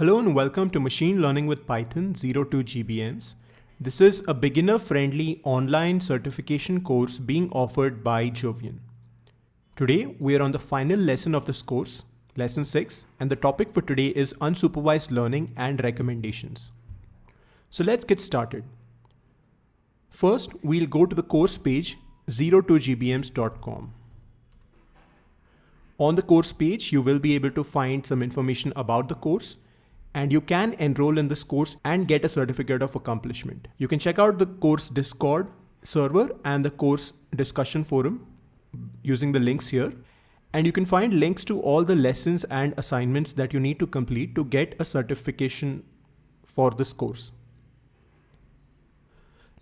Hello and welcome to Machine Learning with Python Zero to GBMs. This is a beginner friendly online certification course being offered by Jovian. Today we are on the final lesson of this course, lesson 6, and the topic for today is unsupervised learning and recommendations. So let's get started. First, we'll go to the course page zerotogbms.com. On the course page, you will be able to find some information about the course and you can enroll in this course and get a certificate of accomplishment. You can check out the course Discord server and the course discussion forum using the links here. And you can find links to all the lessons and assignments that you need to complete to get a certification for this course.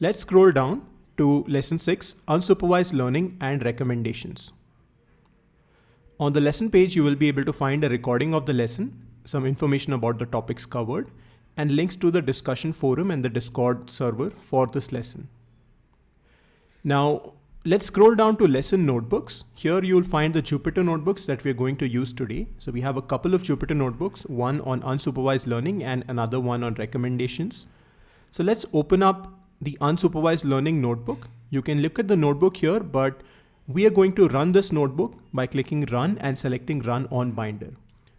Let's scroll down to lesson 6 unsupervised learning and recommendations. On the lesson page, you will be able to find a recording of the lesson some information about the topics covered, and links to the discussion forum and the Discord server for this lesson. Now, let's scroll down to lesson notebooks. Here you'll find the Jupyter notebooks that we're going to use today. So we have a couple of Jupyter notebooks, one on unsupervised learning and another one on recommendations. So let's open up the unsupervised learning notebook. You can look at the notebook here, but we are going to run this notebook by clicking run and selecting run on binder.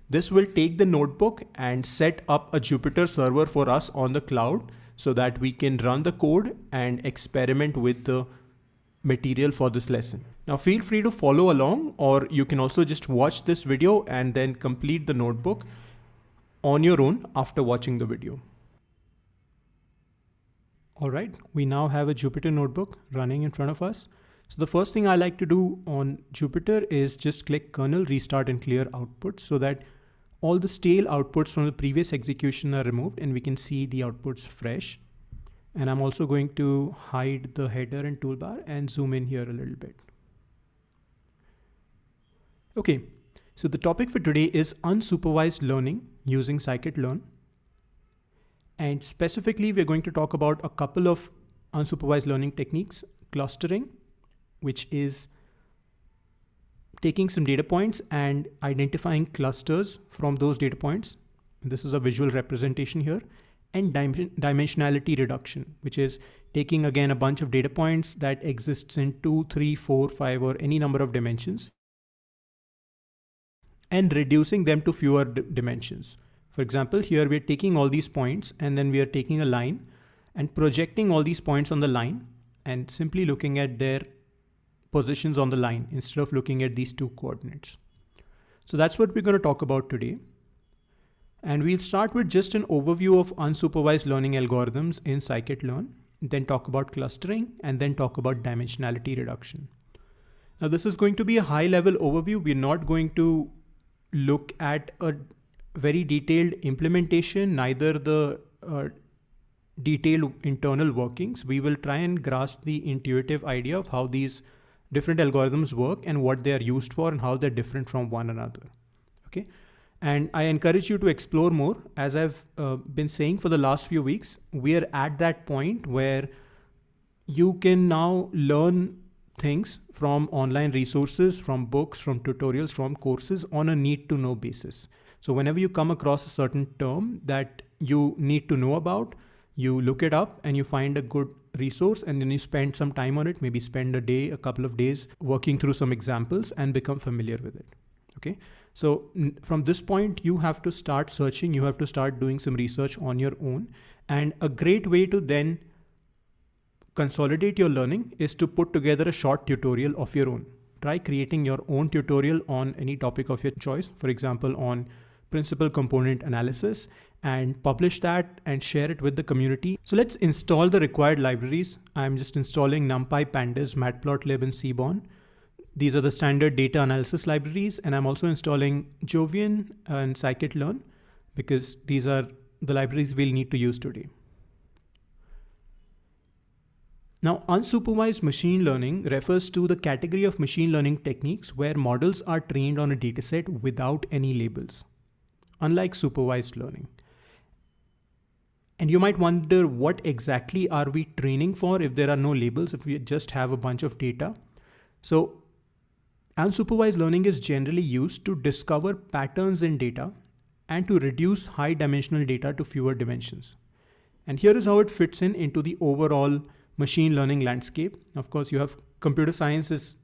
This will take the notebook and set up a Jupyter server for us on the cloud so that we can run the code and experiment with the material for this lesson. Now feel free to follow along or you can also just watch this video and then complete the notebook on your own after watching the video. All right, we now have a Jupyter notebook running in front of us. So the first thing I like to do on Jupyter is just click kernel restart and clear output so that all the stale outputs from the previous execution are removed and we can see the outputs fresh. And I'm also going to hide the header and toolbar and zoom in here a little bit. Okay, so the topic for today is unsupervised learning using scikit-learn. And specifically, we're going to talk about a couple of unsupervised learning techniques, clustering, which is taking some data points and identifying clusters from those data points. This is a visual representation here and dimensionality reduction, which is taking again a bunch of data points that exists in two, three, four, five, or any number of dimensions and reducing them to fewer dimensions. For example, here we're taking all these points and then we are taking a line and projecting all these points on the line and simply looking at their positions on the line instead of looking at these two coordinates. So that's what we're going to talk about today. And we'll start with just an overview of unsupervised learning algorithms in scikit-learn, then talk about clustering, and then talk about dimensionality reduction. Now this is going to be a high level overview. We're not going to look at a very detailed implementation, neither the uh, detailed internal workings. We will try and grasp the intuitive idea of how these different algorithms work and what they are used for and how they're different from one another. Okay. And I encourage you to explore more. As I've uh, been saying for the last few weeks, we are at that point where you can now learn things from online resources, from books, from tutorials, from courses on a need to know basis. So whenever you come across a certain term that you need to know about, you look it up and you find a good resource and then you spend some time on it maybe spend a day a couple of days working through some examples and become familiar with it okay? So from this point you have to start searching you have to start doing some research on your own. And a great way to then consolidate your learning is to put together a short tutorial of your own. Try creating your own tutorial on any topic of your choice. For example on principal component analysis and publish that and share it with the community. So let's install the required libraries. I'm just installing NumPy, Pandas, Matplotlib, and Seaborn. These are the standard data analysis libraries. And I'm also installing Jovian and scikit-learn because these are the libraries we'll need to use today. Now, unsupervised machine learning refers to the category of machine learning techniques where models are trained on a dataset without any labels, unlike supervised learning. And you might wonder what exactly are we training for if there are no labels, if we just have a bunch of data. So unsupervised learning is generally used to discover patterns in data and to reduce high dimensional data to fewer dimensions. And here is how it fits in into the overall machine learning landscape. Of course, you have computer science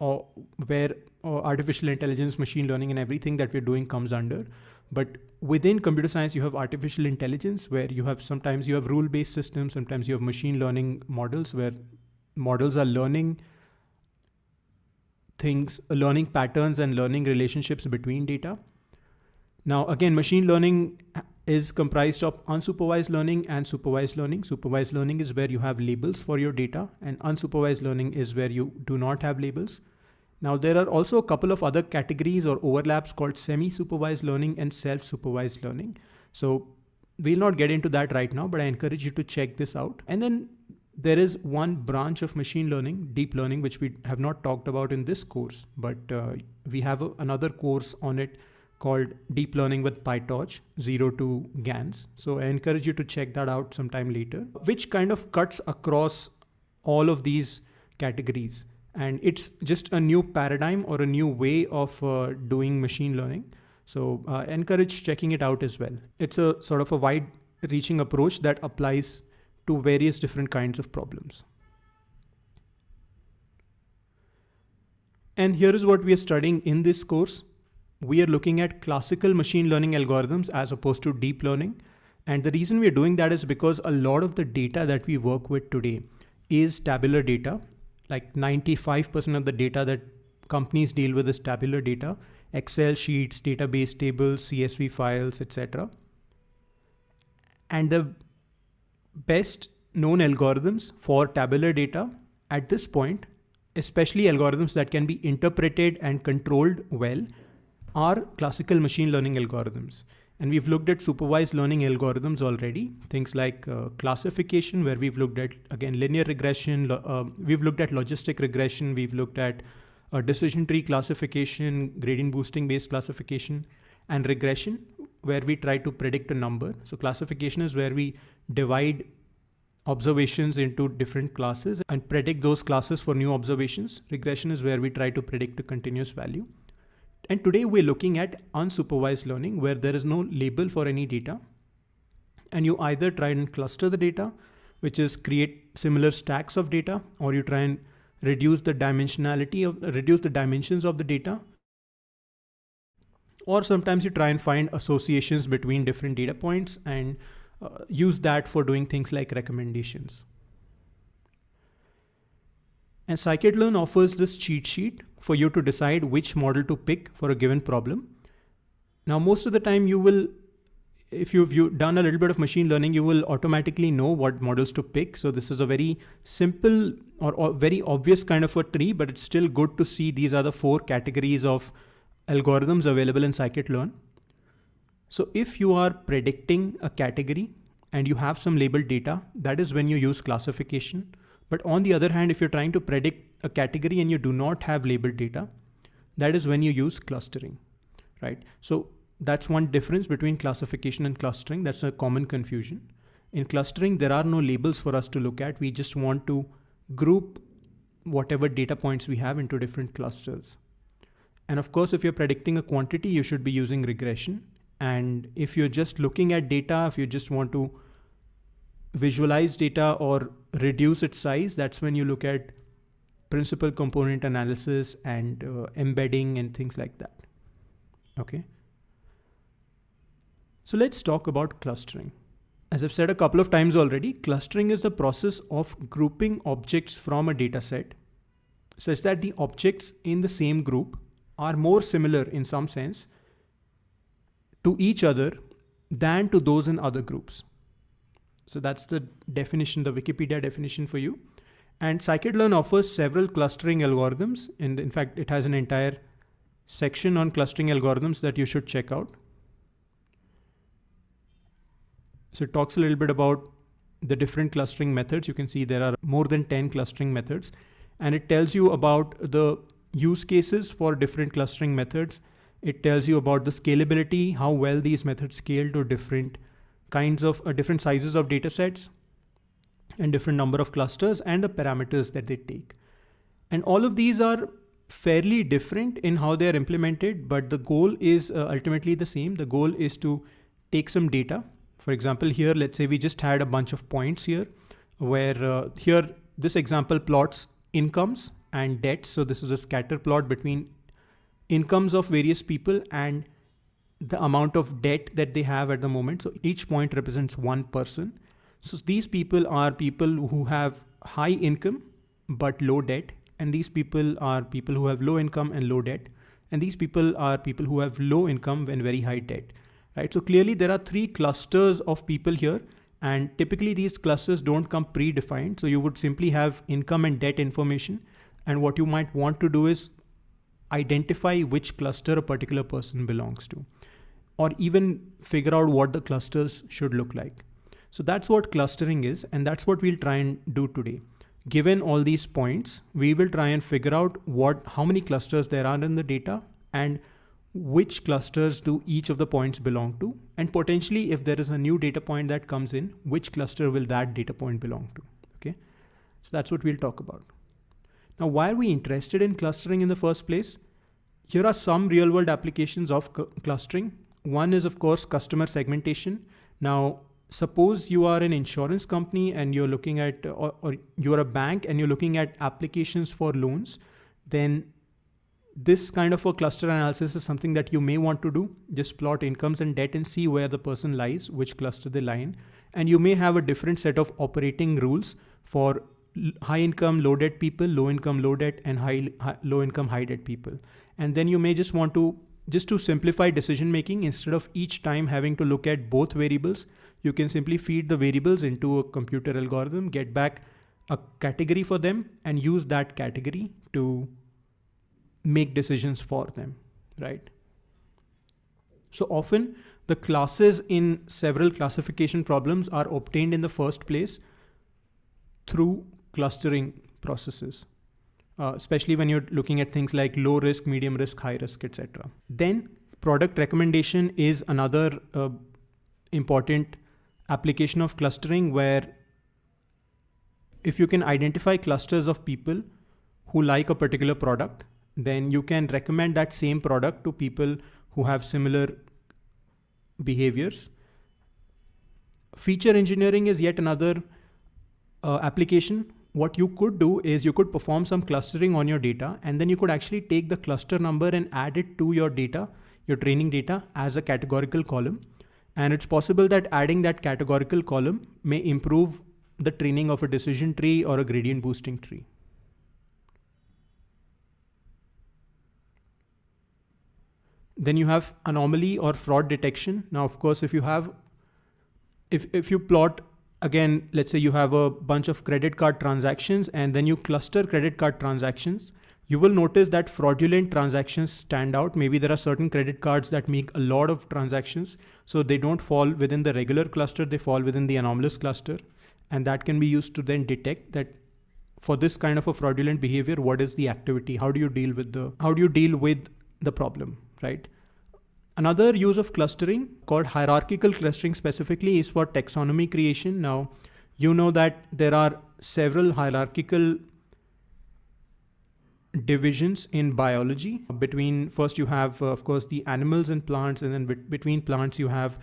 uh, where uh, artificial intelligence, machine learning, and everything that we're doing comes under. But within computer science, you have artificial intelligence where you have sometimes you have rule-based systems, sometimes you have machine learning models where models are learning things, uh, learning patterns and learning relationships between data. Now, again, machine learning is comprised of unsupervised learning and supervised learning. Supervised learning is where you have labels for your data and unsupervised learning is where you do not have labels. Now, there are also a couple of other categories or overlaps called semi-supervised learning and self-supervised learning. So we'll not get into that right now, but I encourage you to check this out. And then there is one branch of machine learning, deep learning, which we have not talked about in this course, but uh, we have a, another course on it called Deep Learning with PyTorch 0 to GANs. So I encourage you to check that out sometime later, which kind of cuts across all of these categories and it's just a new paradigm or a new way of uh, doing machine learning. So uh, encourage checking it out as well. It's a sort of a wide reaching approach that applies to various different kinds of problems. And here is what we are studying in this course. We are looking at classical machine learning algorithms as opposed to deep learning. And the reason we are doing that is because a lot of the data that we work with today is tabular data like 95% of the data that companies deal with is tabular data, Excel sheets, database tables, CSV files, etc. And the best known algorithms for tabular data at this point, especially algorithms that can be interpreted and controlled well, are classical machine learning algorithms. And we've looked at supervised learning algorithms already, things like uh, classification, where we've looked at, again, linear regression, uh, we've looked at logistic regression, we've looked at uh, decision tree classification, gradient boosting based classification, and regression, where we try to predict a number. So classification is where we divide observations into different classes and predict those classes for new observations. Regression is where we try to predict a continuous value. And today we're looking at unsupervised learning where there is no label for any data. And you either try and cluster the data, which is create similar stacks of data, or you try and reduce the dimensionality of reduce the dimensions of the data. Or sometimes you try and find associations between different data points and uh, use that for doing things like recommendations. And scikit-learn offers this cheat sheet for you to decide which model to pick for a given problem. Now, most of the time you will, if you've you done a little bit of machine learning, you will automatically know what models to pick. So this is a very simple or, or very obvious kind of a tree, but it's still good to see these are the four categories of algorithms available in scikit-learn. So if you are predicting a category and you have some labeled data, that is when you use classification. But on the other hand, if you're trying to predict a category and you do not have labeled data, that is when you use clustering, right? So that's one difference between classification and clustering. That's a common confusion. In clustering, there are no labels for us to look at. We just want to group whatever data points we have into different clusters. And of course, if you're predicting a quantity, you should be using regression. And if you're just looking at data, if you just want to visualize data or reduce its size, that's when you look at principal component analysis and uh, embedding and things like that. Okay. So let's talk about clustering. As I've said a couple of times already, clustering is the process of grouping objects from a data set such that the objects in the same group are more similar in some sense to each other than to those in other groups. So that's the definition, the Wikipedia definition for you. And scikit-learn offers several clustering algorithms. And in fact, it has an entire section on clustering algorithms that you should check out. So it talks a little bit about the different clustering methods. You can see there are more than 10 clustering methods. And it tells you about the use cases for different clustering methods. It tells you about the scalability, how well these methods scale to different kinds of uh, different sizes of data sets and different number of clusters and the parameters that they take. And all of these are fairly different in how they are implemented, but the goal is uh, ultimately the same. The goal is to take some data. For example, here, let's say we just had a bunch of points here where uh, here this example plots incomes and debts. So this is a scatter plot between incomes of various people and the amount of debt that they have at the moment. So each point represents one person. So these people are people who have high income but low debt. And these people are people who have low income and low debt. And these people are people who have low income and very high debt. Right. So clearly there are three clusters of people here. And typically these clusters don't come predefined. So you would simply have income and debt information. And what you might want to do is identify which cluster a particular person belongs to, or even figure out what the clusters should look like. So that's what clustering is, and that's what we'll try and do today. Given all these points, we will try and figure out what how many clusters there are in the data and which clusters do each of the points belong to and potentially if there is a new data point that comes in which cluster will that data point belong to okay so that's what we'll talk about now, why are we interested in clustering in the first place? Here are some real world applications of clustering. One is, of course, customer segmentation. Now, suppose you are an insurance company and you're looking at, or, or you're a bank and you're looking at applications for loans, then this kind of a cluster analysis is something that you may want to do. Just plot incomes and debt and see where the person lies, which cluster they lie in. And you may have a different set of operating rules for high income low debt people low income low debt and high, high, low income high debt people and then you may just want to just to simplify decision making instead of each time having to look at both variables you can simply feed the variables into a computer algorithm get back a category for them and use that category to make decisions for them right? So often the classes in several classification problems are obtained in the first place through clustering processes, uh, especially when you're looking at things like low risk, medium risk, high risk, etc. Then product recommendation is another uh, important application of clustering where if you can identify clusters of people who like a particular product, then you can recommend that same product to people who have similar behaviors. Feature engineering is yet another uh, application what you could do is you could perform some clustering on your data and then you could actually take the cluster number and add it to your data, your training data as a categorical column. And it's possible that adding that categorical column may improve the training of a decision tree or a gradient boosting tree. Then you have anomaly or fraud detection. Now, of course, if you have, if, if you plot again, let's say you have a bunch of credit card transactions and then you cluster credit card transactions, you will notice that fraudulent transactions stand out. Maybe there are certain credit cards that make a lot of transactions. So they don't fall within the regular cluster, they fall within the anomalous cluster. And that can be used to then detect that for this kind of a fraudulent behavior, what is the activity? How do you deal with the, how do you deal with the problem, right? Another use of clustering called hierarchical clustering specifically is for taxonomy creation. Now, you know that there are several hierarchical divisions in biology between first you have uh, of course the animals and plants and then between plants you have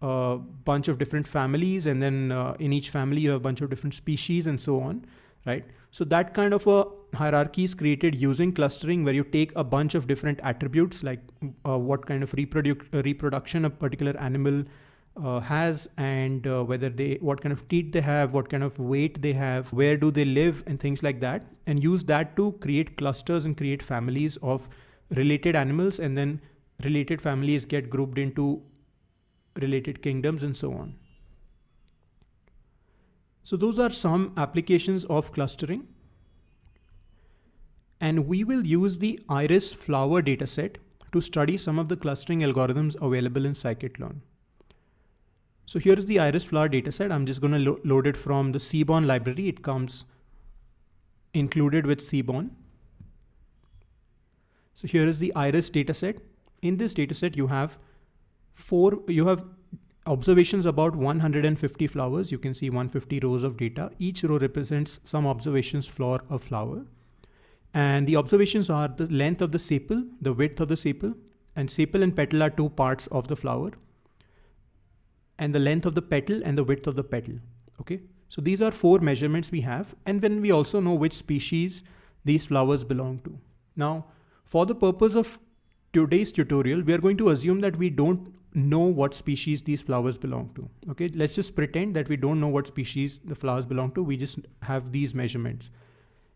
a bunch of different families and then uh, in each family you have a bunch of different species and so on right so that kind of a hierarchy is created using clustering where you take a bunch of different attributes like uh, what kind of reprodu- uh, reproduction a particular animal uh, has and uh, whether they what kind of teeth they have what kind of weight they have where do they live and things like that and use that to create clusters and create families of related animals and then related families get grouped into related kingdoms and so on so those are some applications of clustering. And we will use the iris flower dataset to study some of the clustering algorithms available in scikit-learn. So here is the iris flower dataset. I'm just going to lo load it from the Seaborn library. It comes included with Seaborn. So here is the iris dataset. In this dataset, you have four, you have observations about 150 flowers. You can see 150 rows of data. Each row represents some observations for a flower. And the observations are the length of the sepal, the width of the sepal, and sepal and petal are two parts of the flower, and the length of the petal and the width of the petal. Okay, so these are four measurements we have, and then we also know which species these flowers belong to. Now, for the purpose of today's tutorial, we are going to assume that we don't know what species these flowers belong to. Okay, let's just pretend that we don't know what species the flowers belong to. We just have these measurements.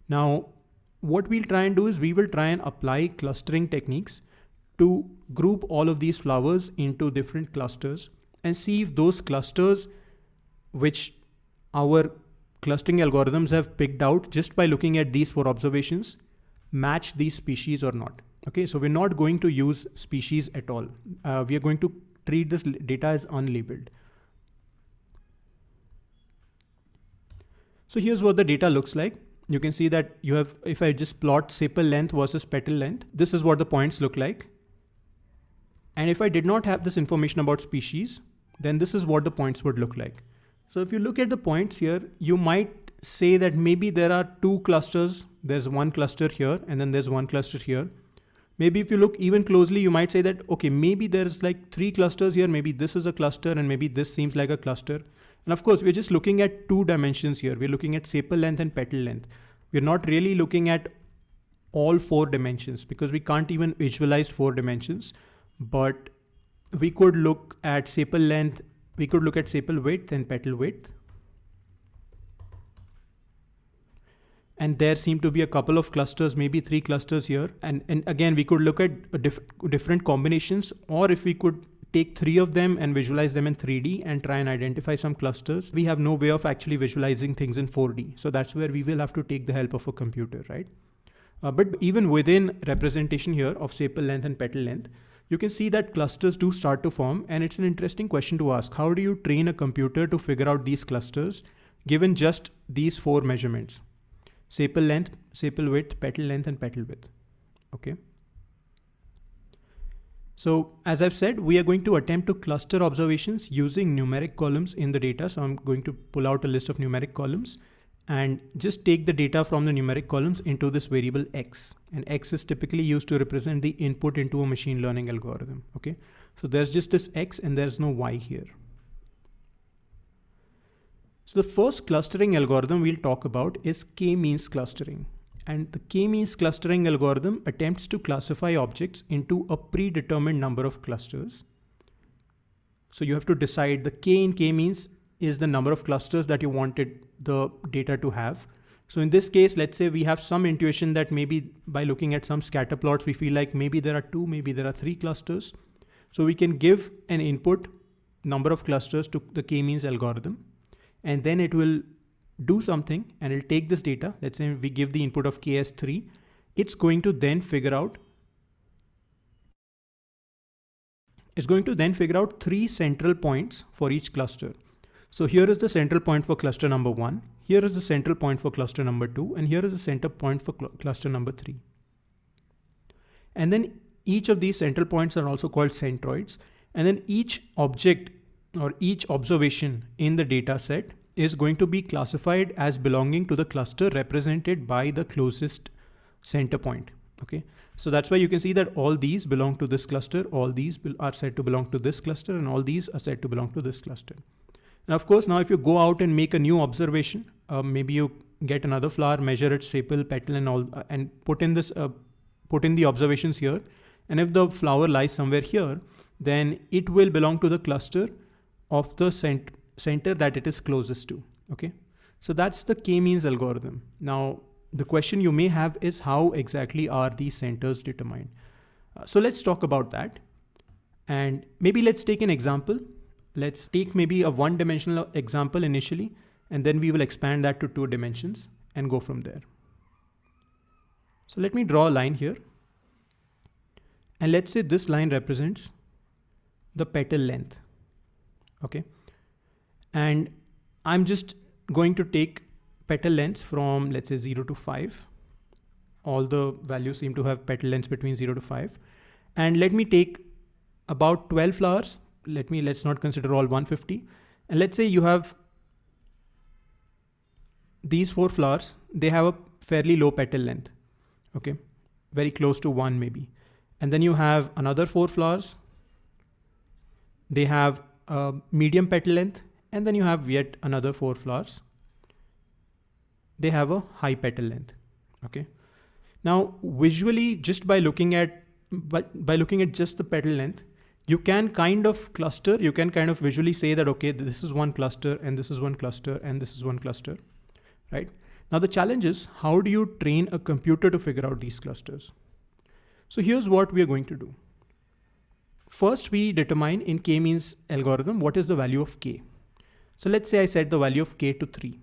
Now, what we'll try and do is we will try and apply clustering techniques to group all of these flowers into different clusters and see if those clusters which our clustering algorithms have picked out just by looking at these four observations match these species or not. Okay, so we're not going to use species at all. Uh, we are going to treat this data as unlabeled. So here's what the data looks like. You can see that you have, if I just plot sepal length versus petal length, this is what the points look like. And if I did not have this information about species, then this is what the points would look like. So if you look at the points here, you might say that maybe there are two clusters. There's one cluster here and then there's one cluster here. Maybe if you look even closely, you might say that, okay, maybe there's like three clusters here. Maybe this is a cluster and maybe this seems like a cluster. And of course, we're just looking at two dimensions here. We're looking at sepal length and petal length. We're not really looking at all four dimensions because we can't even visualize four dimensions. But we could look at sepal length we could look at sepal width and petal width. And there seem to be a couple of clusters, maybe three clusters here. And, and again, we could look at diff different combinations, or if we could take three of them and visualize them in 3D and try and identify some clusters, we have no way of actually visualizing things in 4D. So that's where we will have to take the help of a computer, right? Uh, but even within representation here of sepal length and petal length, you can see that clusters do start to form and it's an interesting question to ask. How do you train a computer to figure out these clusters given just these four measurements? Sepal length, sepal width, petal length and petal width. Okay. So as I've said, we are going to attempt to cluster observations using numeric columns in the data. So I'm going to pull out a list of numeric columns and just take the data from the numeric columns into this variable x and x is typically used to represent the input into a machine learning algorithm okay so there's just this x and there's no y here so the first clustering algorithm we'll talk about is k-means clustering and the k-means clustering algorithm attempts to classify objects into a predetermined number of clusters so you have to decide the k in k-means is the number of clusters that you wanted the data to have. So in this case, let's say we have some intuition that maybe by looking at some scatter plots, we feel like maybe there are two, maybe there are three clusters. So we can give an input number of clusters to the k-means algorithm, and then it will do something and it'll take this data. Let's say we give the input of ks3. It's going to then figure out it's going to then figure out three central points for each cluster. So here is the central point for cluster number one. Here is the central point for cluster number two. And here is the center point for cl cluster number three. And then each of these central points are also called centroids. And then each object or each observation in the data set is going to be classified as belonging to the cluster represented by the closest center point. Okay, so that's why you can see that all these belong to this cluster, all these are said to belong to this cluster, and all these are said to belong to this cluster. And of course, now if you go out and make a new observation, uh, maybe you get another flower, measure its sepal, petal, and all, uh, and put in this, uh, put in the observations here. And if the flower lies somewhere here, then it will belong to the cluster of the cent center that it is closest to. Okay, so that's the k-means algorithm. Now, the question you may have is how exactly are these centers determined? Uh, so let's talk about that. And maybe let's take an example. Let's take maybe a one dimensional example initially, and then we will expand that to two dimensions and go from there. So let me draw a line here. And let's say this line represents the petal length. Okay. And I'm just going to take petal lengths from let's say 0 to 5. All the values seem to have petal lengths between 0 to 5. And let me take about 12 flowers let me let's not consider all 150 and let's say you have these four flowers they have a fairly low petal length Okay, very close to one maybe. And then you have another four flowers. They have a medium petal length and then you have yet another four flowers. They have a high petal length. Okay. Now visually, just by looking at by, by looking at just the petal length, you can kind of cluster, you can kind of visually say that, okay, this is one cluster and this is one cluster and this is one cluster, right? Now the challenge is how do you train a computer to figure out these clusters? So here's what we are going to do. First, we determine in k-means algorithm, what is the value of k? So let's say I set the value of k to three.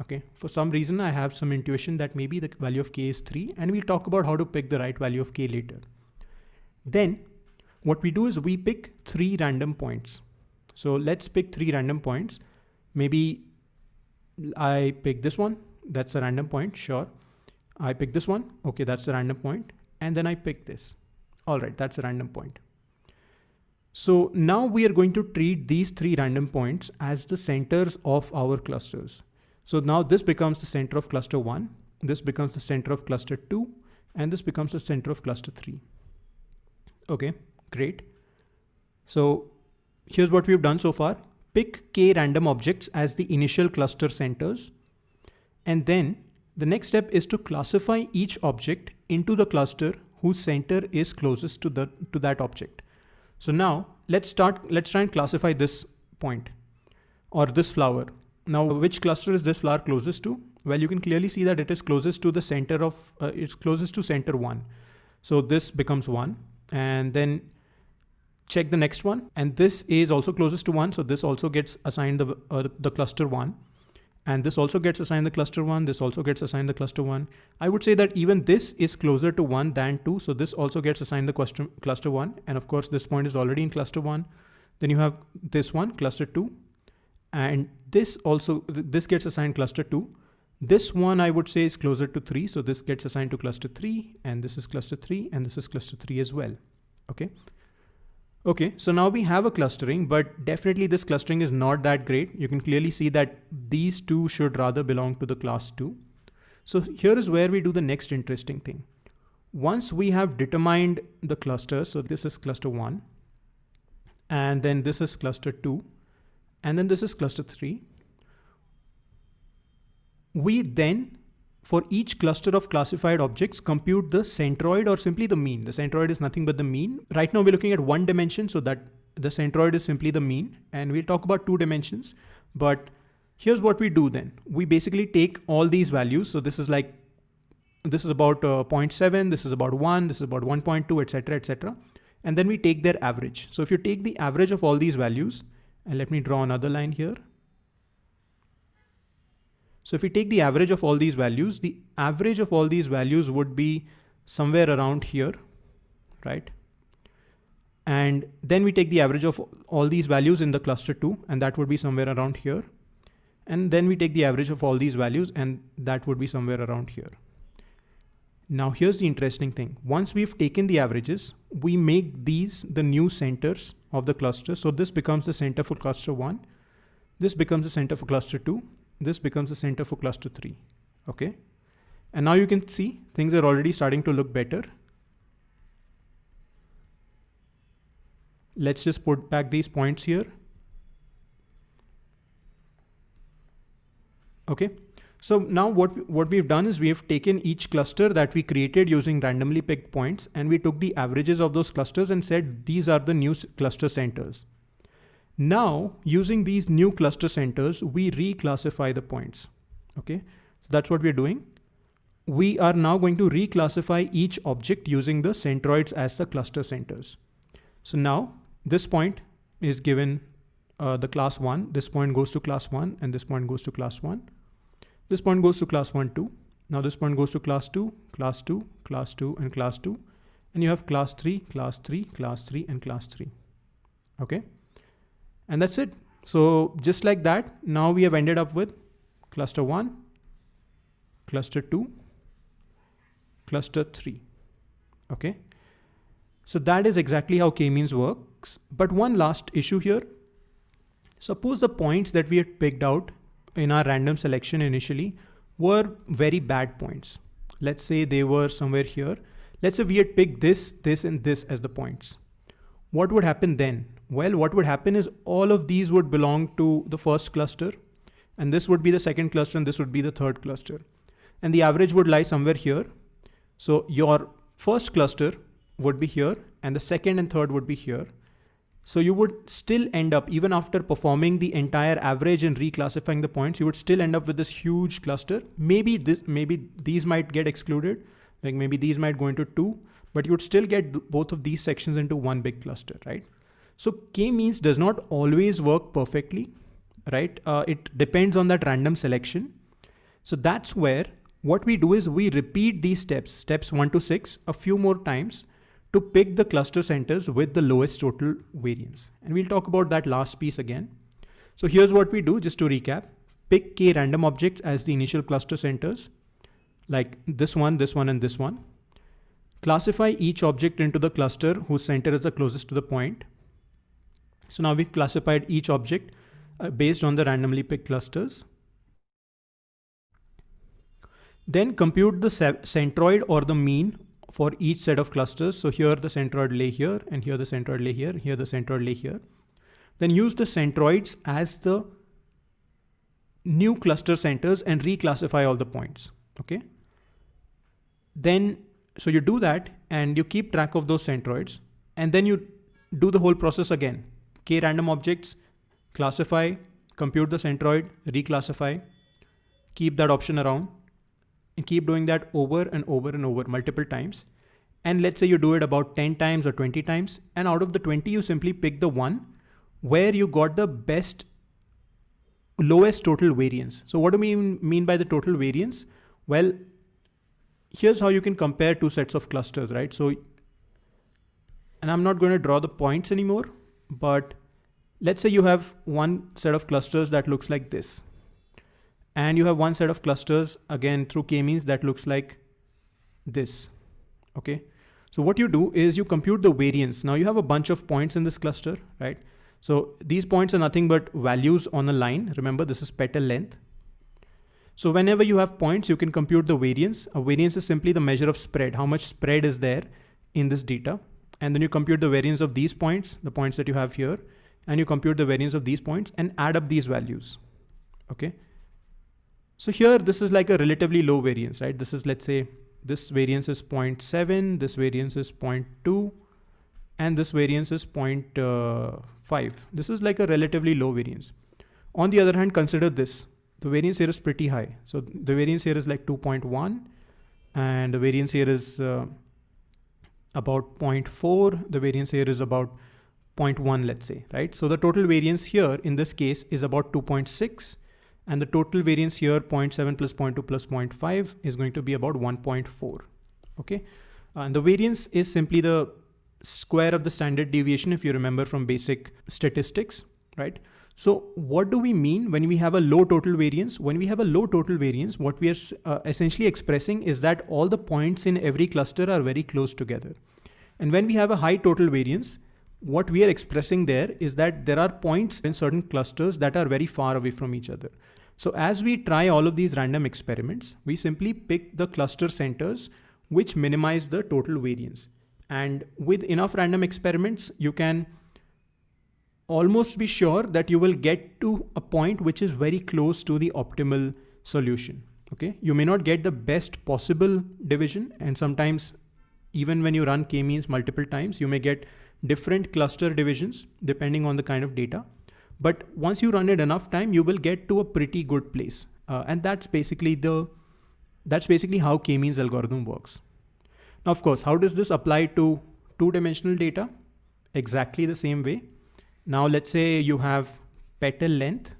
Okay, for some reason I have some intuition that maybe the value of k is 3 and we'll talk about how to pick the right value of k later. Then what we do is we pick three random points. So let's pick three random points. Maybe I pick this one, that's a random point, sure. I pick this one, okay, that's a random point. And then I pick this. All right, that's a random point. So now we are going to treat these three random points as the centers of our clusters. So now this becomes the center of cluster one, this becomes the center of cluster two, and this becomes the center of cluster three. Okay, great. So here's what we've done so far. Pick k random objects as the initial cluster centers. And then the next step is to classify each object into the cluster whose center is closest to, the, to that object. So now let's start, let's try and classify this point or this flower. Now, which cluster is this flower closest to? Well, you can clearly see that it is closest to the center of, uh, it's closest to center one. So this becomes one and then check the next one. And this is also closest to one. So this also gets assigned the, uh, the cluster one. And this also gets assigned the cluster one. This also gets assigned the cluster one. I would say that even this is closer to one than two. So this also gets assigned the cluster, cluster one. And of course, this point is already in cluster one. Then you have this one, cluster two. And this also, this gets assigned cluster two. This one I would say is closer to three. So this gets assigned to cluster three and this is cluster three and this is cluster three as well. Okay. Okay, so now we have a clustering, but definitely this clustering is not that great. You can clearly see that these two should rather belong to the class two. So here is where we do the next interesting thing. Once we have determined the cluster, so this is cluster one, and then this is cluster two, and then this is cluster 3. We then, for each cluster of classified objects, compute the centroid or simply the mean. The centroid is nothing but the mean. Right now we're looking at one dimension, so that the centroid is simply the mean. And we'll talk about two dimensions. But here's what we do then. We basically take all these values. So this is like, this is about uh, 0.7, this is about 1, this is about 1.2, etc., etc. And then we take their average. So if you take the average of all these values, and let me draw another line here. So if we take the average of all these values, the average of all these values would be somewhere around here, right? And then we take the average of all these values in the cluster two, and that would be somewhere around here. And then we take the average of all these values, and that would be somewhere around here. Now here's the interesting thing. Once we've taken the averages, we make these the new centers of the cluster. So this becomes the center for cluster one. This becomes the center for cluster two. This becomes the center for cluster three. Okay. And now you can see things are already starting to look better. Let's just put back these points here. Okay. So now what, what we've done is we have taken each cluster that we created using randomly picked points and we took the averages of those clusters and said these are the new cluster centers. Now using these new cluster centers, we reclassify the points. Okay, so that's what we're doing. We are now going to reclassify each object using the centroids as the cluster centers. So now this point is given uh, the class one, this point goes to class one and this point goes to class one. This point goes to class 1, 2. Now this point goes to class 2, class 2, class 2, and class 2. And you have class 3, class 3, class 3, and class 3. Okay. And that's it. So just like that, now we have ended up with cluster 1, cluster 2, cluster 3. Okay. So that is exactly how k-means works. But one last issue here. Suppose the points that we had picked out in our random selection initially were very bad points. let's say they were somewhere here. Let's say we had picked this, this, and this as the points. What would happen then? Well, what would happen is all of these would belong to the first cluster, and this would be the second cluster, and this would be the third cluster. And the average would lie somewhere here. So your first cluster would be here, and the second and third would be here. So you would still end up, even after performing the entire average and reclassifying the points, you would still end up with this huge cluster. Maybe this, maybe these might get excluded, like maybe these might go into two, but you would still get both of these sections into one big cluster, right? So k-means does not always work perfectly, right? Uh, it depends on that random selection. So that's where what we do is we repeat these steps, steps one to six, a few more times to pick the cluster centers with the lowest total variance. And we'll talk about that last piece again. So here's what we do just to recap. Pick k random objects as the initial cluster centers, like this one, this one, and this one. Classify each object into the cluster whose center is the closest to the point. So now we've classified each object uh, based on the randomly picked clusters. Then compute the centroid or the mean for each set of clusters. So here the centroid lay here, and here the centroid lay here, here the centroid lay here. Then use the centroids as the new cluster centers and reclassify all the points. Okay. Then, so you do that and you keep track of those centroids and then you do the whole process again. K random objects, classify, compute the centroid, reclassify, keep that option around and keep doing that over and over and over multiple times. And let's say you do it about 10 times or 20 times. And out of the 20, you simply pick the one where you got the best lowest total variance. So what do we mean by the total variance? Well, here's how you can compare two sets of clusters, right? So, and I'm not going to draw the points anymore, but let's say you have one set of clusters that looks like this and you have one set of clusters again through k-means that looks like this. Okay. So what you do is you compute the variance. Now you have a bunch of points in this cluster, right? So these points are nothing but values on a line. Remember, this is petal length. So whenever you have points, you can compute the variance. A variance is simply the measure of spread. How much spread is there in this data? And then you compute the variance of these points, the points that you have here, and you compute the variance of these points and add up these values. Okay. So here, this is like a relatively low variance, right? This is, let's say, this variance is 0.7, this variance is 0.2, and this variance is 0.5. This is like a relatively low variance. On the other hand, consider this. The variance here is pretty high. So the variance here is like 2.1, and the variance here is uh, about 0.4. The variance here is about 0.1, let's say, right? So the total variance here in this case is about 2.6 and the total variance here 0.7 plus 0.2 plus 0.5 is going to be about 1.4. Okay. Uh, and the variance is simply the square of the standard deviation if you remember from basic statistics, right? So what do we mean when we have a low total variance? When we have a low total variance, what we are uh, essentially expressing is that all the points in every cluster are very close together. And when we have a high total variance, what we are expressing there is that there are points in certain clusters that are very far away from each other. So as we try all of these random experiments, we simply pick the cluster centers which minimize the total variance. And with enough random experiments, you can almost be sure that you will get to a point which is very close to the optimal solution. Okay, you may not get the best possible division, and sometimes even when you run k-means multiple times, you may get different cluster divisions depending on the kind of data. But once you run it enough time, you will get to a pretty good place. Uh, and that's basically the that's basically how k-means algorithm works. Now, of course, how does this apply to two-dimensional data? Exactly the same way. Now, let's say you have petal length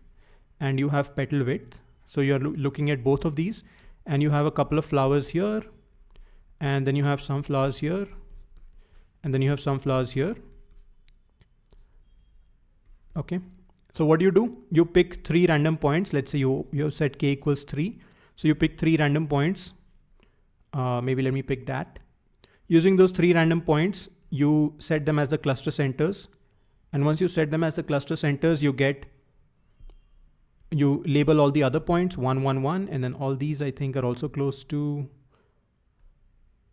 and you have petal width. So you're lo looking at both of these and you have a couple of flowers here and then you have some flowers here and then you have some flowers here. Okay. So what do you do? You pick three random points. Let's say you, you have set k equals three. So you pick three random points. Uh, maybe let me pick that. Using those three random points, you set them as the cluster centers. And once you set them as the cluster centers, you get, you label all the other points, one, one, one, and then all these I think are also close to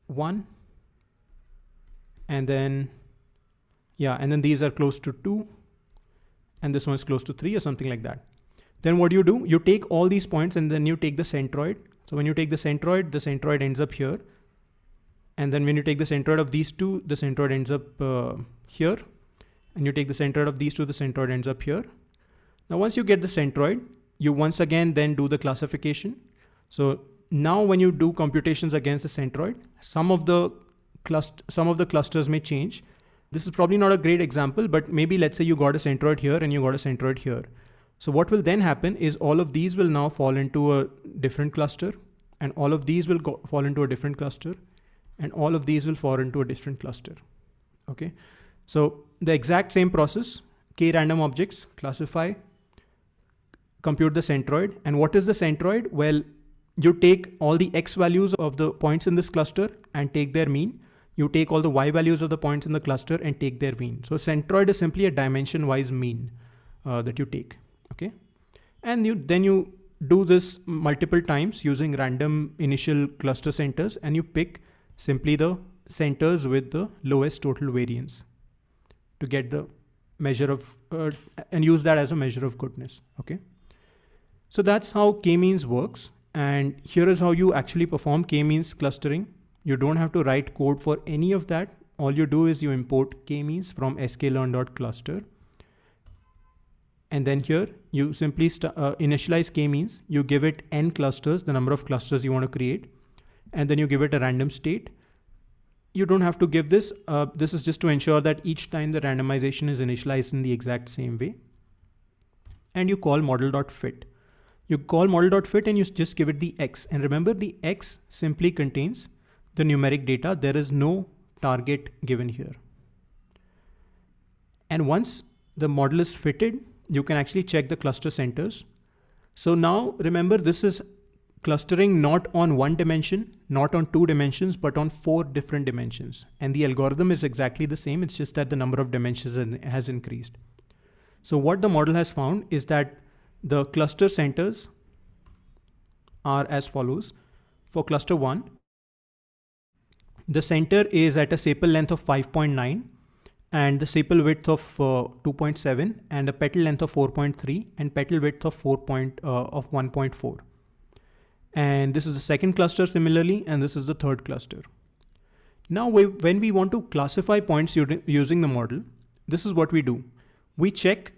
1 and then yeah and then these are close to 2 and this one is close to 3 or something like that. Then what do you do? You take all these points and then you take the centroid. So when you take the centroid the centroid ends up here. And then when you take the centroid of these two the centroid ends up uh, here and you take the centroid of these two the centroid ends up here now once you get the centroid you once again then do the classification so now when you do computations against the centroid, some of the cluster, some of the clusters may change. This is probably not a great example, but maybe let's say you got a centroid here and you got a centroid here. So what will then happen is all of these will now fall into a different cluster and all of these will go, fall into a different cluster and all of these will fall into a different cluster. Okay. So the exact same process, k random objects, classify, compute the centroid. And what is the centroid? Well, you take all the x values of the points in this cluster and take their mean. You take all the y values of the points in the cluster and take their mean. So centroid is simply a dimension wise mean uh, that you take. Okay. And you then you do this multiple times using random initial cluster centers and you pick simply the centers with the lowest total variance to get the measure of uh, and use that as a measure of goodness. Okay. So that's how k-means works. And here is how you actually perform k-means clustering. You don't have to write code for any of that. All you do is you import k-means from sklearn.cluster. And then here you simply uh, initialize k-means. You give it n clusters, the number of clusters you want to create. And then you give it a random state. You don't have to give this. Uh, this is just to ensure that each time the randomization is initialized in the exact same way. And you call model.fit. You call model.fit and you just give it the X. And remember the X simply contains the numeric data. There is no target given here. And once the model is fitted, you can actually check the cluster centers. So now remember this is clustering not on one dimension, not on two dimensions, but on four different dimensions. And the algorithm is exactly the same. It's just that the number of dimensions has increased. So what the model has found is that the cluster centers are as follows. For cluster 1, the center is at a sepal length of 5.9 and the sepal width of uh, 2.7 and a petal length of 4.3 and petal width of 4 point, uh, of 1.4. And this is the second cluster similarly, and this is the third cluster. Now, we, when we want to classify points using the model, this is what we do. We check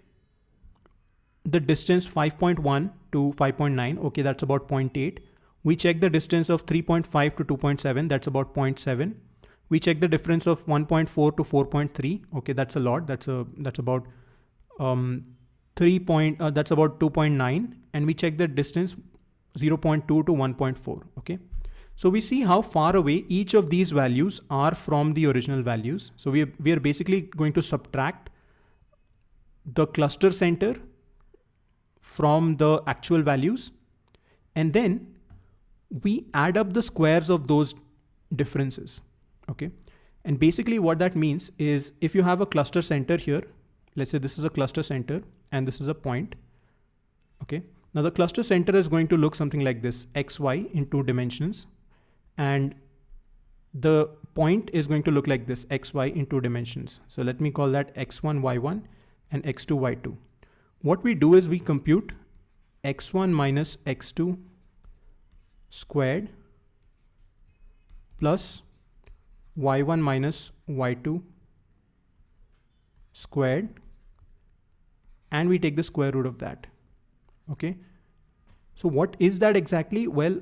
the distance 5.1 to 5.9, okay, that's about 0.8. We check the distance of 3.5 to 2.7, that's about 0.7. We check the difference of 1.4 to 4.3, okay, that's a lot. That's a that's about um, 3 point, uh, that's about 2.9. And we check the distance 0.2 to 1.4, okay. So we see how far away each of these values are from the original values. So we are, we are basically going to subtract the cluster center from the actual values. And then we add up the squares of those differences. Okay. And basically what that means is if you have a cluster center here, let's say this is a cluster center and this is a point. Okay. Now the cluster center is going to look something like this, xy in two dimensions. And the point is going to look like this, xy in two dimensions. So let me call that x1, y1 and x2, y2 what we do is we compute x1 minus x2 squared plus y1 minus y2 squared and we take the square root of that okay so what is that exactly well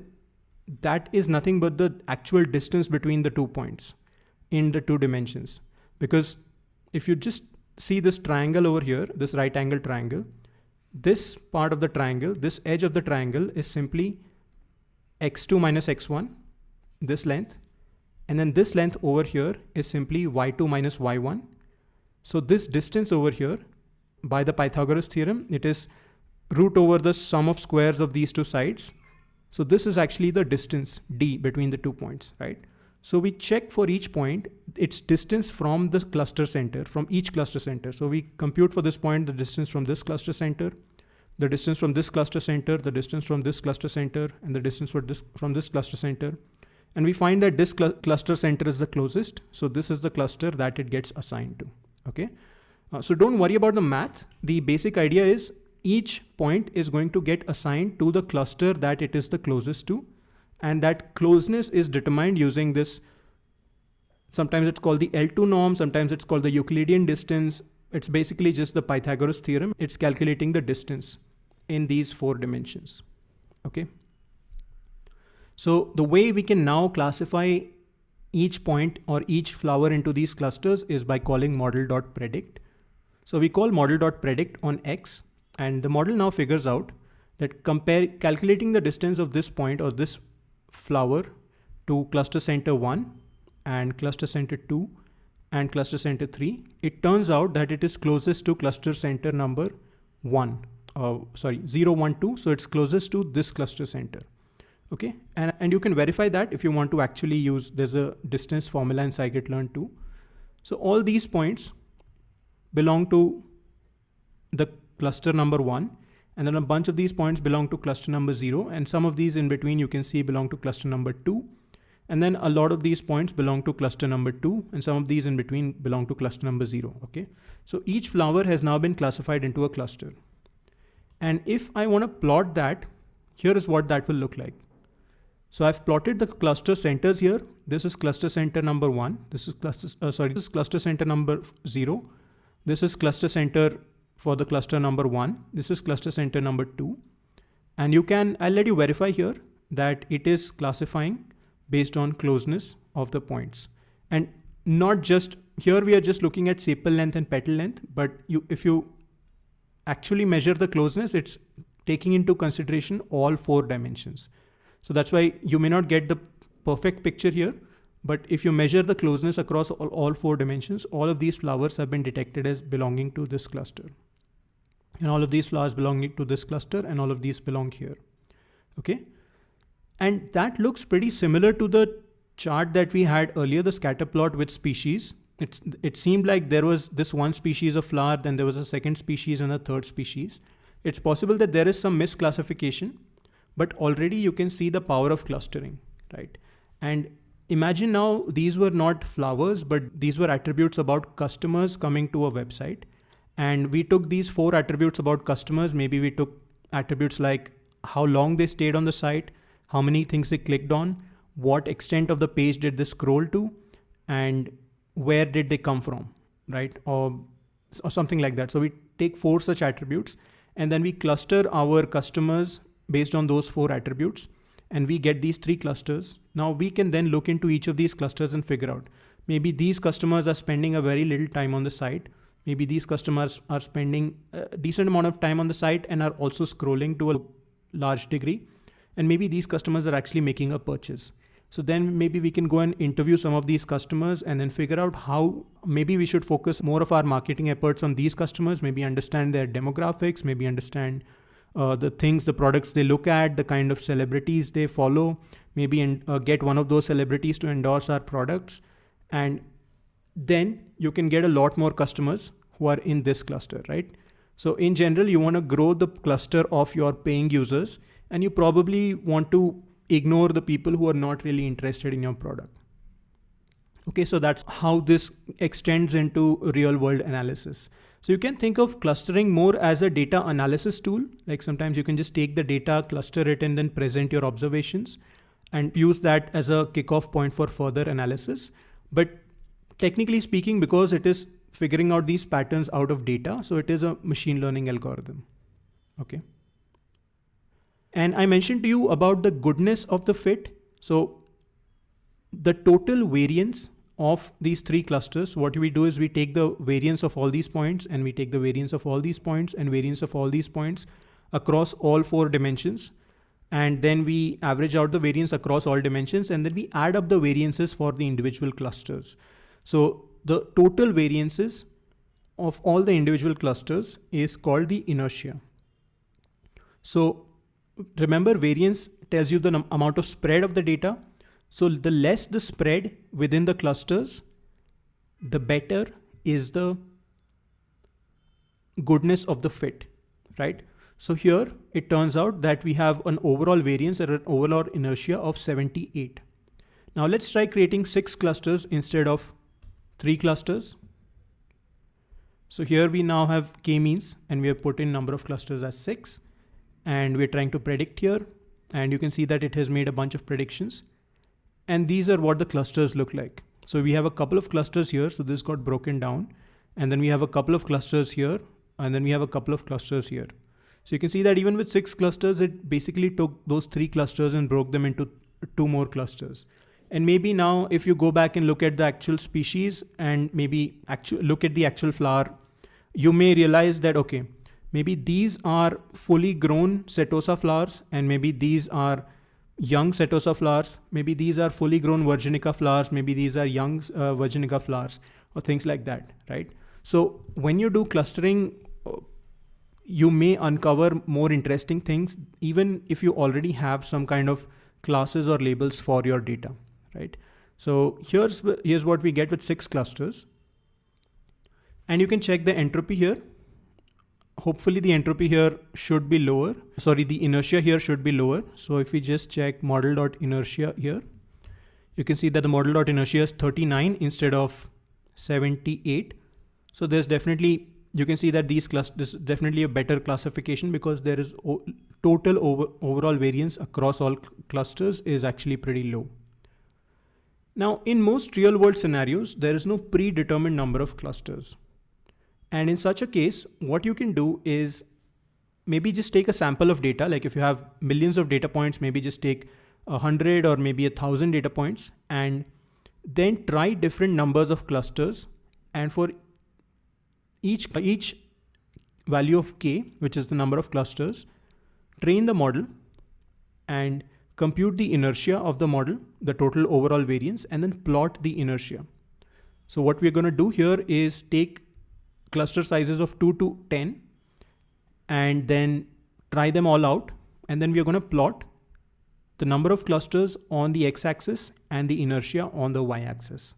that is nothing but the actual distance between the two points in the two dimensions because if you just see this triangle over here, this right angle triangle, this part of the triangle, this edge of the triangle is simply x2 minus x1, this length. And then this length over here is simply y2 minus y1. So this distance over here, by the Pythagoras theorem, it is root over the sum of squares of these two sides. So this is actually the distance d between the two points, right? So we check for each point its distance from the cluster center, from each cluster center. So we compute for this point the distance from this cluster center, the distance from this cluster center, the distance from this cluster center, and the distance this, from this cluster center. And we find that this cl cluster center is the closest. So this is the cluster that it gets assigned to. Okay. Uh, so don't worry about the math. The basic idea is each point is going to get assigned to the cluster that it is the closest to. And that closeness is determined using this. Sometimes it's called the L2 norm. Sometimes it's called the Euclidean distance. It's basically just the Pythagoras theorem. It's calculating the distance in these four dimensions. Okay. So the way we can now classify each point or each flower into these clusters is by calling model.predict. So we call model.predict on X and the model now figures out that compare calculating the distance of this point or this flower to cluster center 1 and cluster center 2 and cluster center 3, it turns out that it is closest to cluster center number 1, uh, sorry, 0, 1, 2. So it's closest to this cluster center. Okay, and, and you can verify that if you want to actually use, there's a distance formula in scikit-learn 2. So all these points belong to the cluster number 1 and then a bunch of these points belong to cluster number 0 and some of these in between you can see belong to cluster number 2 and then a lot of these points belong to cluster number 2 and some of these in between belong to cluster number 0 okay so each flower has now been classified into a cluster and if I want to plot that here is what that will look like so I've plotted the cluster centers here. This is cluster center number one. This is cluster, uh, sorry, this is cluster center number zero. This is cluster center for the cluster number one. This is cluster center number two. And you can, I'll let you verify here that it is classifying based on closeness of the points. And not just, here we are just looking at sepal length and petal length, but you, if you actually measure the closeness, it's taking into consideration all four dimensions. So that's why you may not get the perfect picture here, but if you measure the closeness across all, all four dimensions, all of these flowers have been detected as belonging to this cluster. And all of these flowers belong to this cluster and all of these belong here. Okay. And that looks pretty similar to the chart that we had earlier, the scatter plot with species. It's, it seemed like there was this one species of flower, then there was a second species and a third species. It's possible that there is some misclassification but already you can see the power of clustering, right? And imagine now these were not flowers, but these were attributes about customers coming to a website. And we took these four attributes about customers. Maybe we took attributes like how long they stayed on the site, how many things they clicked on, what extent of the page did they scroll to, and where did they come from, right? Or, or something like that. So we take four such attributes and then we cluster our customers based on those four attributes and we get these three clusters. Now we can then look into each of these clusters and figure out maybe these customers are spending a very little time on the site. Maybe these customers are spending a decent amount of time on the site and are also scrolling to a large degree. And maybe these customers are actually making a purchase. So then maybe we can go and interview some of these customers and then figure out how maybe we should focus more of our marketing efforts on these customers, maybe understand their demographics, maybe understand uh, the things, the products they look at, the kind of celebrities they follow, maybe and uh, get one of those celebrities to endorse our products. And then you can get a lot more customers who are in this cluster, right? So in general, you want to grow the cluster of your paying users and you probably want to ignore the people who are not really interested in your product. Okay, so that's how this extends into real world analysis. So you can think of clustering more as a data analysis tool. Like sometimes you can just take the data, cluster it, and then present your observations and use that as a kickoff point for further analysis. But technically speaking, because it is figuring out these patterns out of data, so it is a machine learning algorithm. Okay. And I mentioned to you about the goodness of the fit. So the total variance of these three clusters, what we do is we take the variance of all these points and we take the variance of all these points and variance of all these points across all four dimensions. And then we average out the variance across all dimensions and then we add up the variances for the individual clusters. So the total variances of all the individual clusters is called the inertia. So remember variance tells you the amount of spread of the data so the less the spread within the clusters, the better is the goodness of the fit, right? So here it turns out that we have an overall variance or an overall inertia of 78. Now let's try creating six clusters instead of three clusters. So here we now have k-means and we have put in number of clusters as six and we're trying to predict here. And you can see that it has made a bunch of predictions. And these are what the clusters look like. So we have a couple of clusters here. So this got broken down and then we have a couple of clusters here and then we have a couple of clusters here. So you can see that even with six clusters, it basically took those three clusters and broke them into two more clusters. And maybe now if you go back and look at the actual species and maybe actual look at the actual flower, you may realize that, okay, maybe these are fully grown setosa flowers and maybe these are young setosa flowers. Maybe these are fully grown virginica flowers. Maybe these are young uh, virginica flowers or things like that, right? So when you do clustering, uh, you may uncover more interesting things, even if you already have some kind of classes or labels for your data, right? So here's, here's what we get with six clusters. And you can check the entropy here. Hopefully the entropy here should be lower. Sorry, the inertia here should be lower. So if we just check model.inertia here, you can see that the model.inertia is 39 instead of 78. So there's definitely, you can see that these clusters, this is definitely a better classification because there is total over, overall variance across all clusters is actually pretty low. Now, in most real world scenarios, there is no predetermined number of clusters. And in such a case, what you can do is maybe just take a sample of data. Like if you have millions of data points, maybe just take a hundred or maybe a thousand data points and then try different numbers of clusters. And for each, each value of k, which is the number of clusters, train the model and compute the inertia of the model, the total overall variance, and then plot the inertia. So what we're going to do here is take cluster sizes of 2 to 10 and then try them all out. And then we're going to plot the number of clusters on the x-axis and the inertia on the y-axis.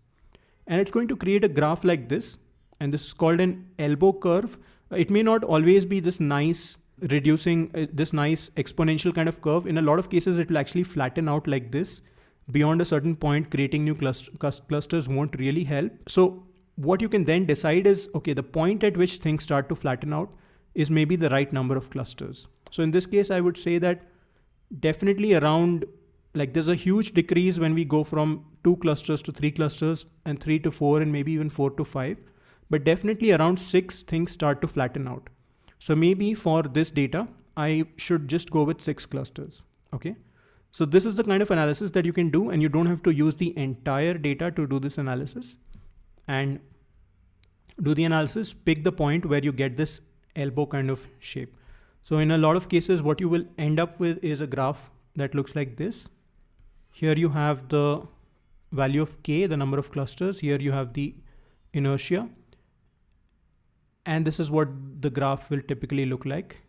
And it's going to create a graph like this and this is called an elbow curve. It may not always be this nice reducing uh, this nice exponential kind of curve. In a lot of cases, it will actually flatten out like this. Beyond a certain point, creating new cluster, clusters won't really help. So what you can then decide is, okay, the point at which things start to flatten out is maybe the right number of clusters. So in this case, I would say that definitely around like there's a huge decrease when we go from two clusters to three clusters and three to four and maybe even four to five but definitely around six things start to flatten out. So maybe for this data, I should just go with six clusters. Okay. So this is the kind of analysis that you can do and you don't have to use the entire data to do this analysis and do the analysis, pick the point where you get this elbow kind of shape. So in a lot of cases, what you will end up with is a graph that looks like this. Here you have the value of k, the number of clusters. Here you have the inertia and this is what the graph will typically look like.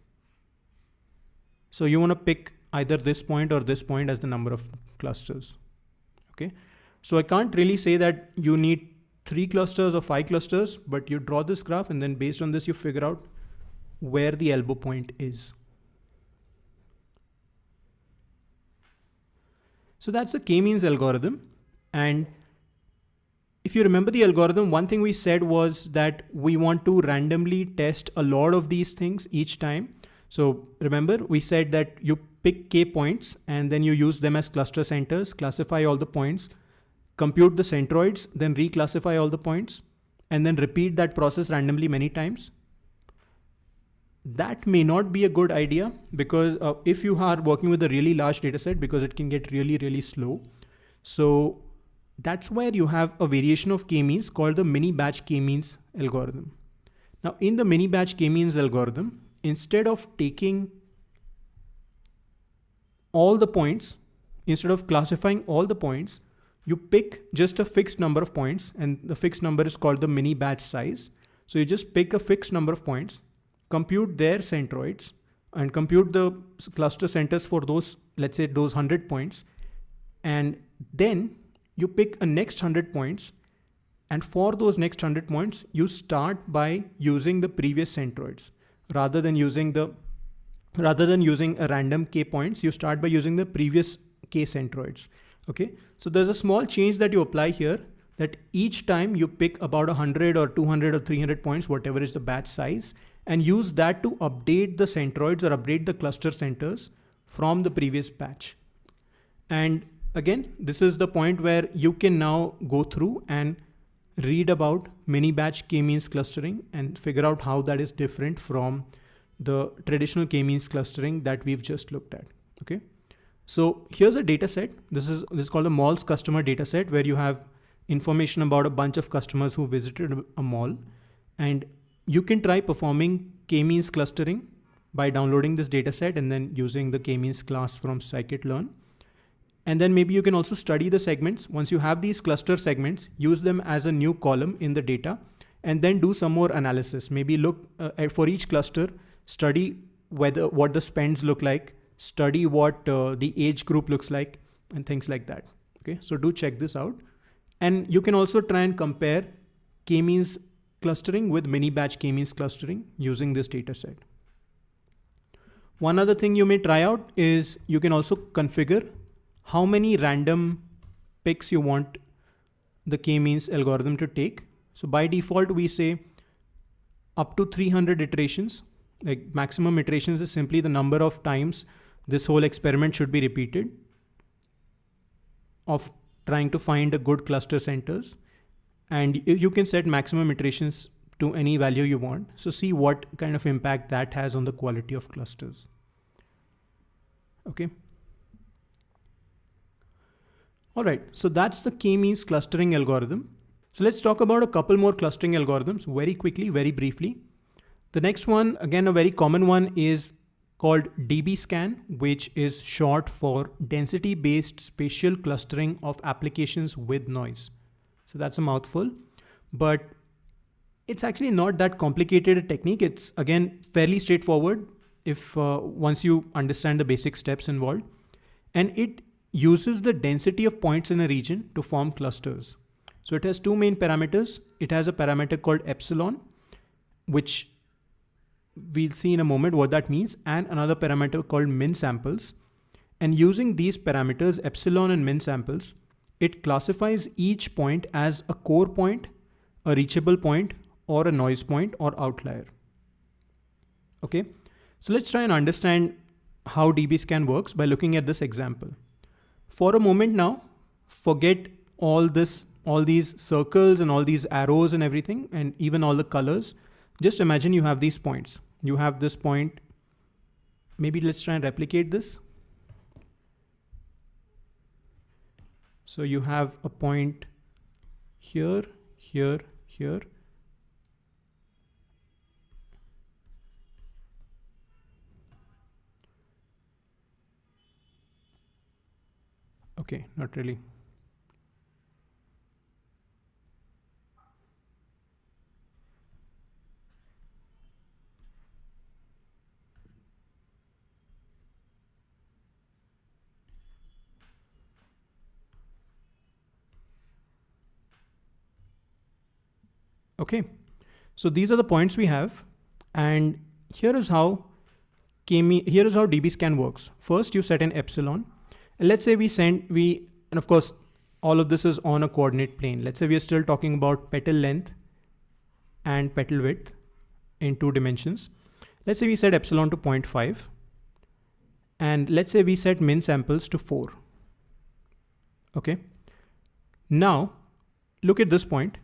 So you want to pick either this point or this point as the number of clusters. Okay. So I can't really say that you need three clusters or five clusters, but you draw this graph and then based on this, you figure out where the elbow point is. So that's the k-means algorithm. And if you remember the algorithm, one thing we said was that we want to randomly test a lot of these things each time. So remember, we said that you pick k points and then you use them as cluster centers, classify all the points, compute the centroids, then reclassify all the points, and then repeat that process randomly many times. That may not be a good idea because uh, if you are working with a really large data set, because it can get really, really slow. So that's where you have a variation of k-means called the mini batch k-means algorithm. Now in the mini batch k-means algorithm, instead of taking all the points, instead of classifying all the points, you pick just a fixed number of points and the fixed number is called the mini batch size. So you just pick a fixed number of points, compute their centroids and compute the cluster centers for those, let's say those 100 points. And then you pick a next 100 points and for those next 100 points you start by using the previous centroids rather than using the rather than using a random k points you start by using the previous k centroids Okay, so there's a small change that you apply here that each time you pick about 100 or 200 or 300 points, whatever is the batch size, and use that to update the centroids or update the cluster centers from the previous batch. And again, this is the point where you can now go through and read about mini batch k-means clustering and figure out how that is different from the traditional k-means clustering that we've just looked at. Okay. So here's a data set. This is, this is called a malls customer data set where you have information about a bunch of customers who visited a mall. And you can try performing k-means clustering by downloading this data set and then using the k-means class from scikit-learn. And then maybe you can also study the segments. Once you have these cluster segments, use them as a new column in the data and then do some more analysis. Maybe look uh, for each cluster, study whether what the spends look like, study what uh, the age group looks like and things like that. Okay, so do check this out. And you can also try and compare k-means clustering with mini batch k-means clustering using this data set. One other thing you may try out is you can also configure how many random picks you want the k-means algorithm to take. So by default, we say up to 300 iterations, like maximum iterations is simply the number of times this whole experiment should be repeated of trying to find a good cluster centers. And you can set maximum iterations to any value you want. So see what kind of impact that has on the quality of clusters. Okay. All right, so that's the k-means clustering algorithm. So let's talk about a couple more clustering algorithms very quickly, very briefly. The next one, again, a very common one is called dbSCAN, which is short for density-based spatial clustering of applications with noise. So that's a mouthful, but it's actually not that complicated a technique. It's again, fairly straightforward if uh, once you understand the basic steps involved. And it uses the density of points in a region to form clusters. So it has two main parameters. It has a parameter called epsilon, which we'll see in a moment what that means, and another parameter called min samples. And using these parameters, epsilon and min samples, it classifies each point as a core point, a reachable point, or a noise point or outlier. Okay, so let's try and understand how dbSCAN works by looking at this example for a moment now, forget all this, all these circles and all these arrows and everything, and even all the colors. Just imagine you have these points. You have this point. Maybe let's try and replicate this. So you have a point here, here, here, Okay, not really. Okay, so these are the points we have. And here is how here is how dbSCAN works. First, you set an epsilon let's say we send, we, and of course, all of this is on a coordinate plane. Let's say we are still talking about petal length and petal width in two dimensions. Let's say we set epsilon to 0.5 and let's say we set min samples to 4. Okay. Now look at this point.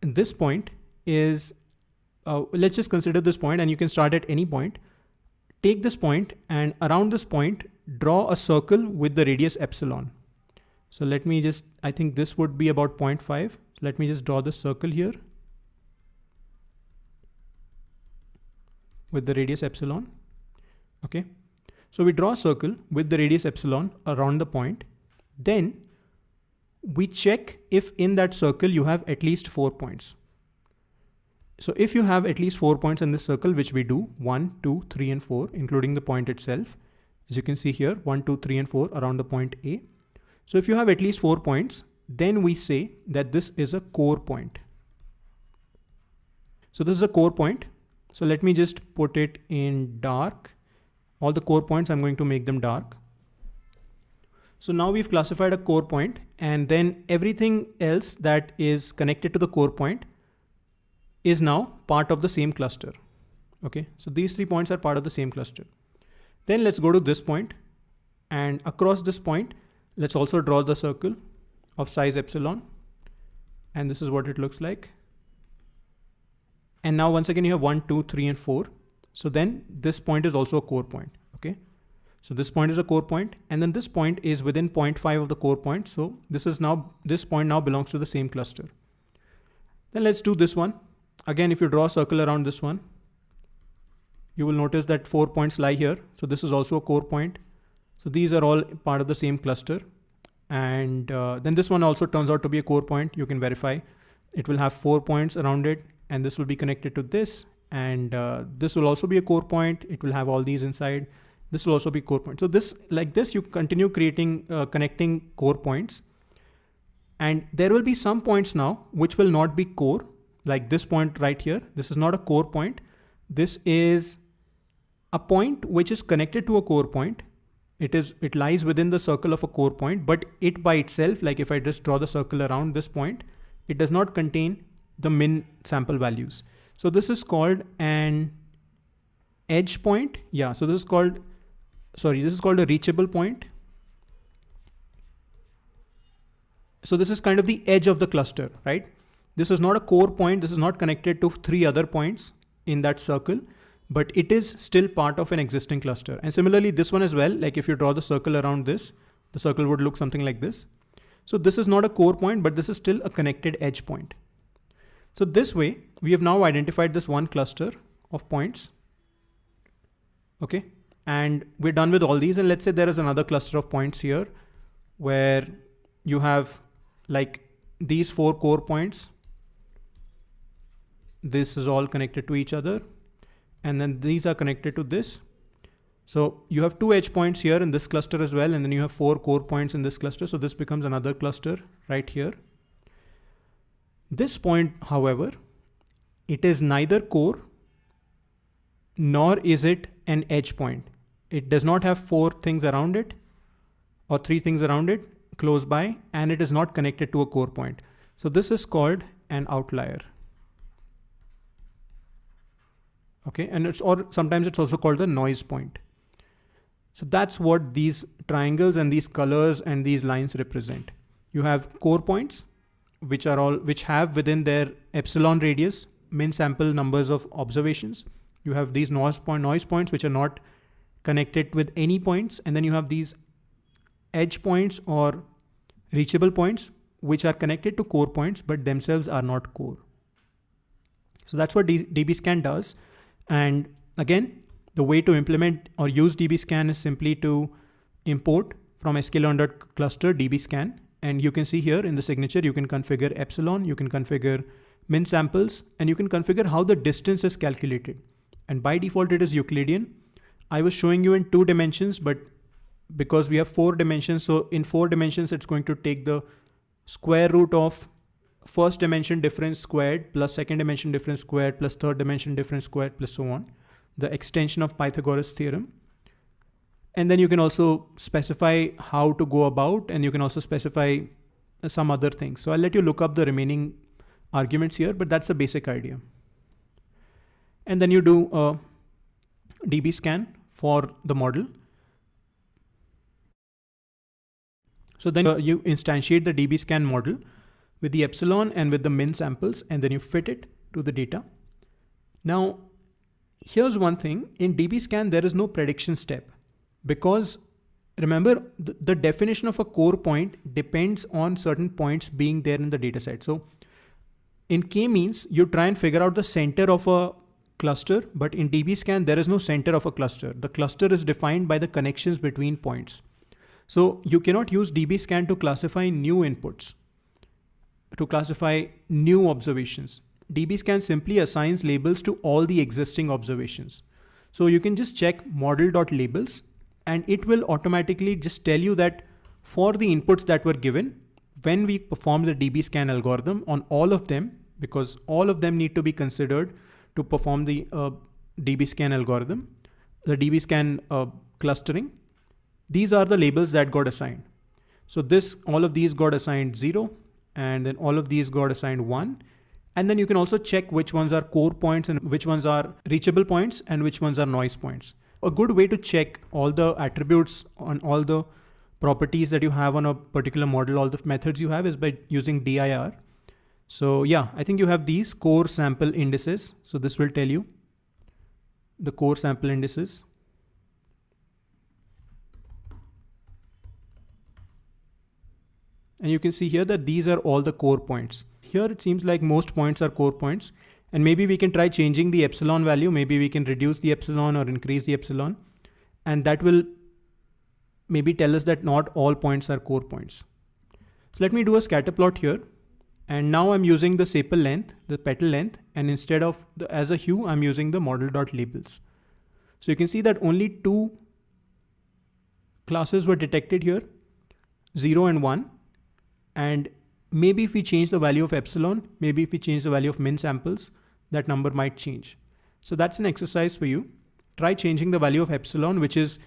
This point is, uh, let's just consider this point and you can start at any point. Take this point and around this point, draw a circle with the radius epsilon. So let me just, I think this would be about 0.5. So let me just draw the circle here with the radius epsilon. Okay. So we draw a circle with the radius epsilon around the point. Then we check if in that circle you have at least four points. So if you have at least four points in this circle, which we do, one, two, three, and four, including the point itself, as you can see here, one, two, three, and 4 around the point A. So if you have at least 4 points, then we say that this is a core point. So this is a core point. So let me just put it in dark. All the core points, I'm going to make them dark. So now we've classified a core point and then everything else that is connected to the core point is now part of the same cluster. Okay, so these three points are part of the same cluster. Then let's go to this point and across this point, let's also draw the circle of size epsilon. And this is what it looks like. And now once again, you have one, two, three, and four. So then this point is also a core point. Okay. So this point is a core point and then this point is within 0.5 of the core point. So this is now, this point now belongs to the same cluster. Then let's do this one. Again, if you draw a circle around this one, you will notice that four points lie here. So this is also a core point. So these are all part of the same cluster. And uh, then this one also turns out to be a core point. You can verify it will have four points around it and this will be connected to this. And uh, this will also be a core point. It will have all these inside this will also be core point. So this like this, you continue creating, uh, connecting core points. And there will be some points now which will not be core like this point right here. This is not a core point. This is a point which is connected to a core point. It is, it lies within the circle of a core point, but it by itself, like if I just draw the circle around this point, it does not contain the min sample values. So this is called an edge point. Yeah. So this is called sorry, this is called a reachable point. So this is kind of the edge of the cluster, right? This is not a core point. This is not connected to three other points in that circle, but it is still part of an existing cluster. And similarly, this one as well, like if you draw the circle around this, the circle would look something like this. So this is not a core point, but this is still a connected edge point. So this way, we have now identified this one cluster of points. Okay and we're done with all these. And let's say there is another cluster of points here where you have like these four core points. This is all connected to each other. And then these are connected to this. So you have two edge points here in this cluster as well. And then you have four core points in this cluster. So this becomes another cluster right here. This point, however, it is neither core nor is it an edge point it does not have four things around it or three things around it close by and it is not connected to a core point. So this is called an outlier. Okay, and it's or sometimes it's also called the noise point. So that's what these triangles and these colors and these lines represent. You have core points, which are all which have within their epsilon radius min sample numbers of observations. You have these noise point noise points which are not connected with any points. And then you have these edge points or reachable points, which are connected to core points, but themselves are not core. So that's what dbscan does. And again, the way to implement or use dbscan is simply to import from sklearn.cluster dbscan. And you can see here in the signature, you can configure epsilon, you can configure min samples, and you can configure how the distance is calculated. And by default, it is Euclidean. I was showing you in two dimensions, but because we have four dimensions, so in four dimensions, it's going to take the square root of first dimension difference squared plus second dimension difference squared plus third dimension difference squared plus so on, the extension of Pythagoras theorem. And then you can also specify how to go about, and you can also specify some other things. So I'll let you look up the remaining arguments here, but that's the basic idea. And then you do a DB scan for the model. So then uh, you instantiate the DB scan model with the epsilon and with the min samples, and then you fit it to the data. Now, here's one thing in dbscan, there is no prediction step because remember the, the definition of a core point depends on certain points being there in the data set. So in k-means, you try and figure out the center of a cluster, but in dbscan, there is no center of a cluster. The cluster is defined by the connections between points. So you cannot use dbscan to classify new inputs, to classify new observations. dbscan simply assigns labels to all the existing observations. So you can just check model.labels and it will automatically just tell you that for the inputs that were given, when we perform the dbscan algorithm on all of them, because all of them need to be considered to perform the uh, dbscan algorithm, the dbscan uh, clustering. These are the labels that got assigned. So this, all of these got assigned zero and then all of these got assigned one. And then you can also check which ones are core points and which ones are reachable points and which ones are noise points. A good way to check all the attributes on all the properties that you have on a particular model, all the methods you have is by using DIR. So yeah, I think you have these core sample indices. So this will tell you the core sample indices. And you can see here that these are all the core points. Here it seems like most points are core points. And maybe we can try changing the epsilon value. Maybe we can reduce the epsilon or increase the epsilon. And that will maybe tell us that not all points are core points. So let me do a scatter plot here. And now I'm using the sepal length, the petal length, and instead of the, as a hue, I'm using the model dot labels. So you can see that only two classes were detected here, zero and one. And maybe if we change the value of epsilon, maybe if we change the value of min samples, that number might change. So that's an exercise for you. Try changing the value of epsilon, which is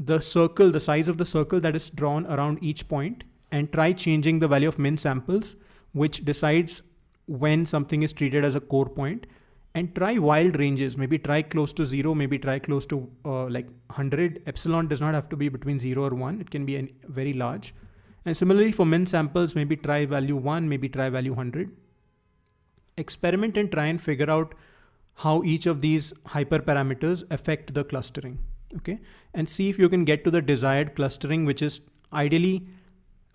the circle, the size of the circle that is drawn around each point, and try changing the value of min samples, which decides when something is treated as a core point. And try wild ranges. Maybe try close to zero maybe try close to uh, like 100 epsilon does not have to be between zero or one. It can be very large and similarly for min samples, maybe try value one, maybe try value 100. Experiment and try and figure out how each of these hyperparameters affect the clustering. Okay. And see if you can get to the desired clustering, which is ideally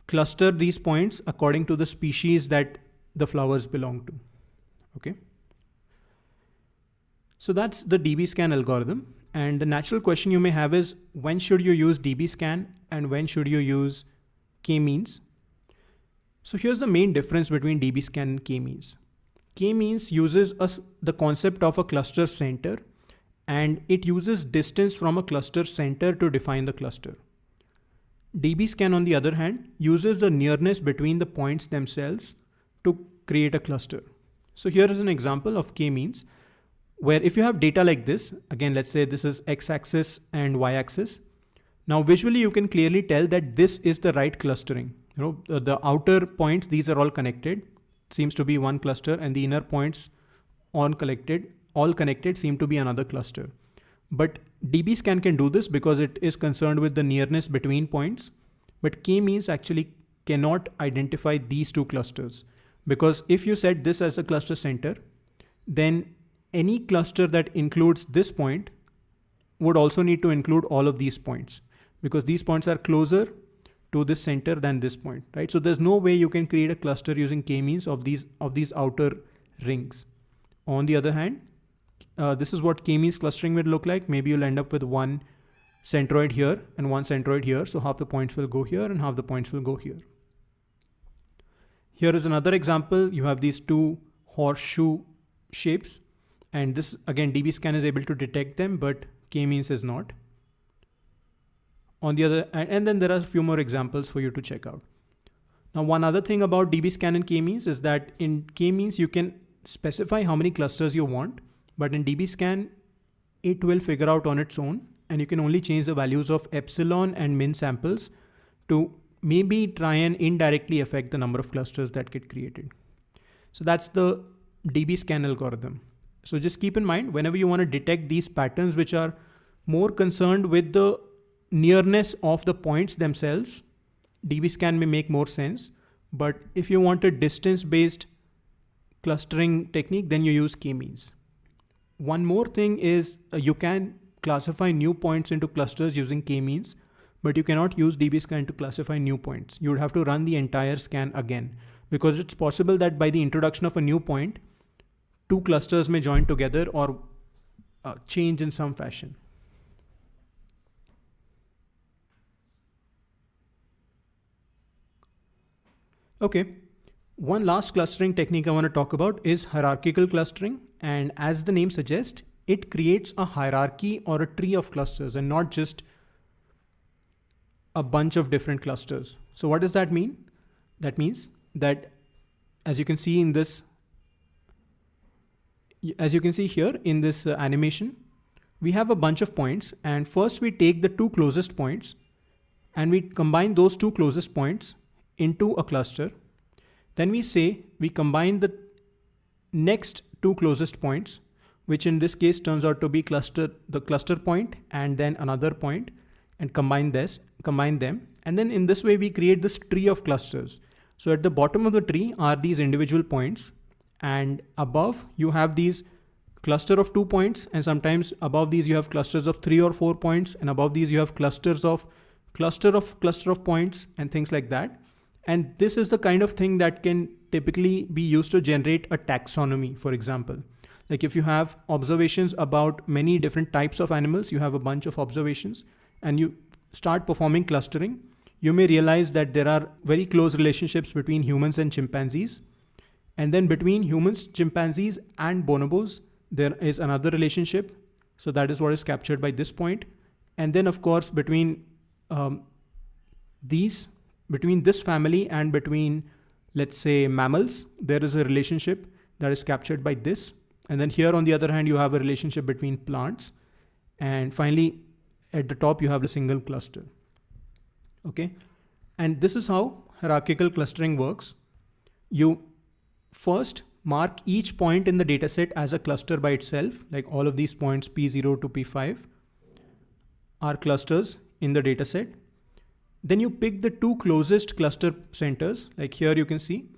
cluster these points according to the species that the flowers belong to. Okay. So that's the dbScan algorithm. And the natural question you may have is when should you use dbScan and when should you use k-means. So here's the main difference between dbScan and k-means. K-means uses us the concept of a cluster center and it uses distance from a cluster center to define the cluster. dbScan on the other hand uses the nearness between the points themselves to create a cluster. So here is an example of k-means where if you have data like this, again, let's say this is x-axis and y-axis, now visually you can clearly tell that this is the right clustering. You know, the, the outer points, these are all connected, seems to be one cluster and the inner points on collected, all connected seem to be another cluster. But dbScan can do this because it is concerned with the nearness between points. But k-means actually cannot identify these two clusters. Because if you set this as a cluster center, then any cluster that includes this point would also need to include all of these points because these points are closer to this center than this point, right? So there's no way you can create a cluster using k-means of these of these outer rings. On the other hand, uh, this is what k-means clustering would look like. Maybe you'll end up with one centroid here and one centroid here. So half the points will go here and half the points will go here. Here is another example. You have these two horseshoe shapes and this again dbScan is able to detect them, but k-means is not on the other and then there are a few more examples for you to check out. Now, one other thing about dbScan and k-means is that in k-means you can specify how many clusters you want, but in dbScan, it will figure out on its own and you can only change the values of epsilon and min samples to maybe try and indirectly affect the number of clusters that get created. So that's the dbScan algorithm. So just keep in mind whenever you want to detect these patterns which are more concerned with the nearness of the points themselves, dbScan may make more sense. But if you want a distance based clustering technique, then you use k-means. One more thing is uh, you can classify new points into clusters using k-means, but you cannot use dbScan to classify new points. You would have to run the entire scan again because it's possible that by the introduction of a new point, two clusters may join together or uh, change in some fashion. Okay, one last clustering technique I want to talk about is hierarchical clustering. And as the name suggests, it creates a hierarchy or a tree of clusters and not just a bunch of different clusters. So what does that mean? That means that as you can see in this, as you can see here in this uh, animation, we have a bunch of points and first we take the two closest points and we combine those two closest points into a cluster. Then we say we combine the next two closest points, which in this case turns out to be cluster the cluster point and then another point and combine this, combine them. And then in this way, we create this tree of clusters. So at the bottom of the tree are these individual points and above you have these cluster of two points and sometimes above these you have clusters of three or four points and above these you have clusters of cluster of cluster of points and things like that. And this is the kind of thing that can typically be used to generate a taxonomy, for example. Like if you have observations about many different types of animals, you have a bunch of observations and you start performing clustering, you may realize that there are very close relationships between humans and chimpanzees. And then between humans, chimpanzees and bonobos, there is another relationship. So that is what is captured by this point. And then of course, between um, these, between this family and between, let's say mammals, there is a relationship that is captured by this. And then here on the other hand, you have a relationship between plants. And finally, at the top, you have a single cluster. Okay. And this is how hierarchical clustering works. You first mark each point in the dataset as a cluster by itself, like all of these points P0 to P5 are clusters in the dataset. Then you pick the two closest cluster centers, like here you can see,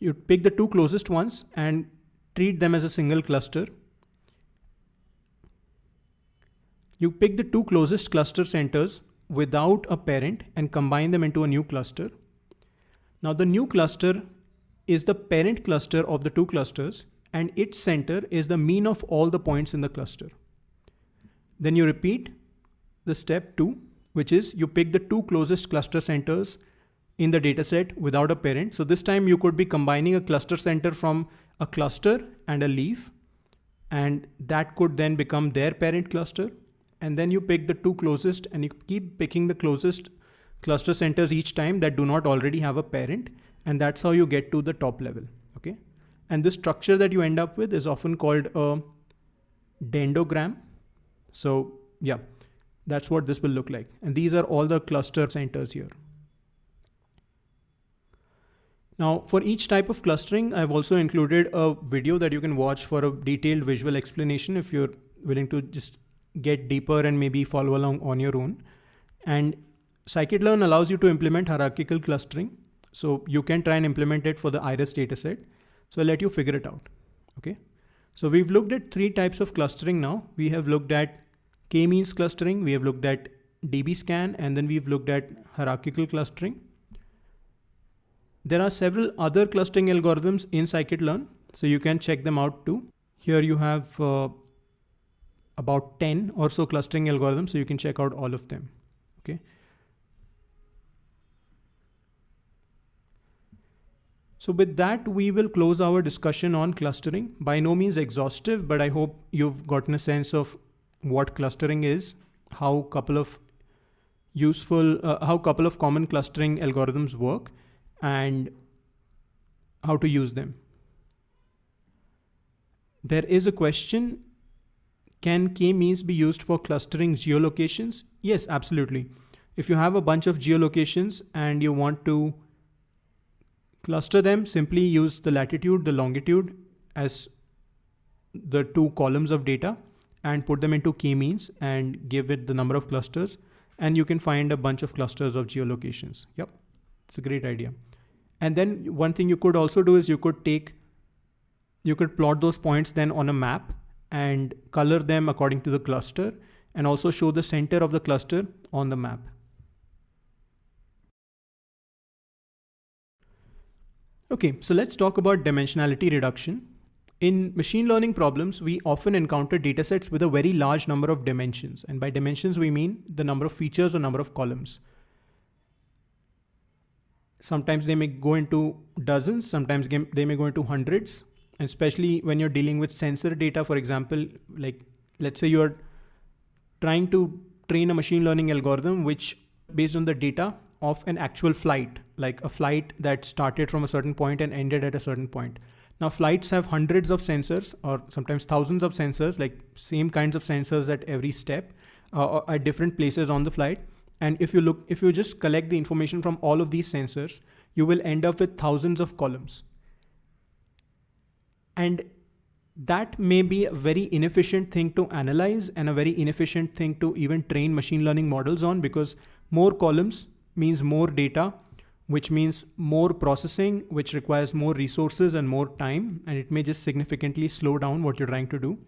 you pick the two closest ones and treat them as a single cluster. You pick the two closest cluster centers without a parent and combine them into a new cluster. Now the new cluster is the parent cluster of the two clusters and its center is the mean of all the points in the cluster. Then you repeat the step two, which is you pick the two closest cluster centers in the dataset without a parent. So this time you could be combining a cluster center from a cluster and a leaf, and that could then become their parent cluster. And then you pick the two closest and you keep picking the closest cluster centers each time that do not already have a parent and that's how you get to the top level okay and this structure that you end up with is often called a dendrogram so yeah that's what this will look like and these are all the cluster centers here now for each type of clustering I've also included a video that you can watch for a detailed visual explanation if you're willing to just get deeper and maybe follow along on your own and scikit-learn allows you to implement hierarchical clustering so you can try and implement it for the iris dataset. So I'll let you figure it out. Okay. So we've looked at three types of clustering now. We have looked at k-means clustering, we have looked at dbSCAN, and then we've looked at hierarchical clustering. There are several other clustering algorithms in scikit-learn, so you can check them out too. Here you have uh, about 10 or so clustering algorithms, so you can check out all of them. Okay. So with that, we will close our discussion on clustering. By no means exhaustive, but I hope you've gotten a sense of what clustering is, how couple of useful, uh, how couple of common clustering algorithms work and how to use them. There is a question, can k-means be used for clustering geolocations? Yes, absolutely. If you have a bunch of geolocations and you want to cluster them, simply use the latitude, the longitude as the two columns of data and put them into k-means and give it the number of clusters and you can find a bunch of clusters of geolocations. Yep, it's a great idea. And then one thing you could also do is you could take, you could plot those points then on a map and color them according to the cluster and also show the center of the cluster on the map. Okay, so let's talk about dimensionality reduction. In machine learning problems, we often encounter datasets with a very large number of dimensions. And by dimensions, we mean the number of features or number of columns. Sometimes they may go into dozens, sometimes they may go into hundreds, especially when you're dealing with sensor data, for example, like let's say you're trying to train a machine learning algorithm, which based on the data of an actual flight, like a flight that started from a certain point and ended at a certain point. Now flights have hundreds of sensors or sometimes thousands of sensors, like same kinds of sensors at every step uh, at different places on the flight. And if you look, if you just collect the information from all of these sensors, you will end up with thousands of columns. And that may be a very inefficient thing to analyze and a very inefficient thing to even train machine learning models on because more columns means more data, which means more processing, which requires more resources and more time, and it may just significantly slow down what you're trying to do.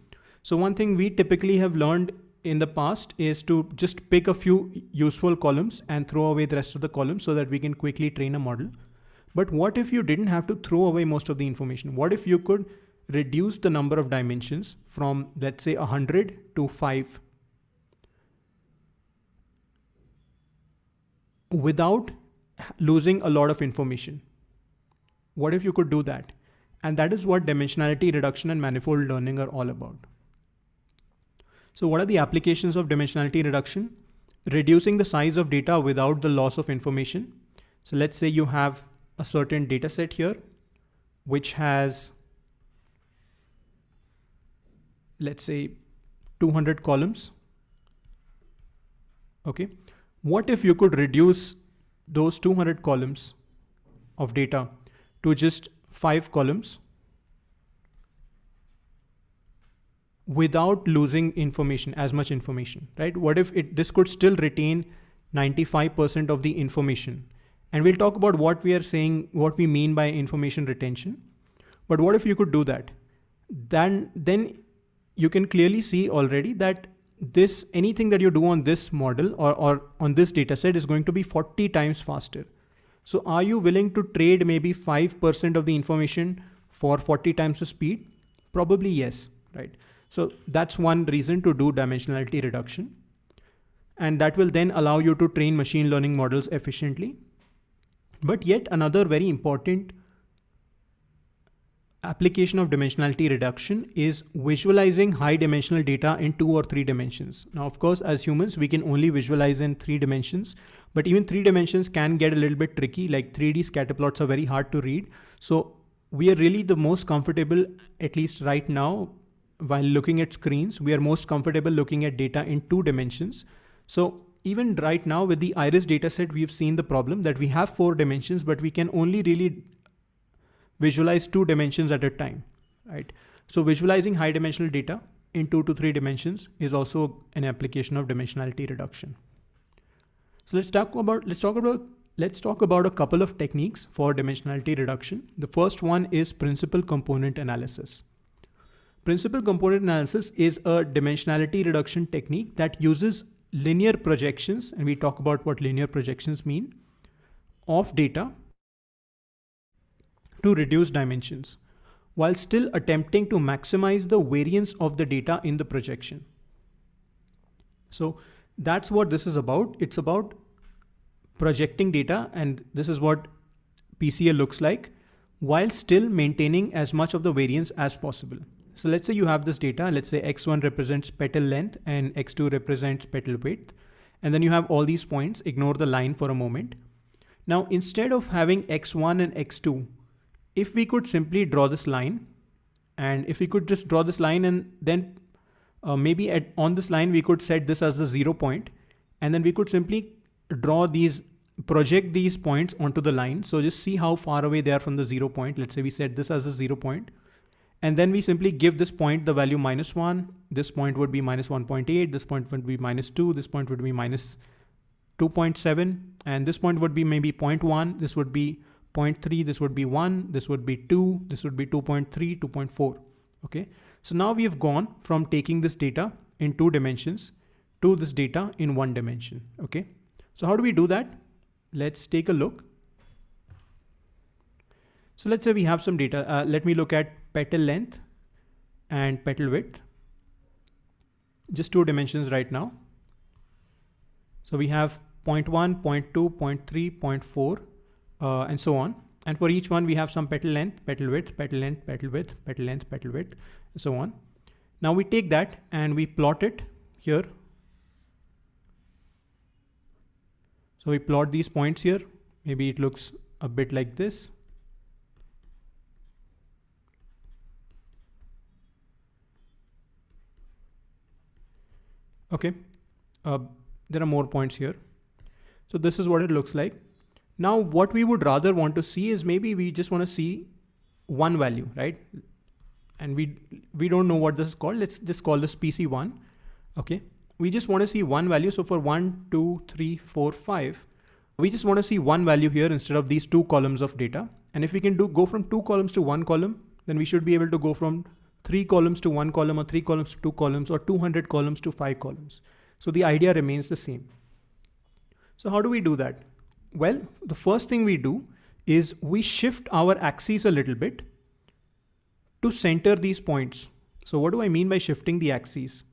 So one thing we typically have learned in the past is to just pick a few useful columns and throw away the rest of the columns so that we can quickly train a model. But what if you didn't have to throw away most of the information? What if you could reduce the number of dimensions from let's say 100 to 5 without losing a lot of information. What if you could do that? And that is what dimensionality reduction and manifold learning are all about. So what are the applications of dimensionality reduction? Reducing the size of data without the loss of information. So let's say you have a certain data set here, which has, let's say 200 columns. Okay. What if you could reduce those 200 columns of data to just five columns without losing information, as much information, right? What if it, this could still retain 95% of the information? And we'll talk about what we are saying, what we mean by information retention. But what if you could do that? Then, then you can clearly see already that this anything that you do on this model or, or on this data set is going to be 40 times faster. So are you willing to trade maybe 5% of the information for 40 times the speed? Probably yes, right? So that's one reason to do dimensionality reduction. And that will then allow you to train machine learning models efficiently. But yet another very important application of dimensionality reduction is visualizing high dimensional data in two or three dimensions. Now, of course, as humans, we can only visualize in three dimensions, but even three dimensions can get a little bit tricky. Like 3D scatter plots are very hard to read. So we are really the most comfortable, at least right now, while looking at screens, we are most comfortable looking at data in two dimensions. So even right now with the iris dataset, we've seen the problem that we have four dimensions, but we can only really visualize two dimensions at a time, right? So visualizing high dimensional data in two to three dimensions is also an application of dimensionality reduction. So let's talk about, let's talk about, let's talk about a couple of techniques for dimensionality reduction. The first one is principal component analysis. Principal component analysis is a dimensionality reduction technique that uses linear projections, and we talk about what linear projections mean, of data to reduce dimensions while still attempting to maximize the variance of the data in the projection. So that's what this is about. It's about projecting data and this is what PCA looks like while still maintaining as much of the variance as possible. So let's say you have this data, let's say X1 represents petal length and X2 represents petal width. And then you have all these points, ignore the line for a moment. Now, instead of having X1 and X2, if we could simply draw this line and if we could just draw this line and then uh, maybe at, on this line we could set this as the zero point and then we could simply draw these project these points onto the line. So just see how far away they are from the zero point. Let's say we set this as a zero point and then we simply give this point the value minus 1 this point would be minus 1.8 this point would be minus 2 this point would be minus 2.7 and this point would be maybe 0.1 this would be 0.3, this would be 1, this would be 2, this would be 2.3, 2.4. Okay, so now we have gone from taking this data in two dimensions to this data in one dimension. Okay, so how do we do that? Let's take a look. So let's say we have some data. Uh, let me look at petal length and petal width. Just two dimensions right now. So we have 0 0.1, 0 0.2, 0 0.3, 0.4 uh, and so on. And for each one, we have some petal length, petal width, petal length, petal width, petal length, petal width, and so on. Now we take that and we plot it here. So we plot these points here. Maybe it looks a bit like this. Okay, uh, there are more points here. So this is what it looks like. Now what we would rather want to see is maybe we just want to see one value, right? And we, we don't know what this is called. Let's just call this PC1. Okay. We just want to see one value. So for one, two, three, four, five, we just want to see one value here instead of these two columns of data. And if we can do go from two columns to one column, then we should be able to go from three columns to one column or three columns to two columns or 200 columns to five columns. So the idea remains the same. So how do we do that? Well, the first thing we do is we shift our axes a little bit to center these points. So what do I mean by shifting the axes?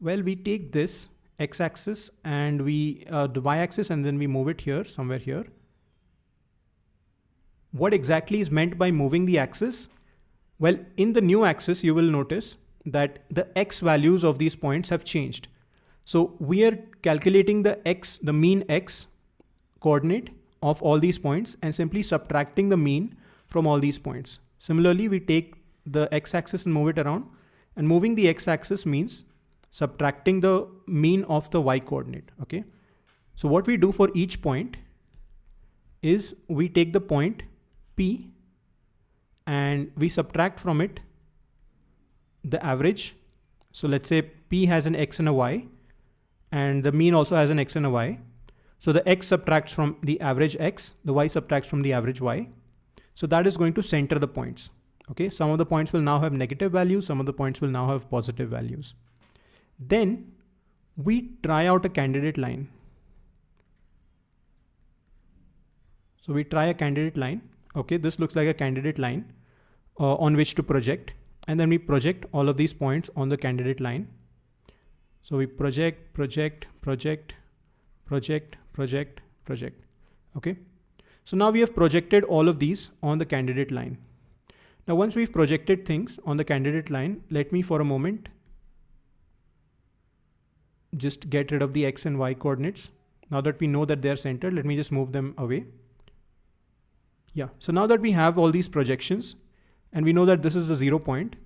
Well, we take this x-axis and we uh, the y-axis and then we move it here somewhere here. What exactly is meant by moving the axis? Well, in the new axis, you will notice that the x values of these points have changed. So we are calculating the x, the mean x coordinate of all these points and simply subtracting the mean from all these points. Similarly, we take the x-axis and move it around and moving the x-axis means subtracting the mean of the y coordinate. Okay. So what we do for each point is we take the point P and we subtract from it the average. So let's say P has an X and a Y and the mean also has an X and a Y. So the X subtracts from the average X, the Y subtracts from the average Y. So that is going to center the points. Okay, some of the points will now have negative values, some of the points will now have positive values. Then we try out a candidate line. So we try a candidate line. Okay, this looks like a candidate line uh, on which to project. And then we project all of these points on the candidate line. So we project, project, project, project, project, project. Okay. So now we have projected all of these on the candidate line. Now, once we've projected things on the candidate line, let me for a moment just get rid of the X and Y coordinates. Now that we know that they're centered, let me just move them away. Yeah, so now that we have all these projections and we know that this is the zero point,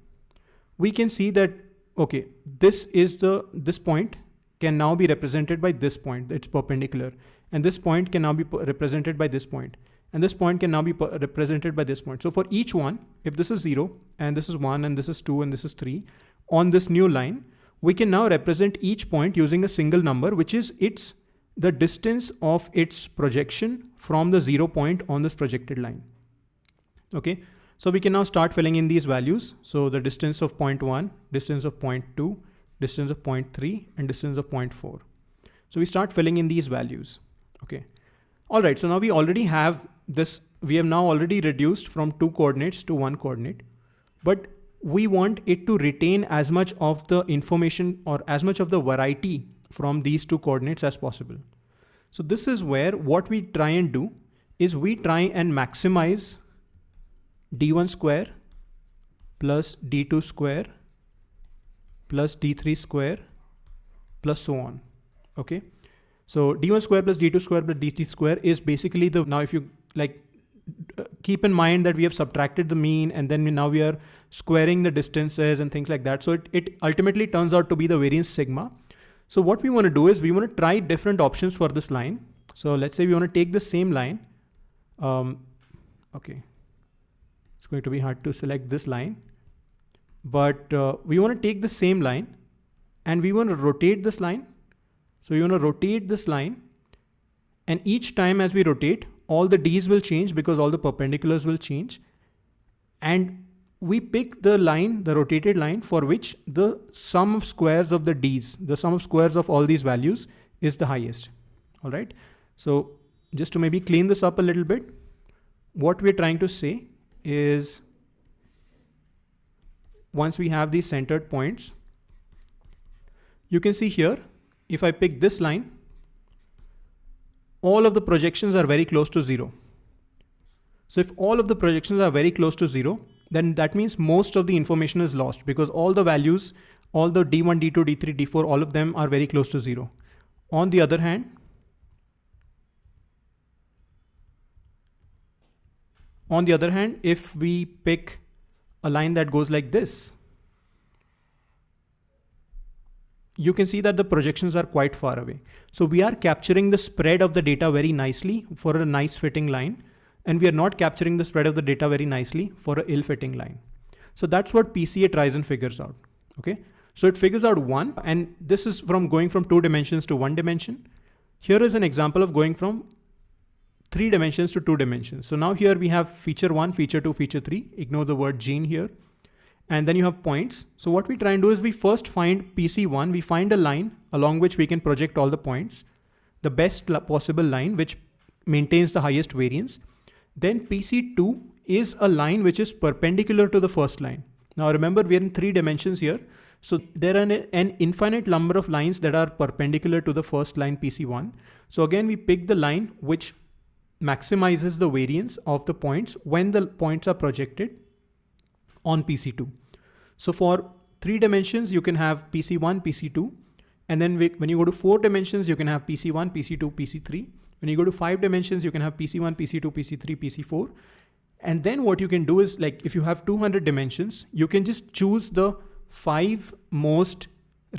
we can see that, okay, this is the, this point can now be represented by this point, it's perpendicular. And this point can now be represented by this point. And this point can now be represented by this point. So for each one, if this is zero and this is one and this is two and this is three on this new line, we can now represent each point using a single number, which is its the distance of its projection from the zero point on this projected line. Okay, so we can now start filling in these values. So the distance of point one, distance of point two, distance of point 0.3 and distance of point 0.4. So we start filling in these values. Okay. All right. So now we already have this. We have now already reduced from two coordinates to one coordinate, but we want it to retain as much of the information or as much of the variety from these two coordinates as possible. So this is where what we try and do is we try and maximize d1 square plus d2 square plus d3 square plus so on. Okay. So d1 square plus d2 square plus d3 square is basically the, now if you like keep in mind that we have subtracted the mean and then we, now we are squaring the distances and things like that. So it, it ultimately turns out to be the variance sigma. So what we want to do is we want to try different options for this line. So let's say we want to take the same line. Um, okay. It's going to be hard to select this line, but uh, we want to take the same line and we want to rotate this line. So we want to rotate this line and each time as we rotate, all the d's will change because all the perpendiculars will change. And we pick the line, the rotated line for which the sum of squares of the d's, the sum of squares of all these values is the highest. All right. So just to maybe clean this up a little bit, what we're trying to say is once we have these centered points, you can see here, if I pick this line, all of the projections are very close to zero. So if all of the projections are very close to zero, then that means most of the information is lost because all the values, all the D1, D2, D3, D4, all of them are very close to zero. On the other hand, on the other hand, if we pick a line that goes like this, you can see that the projections are quite far away. So we are capturing the spread of the data very nicely for a nice fitting line. And we are not capturing the spread of the data very nicely for a ill fitting line. So that's what PCA tries and figures out. Okay. So it figures out one, and this is from going from two dimensions to one dimension. Here is an example of going from three dimensions to two dimensions. So now here we have feature one, feature two, feature three. Ignore the word gene here. And then you have points. So what we try and do is we first find PC1, we find a line along which we can project all the points, the best possible line which maintains the highest variance. Then PC2 is a line which is perpendicular to the first line. Now remember we're in three dimensions here. So there are an, infinite number of lines that are perpendicular to the first line PC1. So again, we pick the line which maximizes the variance of the points when the points are projected on PC2. So for three dimensions, you can have PC1, PC2. And then when you go to four dimensions, you can have PC1, PC2, PC3. When you go to five dimensions, you can have PC1, PC2, PC3, PC4. And then what you can do is like, if you have 200 dimensions, you can just choose the five most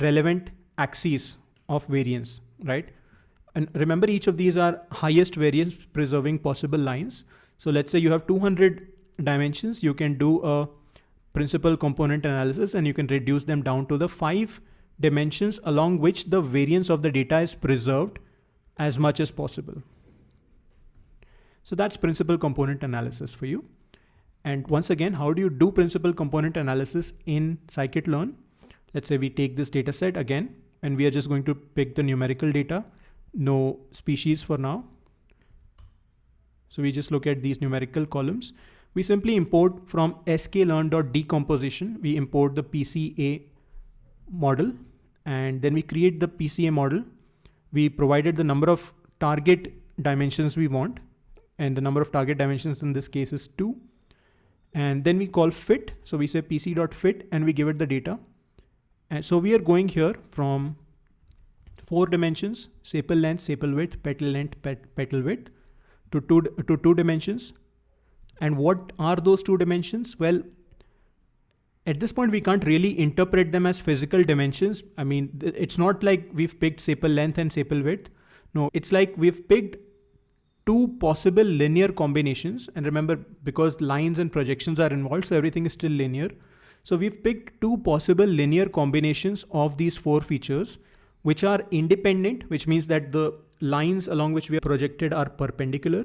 relevant axes of variance, right? And remember each of these are highest variance preserving possible lines. So let's say you have 200 dimensions, you can do a principal component analysis and you can reduce them down to the five dimensions along which the variance of the data is preserved as much as possible. So that's principal component analysis for you. And once again, how do you do principal component analysis in scikit-learn? Let's say we take this data set again, and we are just going to pick the numerical data, no species for now. So we just look at these numerical columns we simply import from sklearn.decomposition, we import the PCA model and then we create the PCA model. We provided the number of target dimensions we want and the number of target dimensions in this case is two. And then we call fit. So we say pc.fit and we give it the data. And so we are going here from four dimensions, sepal length, sepal width, petal length, pet, petal width to two, to two dimensions and what are those two dimensions? Well, at this point, we can't really interpret them as physical dimensions. I mean, it's not like we've picked sepal length and sepal width. No, it's like we've picked two possible linear combinations. And remember, because lines and projections are involved, so everything is still linear. So we've picked two possible linear combinations of these four features, which are independent, which means that the lines along which we are projected are perpendicular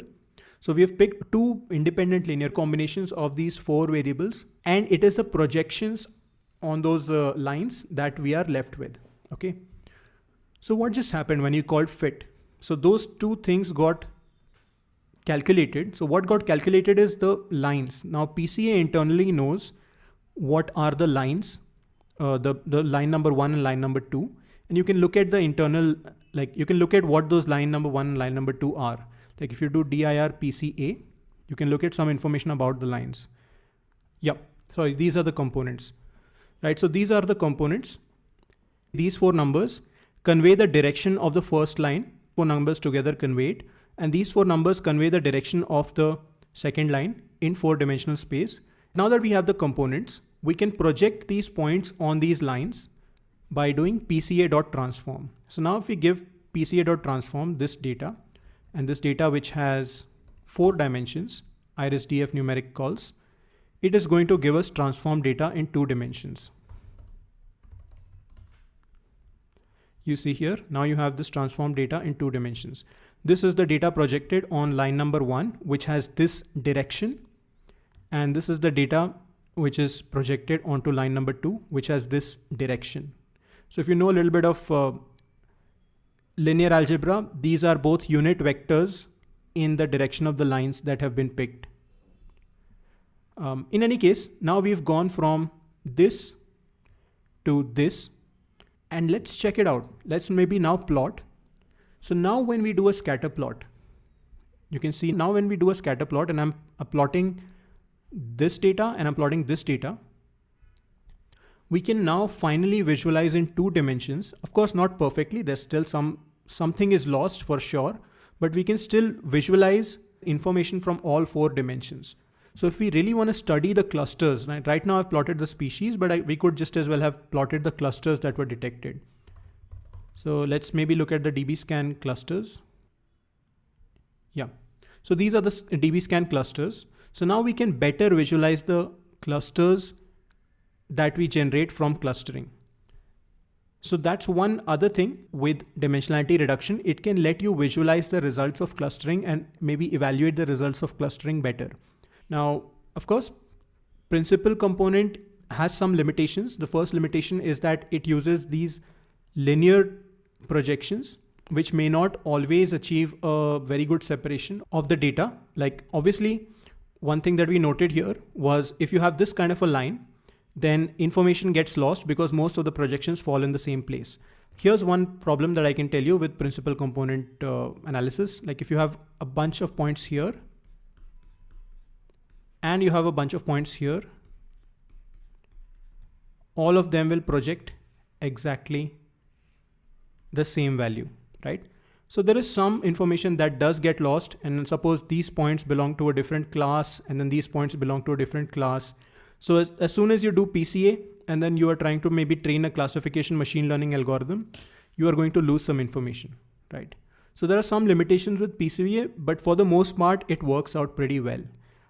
so we have picked two independent linear combinations of these four variables and it is the projections on those uh, lines that we are left with. Okay. So what just happened when you called fit? So those two things got calculated. So what got calculated is the lines. Now PCA internally knows what are the lines, uh, the, the line number one and line number two. And you can look at the internal, like you can look at what those line number one line number two are. Like if you do dir pca, you can look at some information about the lines. Yep. Sorry, these are the components, right? So these are the components. These four numbers convey the direction of the first line. Four numbers together convey it. And these four numbers convey the direction of the second line in four dimensional space. Now that we have the components, we can project these points on these lines by doing pca.transform. So now if we give pca.transform this data, and this data which has four dimensions, irisdf numeric calls, it is going to give us transform data in two dimensions. You see here, now you have this transform data in two dimensions. This is the data projected on line number one, which has this direction. And this is the data which is projected onto line number two, which has this direction. So if you know a little bit of uh, linear algebra, these are both unit vectors in the direction of the lines that have been picked. Um, in any case, now we've gone from this to this and let's check it out. Let's maybe now plot. So now when we do a scatter plot, you can see now when we do a scatter plot and I'm plotting this data and I'm plotting this data, we can now finally visualize in two dimensions. Of course, not perfectly. There's still some something is lost for sure, but we can still visualize information from all four dimensions. So if we really want to study the clusters, right, right now I've plotted the species, but I, we could just as well have plotted the clusters that were detected. So let's maybe look at the dbScan clusters. Yeah. So these are the dbScan clusters. So now we can better visualize the clusters that we generate from clustering. So that's one other thing with dimensionality reduction. It can let you visualize the results of clustering and maybe evaluate the results of clustering better. Now, of course, principal component has some limitations. The first limitation is that it uses these linear projections which may not always achieve a very good separation of the data. Like obviously, one thing that we noted here was if you have this kind of a line, then information gets lost because most of the projections fall in the same place. Here's one problem that I can tell you with principal component uh, analysis. Like if you have a bunch of points here and you have a bunch of points here, all of them will project exactly the same value, right? So there is some information that does get lost. And suppose these points belong to a different class and then these points belong to a different class. So as, as soon as you do PCA and then you are trying to maybe train a classification machine learning algorithm, you are going to lose some information, right? So there are some limitations with PCA, but for the most part, it works out pretty well.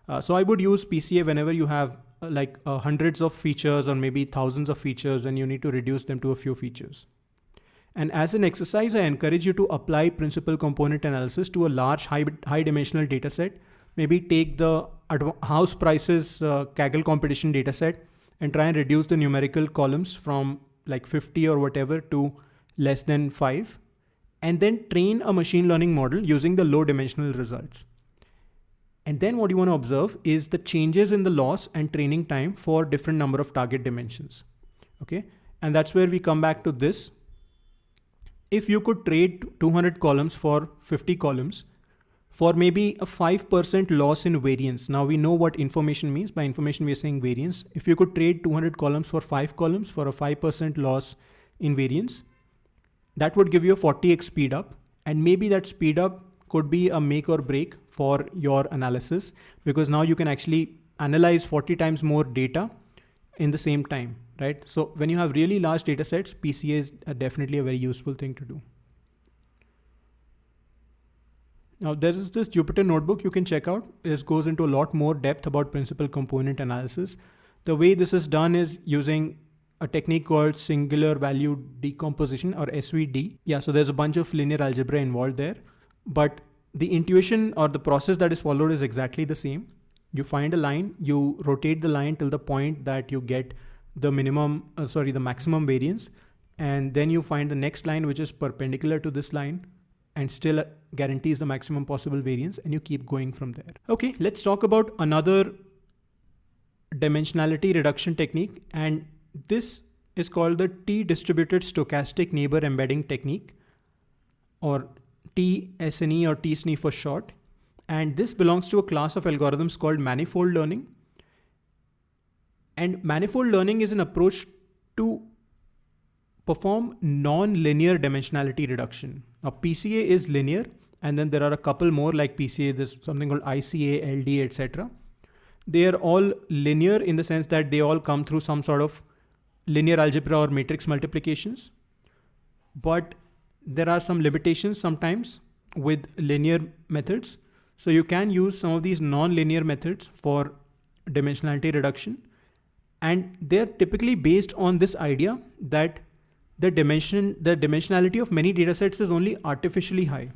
Uh, so I would use PCA whenever you have uh, like uh, hundreds of features or maybe thousands of features and you need to reduce them to a few features. And as an exercise, I encourage you to apply principal component analysis to a large high, high dimensional data set. Maybe take the house prices uh, Kaggle competition data set and try and reduce the numerical columns from like 50 or whatever to less than five. And then train a machine learning model using the low dimensional results. And then what you want to observe is the changes in the loss and training time for different number of target dimensions. Okay. And that's where we come back to this if you could trade 200 columns for 50 columns for maybe a 5% loss in variance. Now we know what information means. By information, we are saying variance. If you could trade 200 columns for five columns for a 5% loss in variance, that would give you a 40x speed up. And maybe that speed up could be a make or break for your analysis because now you can actually analyze 40 times more data in the same time right? So when you have really large data sets, PCA is definitely a very useful thing to do. Now there is this Jupyter notebook you can check out. This goes into a lot more depth about principal component analysis. The way this is done is using a technique called singular value decomposition or SVD. Yeah, so there's a bunch of linear algebra involved there, but the intuition or the process that is followed is exactly the same. You find a line, you rotate the line till the point that you get the minimum, uh, sorry, the maximum variance. And then you find the next line, which is perpendicular to this line and still guarantees the maximum possible variance and you keep going from there. Okay, let's talk about another dimensionality reduction technique. And this is called the T-distributed stochastic neighbor embedding technique or TSNE or TSNE for short. And this belongs to a class of algorithms called manifold learning. And manifold learning is an approach to perform non-linear dimensionality reduction. Now PCA is linear and then there are a couple more like PCA, there's something called ICA, LD, etc. They are all linear in the sense that they all come through some sort of linear algebra or matrix multiplications. But there are some limitations sometimes with linear methods. So you can use some of these non-linear methods for dimensionality reduction and they're typically based on this idea that the dimension the dimensionality of many datasets is only artificially high.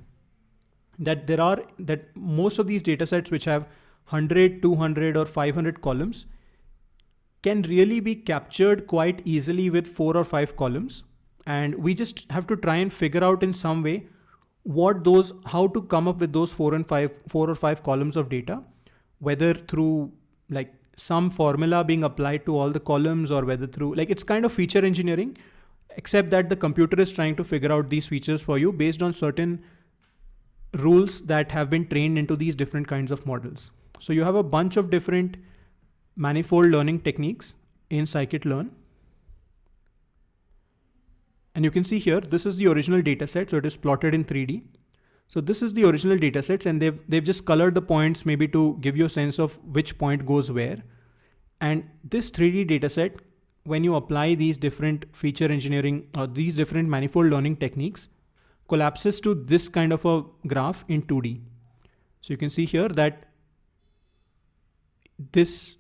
That there are that most of these datasets which have 100 200 or 500 columns can really be captured quite easily with four or five columns. And we just have to try and figure out in some way what those how to come up with those four and five four or five columns of data whether through like some formula being applied to all the columns or whether through like it's kind of feature engineering except that the computer is trying to figure out these features for you based on certain rules that have been trained into these different kinds of models. So you have a bunch of different manifold learning techniques in scikit-learn. And you can see here, this is the original data set. So it is plotted in 3D. So this is the original data sets and they've, they've just colored the points maybe to give you a sense of which point goes where. And this 3D data set when you apply these different feature engineering or these different manifold learning techniques collapses to this kind of a graph in 2D. So you can see here that this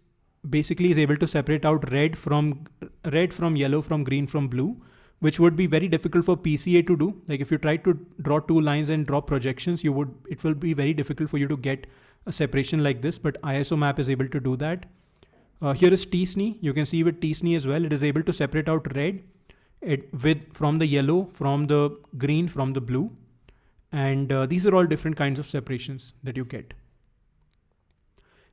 basically is able to separate out red from red from yellow from green from blue which would be very difficult for PCA to do. Like if you try to draw two lines and draw projections, you would it will be very difficult for you to get a separation like this, but Isomap is able to do that. Uh, here is tsne. You can see with tsne as well, it is able to separate out red it, with from the yellow, from the green, from the blue. And uh, these are all different kinds of separations that you get.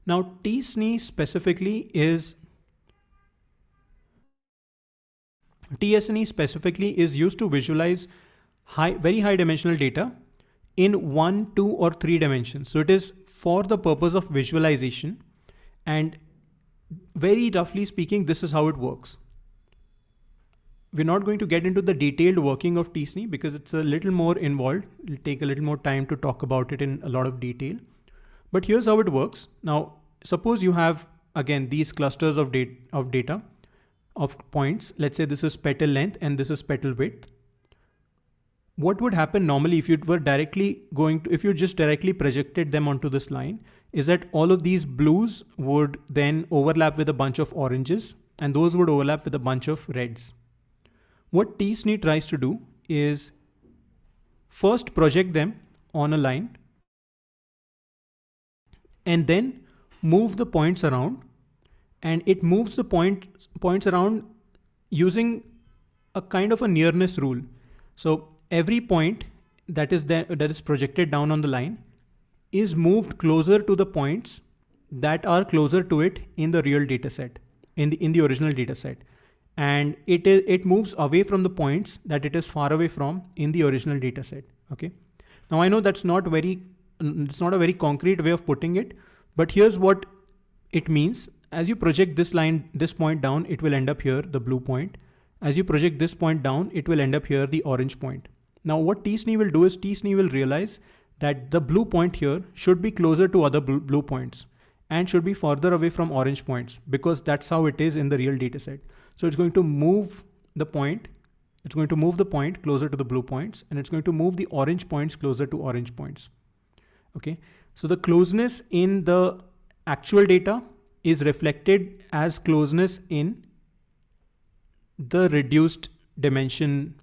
Now tsne specifically is TSNE specifically is used to visualize high, very high dimensional data in one, two, or three dimensions. So it is for the purpose of visualization. And very roughly speaking, this is how it works. We're not going to get into the detailed working of tsne because it's a little more involved. It'll take a little more time to talk about it in a lot of detail. But here's how it works. Now, suppose you have, again, these clusters of, data of data of points. Let's say this is petal length and this is petal width. What would happen normally if you were directly going to, if you just directly projected them onto this line, is that all of these blues would then overlap with a bunch of oranges and those would overlap with a bunch of reds. What tsne tries to do is first project them on a line and then move the points around and it moves the point points around using a kind of a nearness rule. So every point that is that is projected down on the line is moved closer to the points that are closer to it in the real data set in the in the original data set and it is it moves away from the points that it is far away from in the original data set okay now i know that's not very it's not a very concrete way of putting it but here's what it means as you project this line, this point down, it will end up here, the blue point. As you project this point down, it will end up here, the orange point. Now what tsne will do is tsne will realize that the blue point here should be closer to other blue points and should be further away from orange points because that's how it is in the real data set. So it's going to move the point, it's going to move the point closer to the blue points and it's going to move the orange points closer to orange points. Okay, so the closeness in the actual data is reflected as closeness in the reduced dimension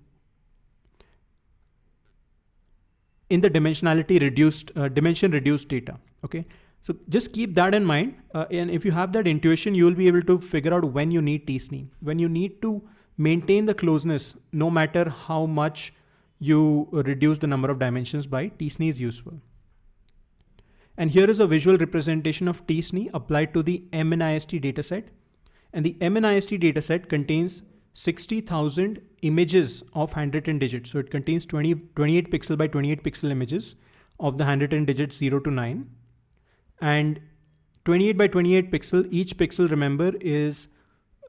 in the dimensionality reduced uh, dimension reduced data okay? So just keep that in mind uh, and if you have that intuition you will be able to figure out when you need tsne. When you need to maintain the closeness no matter how much you reduce the number of dimensions by tsne is useful. And here is a visual representation of tsne applied to the MNIST dataset. And the MNIST dataset contains 60,000 images of handwritten digits. So it contains 20, 28 pixel by 28 pixel images of the handwritten digits 0 to 9. And 28 by 28 pixel, each pixel, remember, is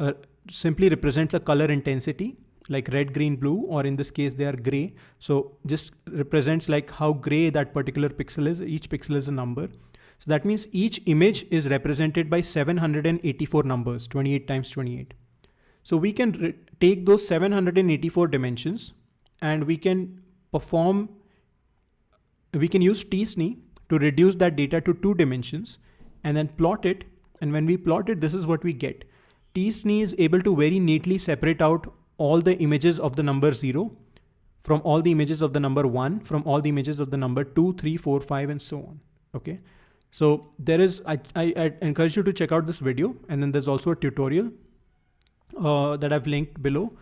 uh, simply represents a color intensity like red, green, blue, or in this case, they are gray. So just represents like how gray that particular pixel is. Each pixel is a number. So that means each image is represented by 784 numbers, 28 times 28. So we can take those 784 dimensions and we can perform, we can use tsne to reduce that data to two dimensions and then plot it. And when we plot it, this is what we get. tsne is able to very neatly separate out all the images of the number 0 from all the images of the number 1 from all the images of the number 2 3 4 5 and so on okay so there is I, I, I encourage you to check out this video and then there's also a tutorial uh, that I've linked below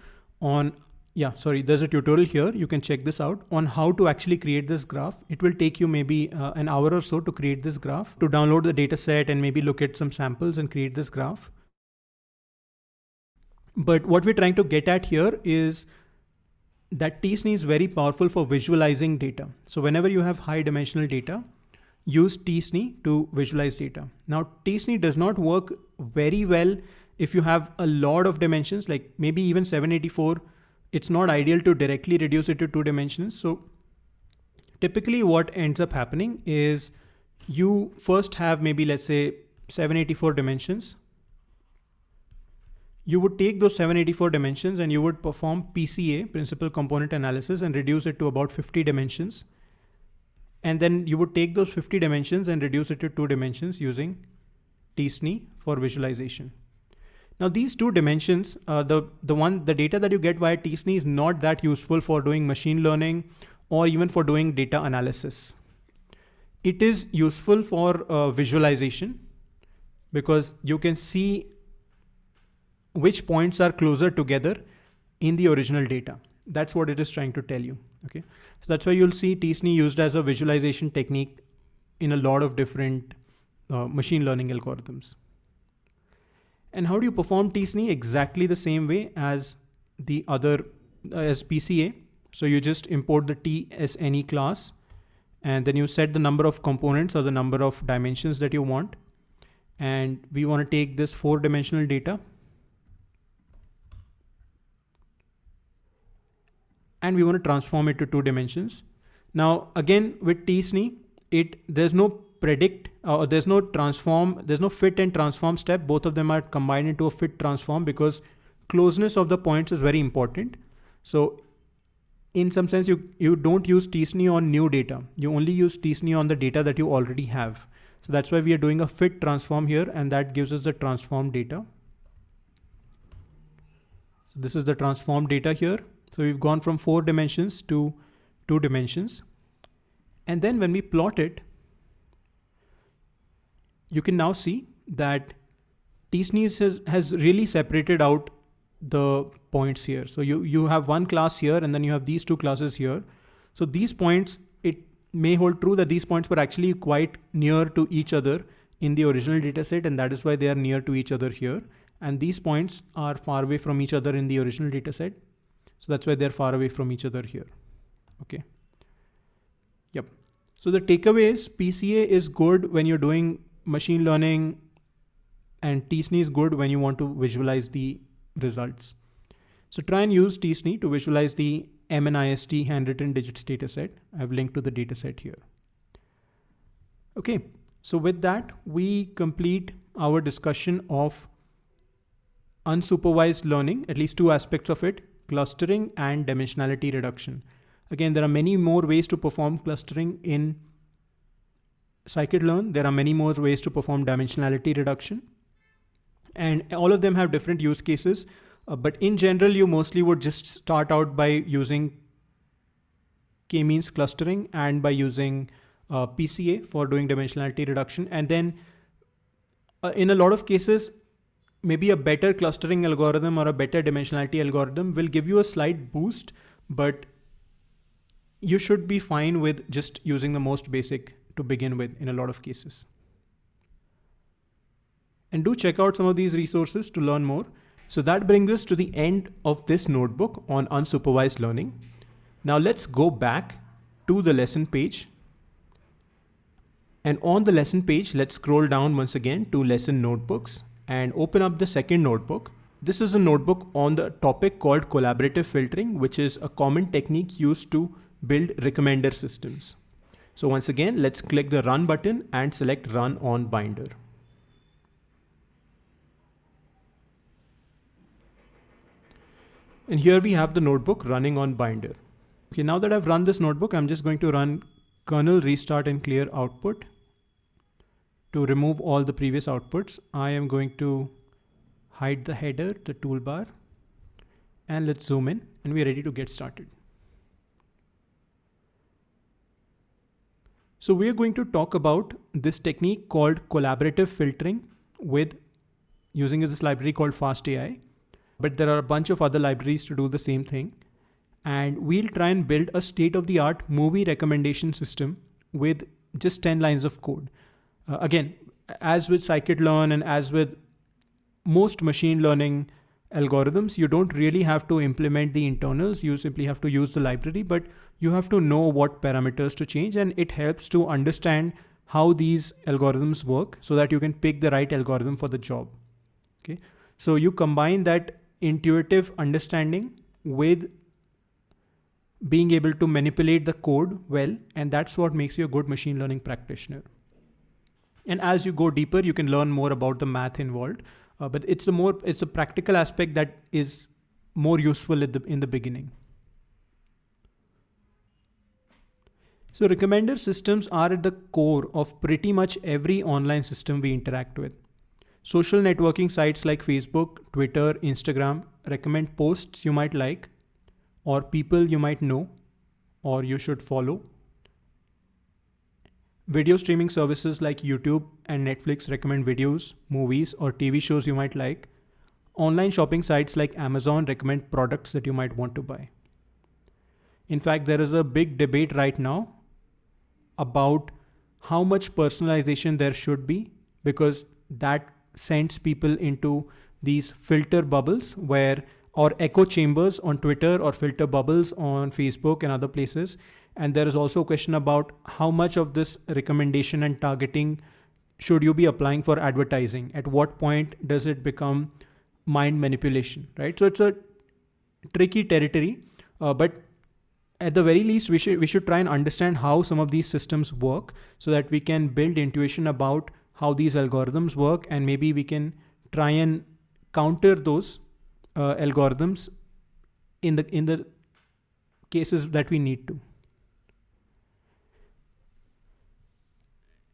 on yeah sorry there's a tutorial here you can check this out on how to actually create this graph it will take you maybe uh, an hour or so to create this graph to download the data set and maybe look at some samples and create this graph but what we're trying to get at here is that tsne is very powerful for visualizing data. So whenever you have high dimensional data, use tsne to visualize data. Now tsne does not work very well if you have a lot of dimensions, like maybe even 784, it's not ideal to directly reduce it to two dimensions. So typically what ends up happening is you first have maybe let's say 784 dimensions you would take those 784 dimensions and you would perform PCA, principal component analysis, and reduce it to about 50 dimensions. And then you would take those 50 dimensions and reduce it to two dimensions using t-SNE for visualization. Now these two dimensions, uh, the, the one, the data that you get via t-SNE is not that useful for doing machine learning or even for doing data analysis. It is useful for uh, visualization because you can see which points are closer together in the original data. That's what it is trying to tell you. Okay, so that's why you'll see t-SNE used as a visualization technique in a lot of different uh, machine learning algorithms. And how do you perform t-SNE? Exactly the same way as the other uh, as PCA. So you just import the t-SNE class and then you set the number of components or the number of dimensions that you want. And we want to take this four dimensional data and we want to transform it to two dimensions. Now, again, with t-SNE, it there's no predict uh, there's no transform, there's no fit and transform step. Both of them are combined into a fit transform because closeness of the points is very important. So in some sense, you, you don't use t-SNE on new data. You only use t-SNE on the data that you already have. So that's why we are doing a fit transform here and that gives us the transform data. So this is the transform data here. So we've gone from four dimensions to two dimensions. And then when we plot it, you can now see that t-SNE has, has really separated out the points here. So you, you have one class here and then you have these two classes here. So these points, it may hold true that these points were actually quite near to each other in the original data set and that is why they are near to each other here. And these points are far away from each other in the original data set. So that's why they're far away from each other here. Okay. Yep. So the takeaway is PCA is good when you're doing machine learning and t-SNE is good when you want to visualize the results. So try and use t-SNE to visualize the MNIST handwritten digits dataset. I've linked to the dataset here. Okay, so with that, we complete our discussion of unsupervised learning, at least two aspects of it, clustering and dimensionality reduction. Again, there are many more ways to perform clustering in scikit-learn. There are many more ways to perform dimensionality reduction. And all of them have different use cases. Uh, but in general, you mostly would just start out by using k-means clustering and by using uh, PCA for doing dimensionality reduction. And then uh, in a lot of cases, maybe a better clustering algorithm or a better dimensionality algorithm will give you a slight boost, but you should be fine with just using the most basic to begin with in a lot of cases. And do check out some of these resources to learn more. So that brings us to the end of this notebook on unsupervised learning. Now let's go back to the lesson page. And on the lesson page, let's scroll down once again to lesson notebooks and open up the second notebook. This is a notebook on the topic called collaborative filtering, which is a common technique used to build recommender systems. So once again, let's click the run button and select run on binder. And here we have the notebook running on binder. Okay, now that I've run this notebook, I'm just going to run kernel restart and clear output to remove all the previous outputs, I am going to hide the header, the toolbar, and let's zoom in and we're ready to get started. So we're going to talk about this technique called collaborative filtering with using this library called FastAI. But there are a bunch of other libraries to do the same thing. And we'll try and build a state of the art movie recommendation system with just 10 lines of code. Uh, again, as with scikit-learn and as with most machine learning algorithms, you don't really have to implement the internals. You simply have to use the library, but you have to know what parameters to change. And it helps to understand how these algorithms work so that you can pick the right algorithm for the job. Okay. So you combine that intuitive understanding with being able to manipulate the code well, and that's what makes you a good machine learning practitioner. And as you go deeper, you can learn more about the math involved. Uh, but it's a more it's a practical aspect that is more useful in the in the beginning. So recommender systems are at the core of pretty much every online system we interact with. Social networking sites like Facebook, Twitter, Instagram recommend posts you might like or people you might know or you should follow. Video streaming services like YouTube and Netflix recommend videos, movies, or TV shows you might like. Online shopping sites like Amazon recommend products that you might want to buy. In fact, there is a big debate right now about how much personalization there should be because that sends people into these filter bubbles where or echo chambers on Twitter or filter bubbles on Facebook and other places. And there is also a question about how much of this recommendation and targeting should you be applying for advertising? At what point does it become mind manipulation, right? So it's a tricky territory, uh, but at the very least, we should we should try and understand how some of these systems work, so that we can build intuition about how these algorithms work, and maybe we can try and counter those uh, algorithms in the in the cases that we need to.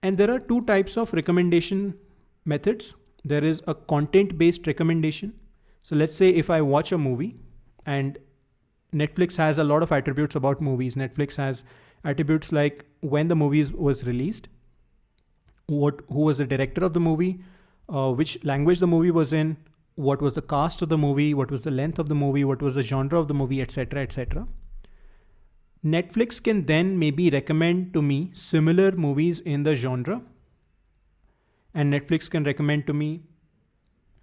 And there are two types of recommendation methods. There is a content based recommendation. So let's say if I watch a movie and Netflix has a lot of attributes about movies. Netflix has attributes like when the movie was released, what who was the director of the movie, uh, which language the movie was in, what was the cast of the movie, what was the length of the movie, what was the genre of the movie, etc., etc. Netflix can then maybe recommend to me similar movies in the genre, and Netflix can recommend to me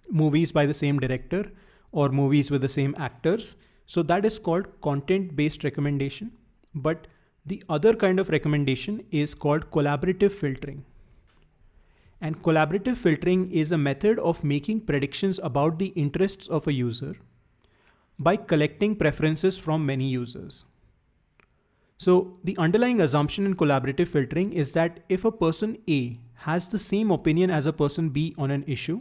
movies by the same director or movies with the same actors so that is called content based recommendation. But the other kind of recommendation is called collaborative filtering. And collaborative filtering is a method of making predictions about the interests of a user by collecting preferences from many users. So the underlying assumption in collaborative filtering is that if a person A has the same opinion as a person B on an issue,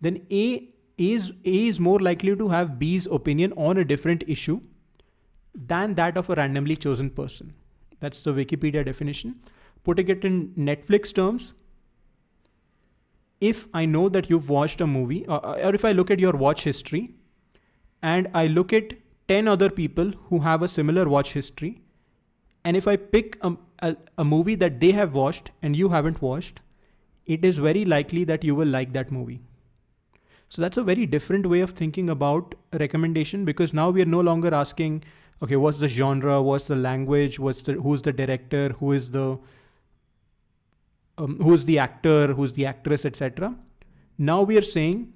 then A is A is more likely to have B's opinion on a different issue than that of a randomly chosen person. That's the Wikipedia definition. Putting it in Netflix terms, if I know that you've watched a movie, or, or if I look at your watch history and I look at 10 other people who have a similar watch history, and if I pick a, a, a movie that they have watched and you haven't watched, it is very likely that you will like that movie. So that's a very different way of thinking about recommendation because now we are no longer asking, okay, what's the genre, what's the language, what's the who's the director, who is the um, who's the actor, who's the actress, etc. Now we are saying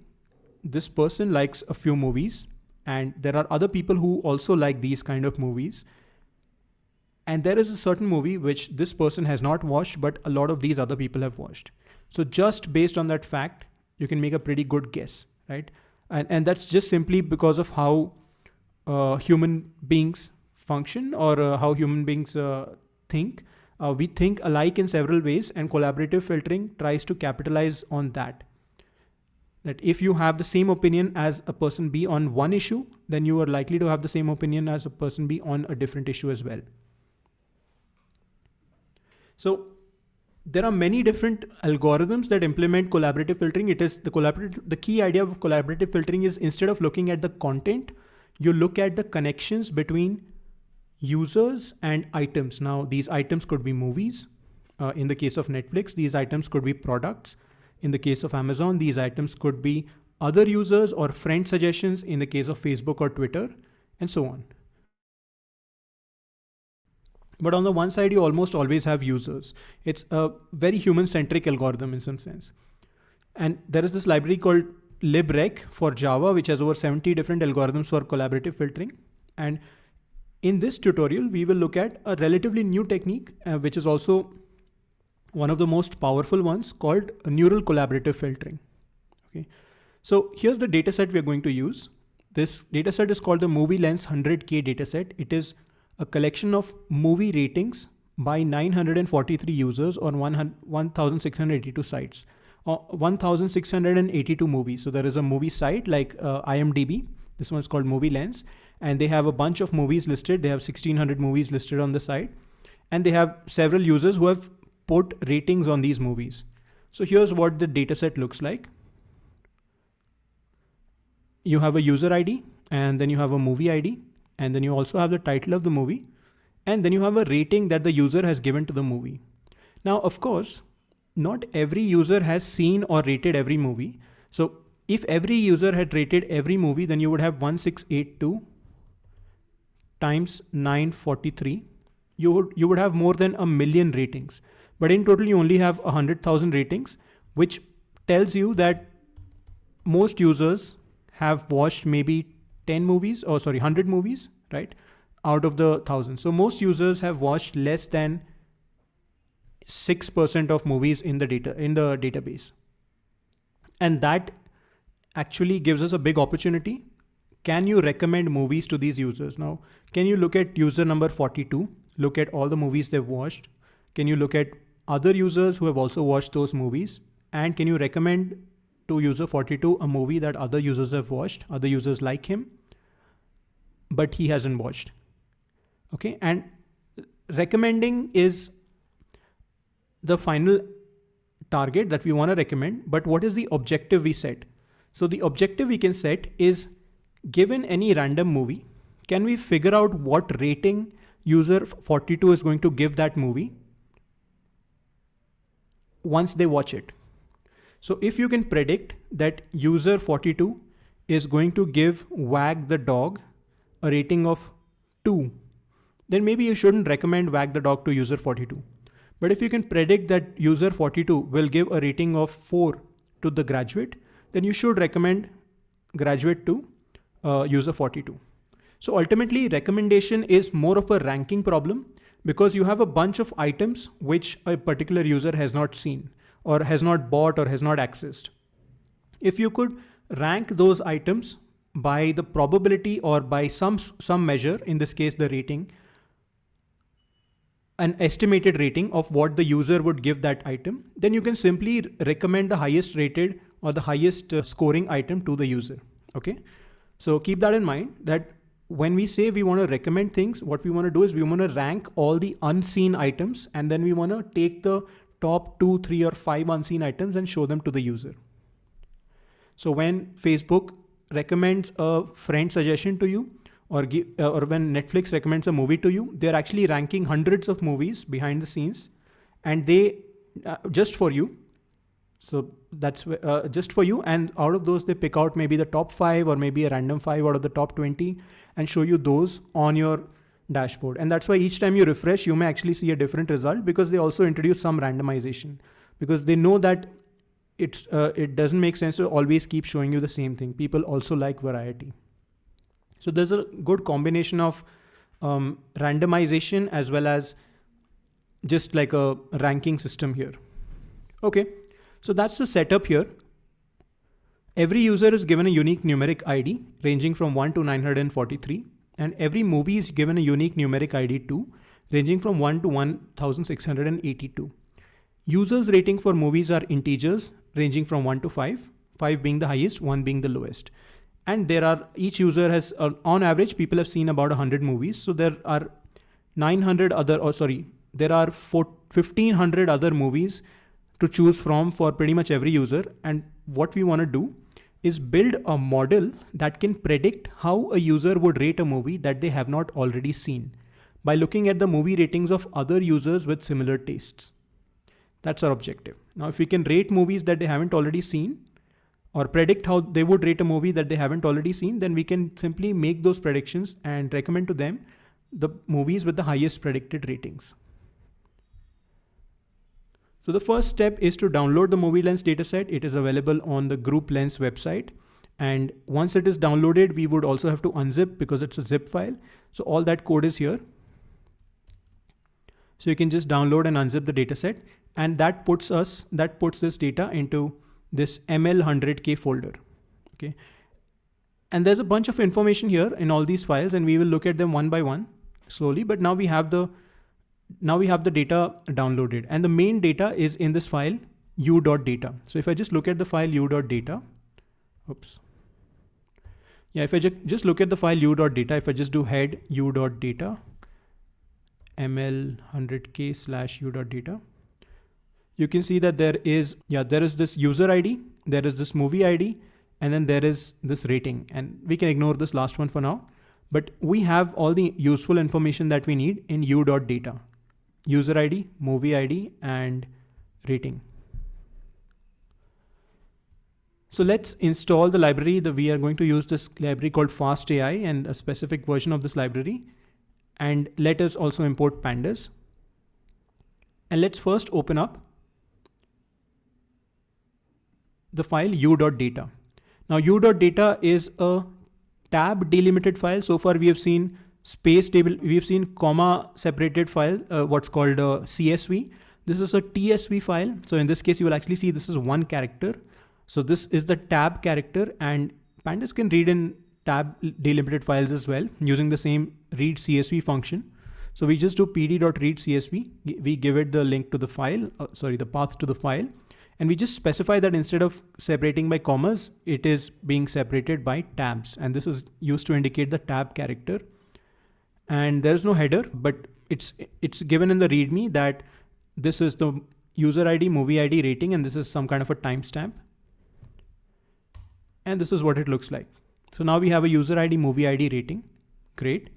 this person likes a few movies, and there are other people who also like these kind of movies. And there is a certain movie which this person has not watched, but a lot of these other people have watched. So just based on that fact, you can make a pretty good guess, right? And, and that's just simply because of how uh, human beings function or uh, how human beings uh, think. Uh, we think alike in several ways, and collaborative filtering tries to capitalize on that. That if you have the same opinion as a person B on one issue, then you are likely to have the same opinion as a person B on a different issue as well. So there are many different algorithms that implement collaborative filtering. It is the collaborative, the key idea of collaborative filtering is instead of looking at the content, you look at the connections between users and items. Now, these items could be movies. Uh, in the case of Netflix, these items could be products. In the case of Amazon, these items could be other users or friend suggestions in the case of Facebook or Twitter, and so on. But on the one side, you almost always have users. It's a very human centric algorithm in some sense. And there is this library called librec for Java, which has over 70 different algorithms for collaborative filtering. And in this tutorial, we will look at a relatively new technique, uh, which is also one of the most powerful ones called neural collaborative filtering. Okay. So here's the dataset we're going to use. This dataset is called the Movie Lens 100K dataset. It is a collection of movie ratings by 943 users on 1682 sites. uh, 1682 movies. So there is a movie site like uh, IMDb. This one's called Movie Lens, and they have a bunch of movies listed. They have 1600 movies listed on the site, and they have several users who have put ratings on these movies. So here's what the dataset looks like. You have a user ID, and then you have a movie ID, and then you also have the title of the movie, and then you have a rating that the user has given to the movie. Now, of course, not every user has seen or rated every movie. So if every user had rated every movie, then you would have 1682 times 943. You would, you would have more than a million ratings. But in total, you only have 100,000 ratings, which tells you that most users have watched maybe 10 movies or sorry, 100 movies, right? Out of the thousand. So most users have watched less than 6% of movies in the data in the database. And that actually gives us a big opportunity. Can you recommend movies to these users? Now, can you look at user number 42, look at all the movies they've watched? Can you look at other users who have also watched those movies? And can you recommend to user 42 a movie that other users have watched, other users like him, but he hasn't watched? Okay. And recommending is the final target that we want to recommend, but what is the objective we set? So the objective we can set is given any random movie, can we figure out what rating user 42 is going to give that movie once they watch it? So if you can predict that user 42 is going to give Wag the dog a rating of 2, then maybe you shouldn't recommend Wag the dog to user 42. But if you can predict that user 42 will give a rating of 4 to the graduate, then you should recommend graduate to uh, user 42. So ultimately recommendation is more of a ranking problem because you have a bunch of items which a particular user has not seen or has not bought or has not accessed. If you could rank those items by the probability or by some some measure, in this case the rating, an estimated rating of what the user would give that item, then you can simply recommend the highest rated or the highest uh, scoring item to the user. Okay. So keep that in mind that when we say we want to recommend things, what we want to do is we want to rank all the unseen items and then we want to take the top two, three, or five unseen items and show them to the user. So when Facebook recommends a friend suggestion to you, or give, uh, or when Netflix recommends a movie to you, they're actually ranking hundreds of movies behind the scenes, and they uh, just for you. So that's uh, just for you, and out of those, they pick out maybe the top five or maybe a random five out of the top twenty, and show you those on your dashboard. And that's why each time you refresh, you may actually see a different result because they also introduce some randomization because they know that it's uh, it doesn't make sense to always keep showing you the same thing. People also like variety. So there's a good combination of um, randomization as well as just like a ranking system here. Okay, so that's the setup here. Every user is given a unique numeric ID ranging from 1 to 943 and every movie is given a unique numeric ID too ranging from 1 to 1682. Users rating for movies are integers ranging from 1 to 5, 5 being the highest, 1 being the lowest. And there are each user has uh, on average people have seen about 100 movies. So there are 900 other or sorry there are four, 1500 other movies to choose from for pretty much every user. And what we want to do is build a model that can predict how a user would rate a movie that they have not already seen by looking at the movie ratings of other users with similar tastes that's our objective now if we can rate movies that they haven't already seen or predict how they would rate a movie that they haven't already seen, then we can simply make those predictions and recommend to them the movies with the highest predicted ratings. So the first step is to download the Movie Lens dataset. It is available on the Group Lens website. And once it is downloaded, we would also have to unzip because it's a zip file. So all that code is here. So you can just download and unzip the dataset and that puts us, that puts this data into this ML100K folder. Okay. And there's a bunch of information here in all these files and we will look at them one by one slowly. But now we have the now we have the data downloaded and the main data is in this file u.data. So if I just look at the file u.data, oops. Yeah, if I just, look at the file u.data, if I just do head u.data, ml100k slash u.data, you can see that there is, yeah, there is this user ID, there is this movie ID, and then there is this rating. And we can ignore this last one for now, but we have all the useful information that we need in u.data, user ID, movie ID, and rating. So let's install the library that we are going to use this library called FastAI and a specific version of this library. And let us also import pandas. And let's first open up the file u.data. Now u.data is a tab delimited file. So far we have seen space table, we've seen comma separated file, uh, what's called a CSV. This is a TSV file. So in this case, you will actually see this is one character. So this is the tab character and pandas can read in tab delimited files as well using the same read CSV function. So we just do pd.read CSV. We give it the link to the file, uh, sorry, the path to the file. And we just specify that instead of separating by commas, it is being separated by tabs. And this is used to indicate the tab character. And there's no header, but it's it's given in the README that this is the user ID, movie ID rating, and this is some kind of a timestamp and this is what it looks like. So now we have a user ID, movie ID rating. Great.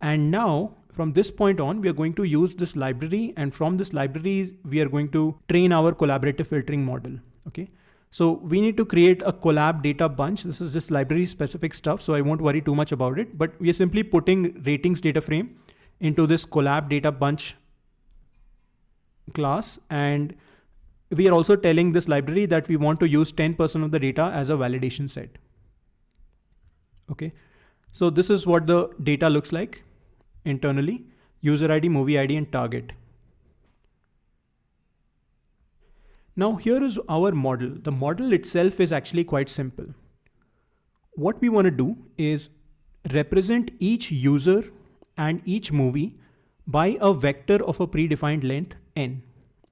And now from this point on, we are going to use this library and from this library, we are going to train our collaborative filtering model. Okay. So we need to create a collab data bunch. This is just library specific stuff. So I won't worry too much about it, but we are simply putting ratings data frame into this collab data bunch class and we are also telling this library that we want to use 10% of the data as a validation set. Okay, so this is what the data looks like internally, user ID, movie ID, and target. Now here is our model. The model itself is actually quite simple. What we want to do is represent each user and each movie by a vector of a predefined length n.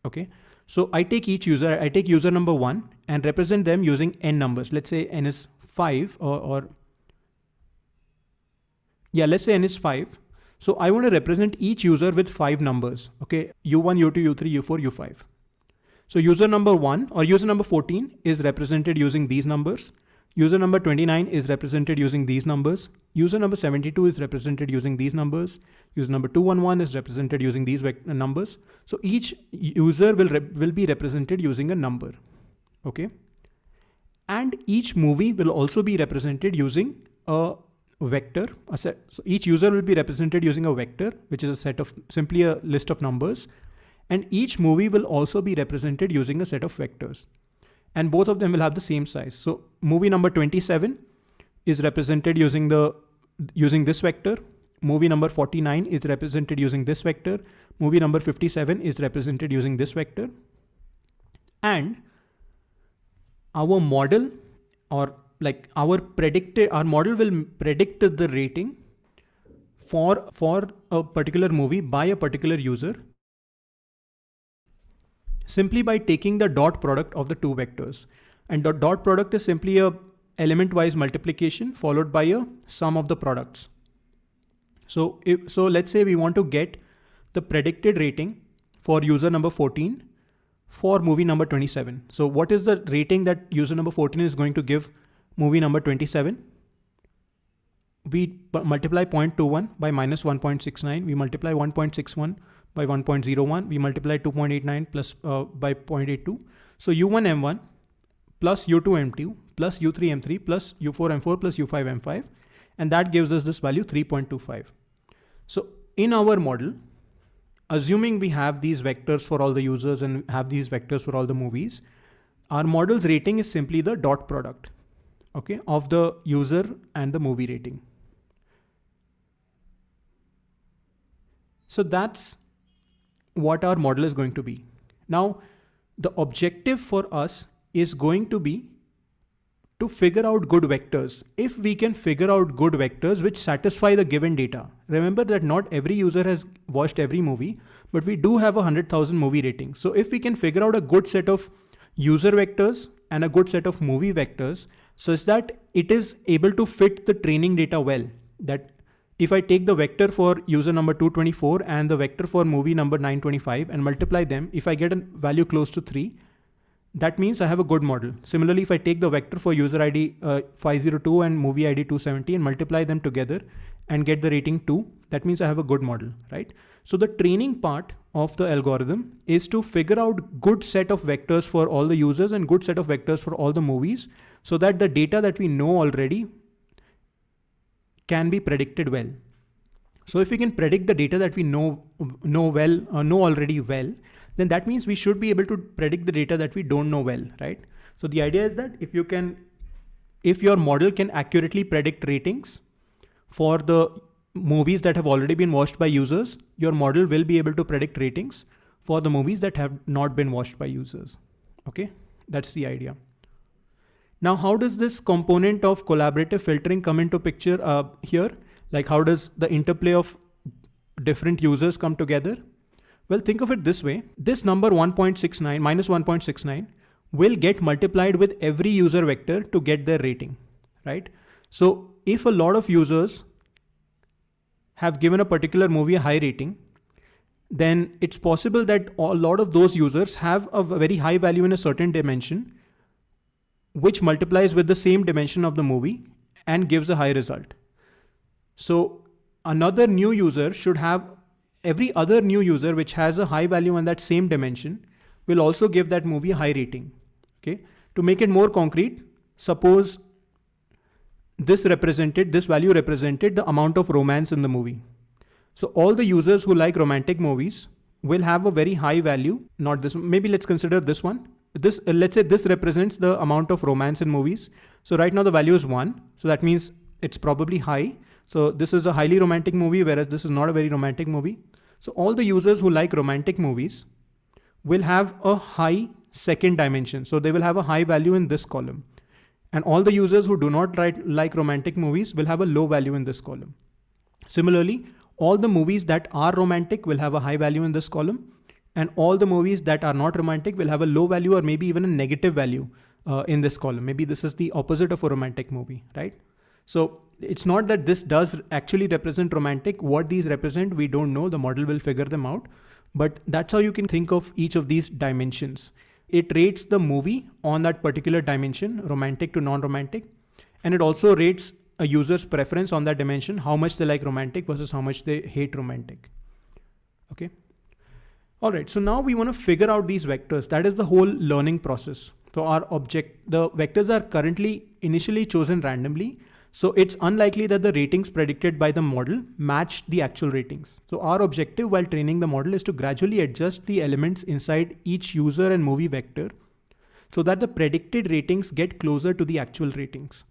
Okay, so I take each user, I take user number one and represent them using n numbers. Let's say n is five or, or yeah, let's say n is five. So I want to represent each user with five numbers. Okay, u1, u2, u3, u4, u5. So user number one or user number 14 is represented using these numbers. User number 29 is represented using these numbers. User number 72 is represented using these numbers. User number 211 is represented using these uh, numbers. So each user will, will be represented using a number. Okay. And each movie will also be represented using a vector. A set. So each user will be represented using a vector, which is a set of simply a list of numbers. And each movie will also be represented using a set of vectors and both of them will have the same size. So movie number 27 is represented using the using this vector. Movie number 49 is represented using this vector. Movie number 57 is represented using this vector. And our model or like our predicted our model will predict the rating for for a particular movie by a particular user simply by taking the dot product of the two vectors. And the dot product is simply a element-wise multiplication followed by a sum of the products. So, if, so let's say we want to get the predicted rating for user number 14 for movie number 27. So what is the rating that user number 14 is going to give movie number 27? We multiply 0.21 by minus 1.69. We multiply 1.61 by 1.01. We multiply 2.89 plus uh, by 0.82. So U1 M1 plus U2 M2 plus U3 M3 plus U4 M4 plus U5 M5. And that gives us this value 3.25. So in our model, assuming we have these vectors for all the users and have these vectors for all the movies, our model's rating is simply the dot product okay, of the user and the movie rating. So that's what our model is going to be. Now, the objective for us is going to be to figure out good vectors. If we can figure out good vectors which satisfy the given data, remember that not every user has watched every movie, but we do have a 100,000 movie rating. So if we can figure out a good set of user vectors and a good set of movie vectors such that it is able to fit the training data well, that if I take the vector for user number 224 and the vector for movie number 925 and multiply them, if I get a value close to 3, that means I have a good model. Similarly, if I take the vector for user ID uh, 502 and movie ID 270 and multiply them together and get the rating 2, that means I have a good model, right? So the training part of the algorithm is to figure out good set of vectors for all the users and good set of vectors for all the movies so that the data that we know already can be predicted well. So if we can predict the data that we know know well, uh, know already well, then that means we should be able to predict the data that we don't know well, right? So the idea is that if you can, if your model can accurately predict ratings for the movies that have already been watched by users, your model will be able to predict ratings for the movies that have not been watched by users. Okay, that's the idea. Now, how does this component of collaborative filtering come into picture uh, here? Like how does the interplay of different users come together? Well, think of it this way. This number 1.69 minus 1.69 will get multiplied with every user vector to get their rating, right? So if a lot of users have given a particular movie a high rating, then it's possible that a lot of those users have a very high value in a certain dimension, which multiplies with the same dimension of the movie and gives a high result. So another new user should have every other new user which has a high value on that same dimension will also give that movie a high rating. Okay. To make it more concrete, suppose this represented, this value represented the amount of romance in the movie. So all the users who like romantic movies will have a very high value, not this, maybe let's consider this one. This, uh, let's say this represents the amount of romance in movies. So right now the value is one. So that means it's probably high. So this is a highly romantic movie, whereas this is not a very romantic movie. So all the users who like romantic movies will have a high second dimension. So they will have a high value in this column. And all the users who do not write, like romantic movies will have a low value in this column. Similarly, all the movies that are romantic will have a high value in this column. And all the movies that are not romantic will have a low value or maybe even a negative value uh, in this column. Maybe this is the opposite of a romantic movie, right? So it's not that this does actually represent romantic. What these represent, we don't know. The model will figure them out. But that's how you can think of each of these dimensions. It rates the movie on that particular dimension, romantic to non-romantic. And it also rates a user's preference on that dimension, how much they like romantic versus how much they hate romantic. Okay. All right. So now we want to figure out these vectors. That is the whole learning process. So our object, the vectors are currently initially chosen randomly so it's unlikely that the ratings predicted by the model match the actual ratings. So our objective while training the model is to gradually adjust the elements inside each user and movie vector so that the predicted ratings get closer to the actual ratings.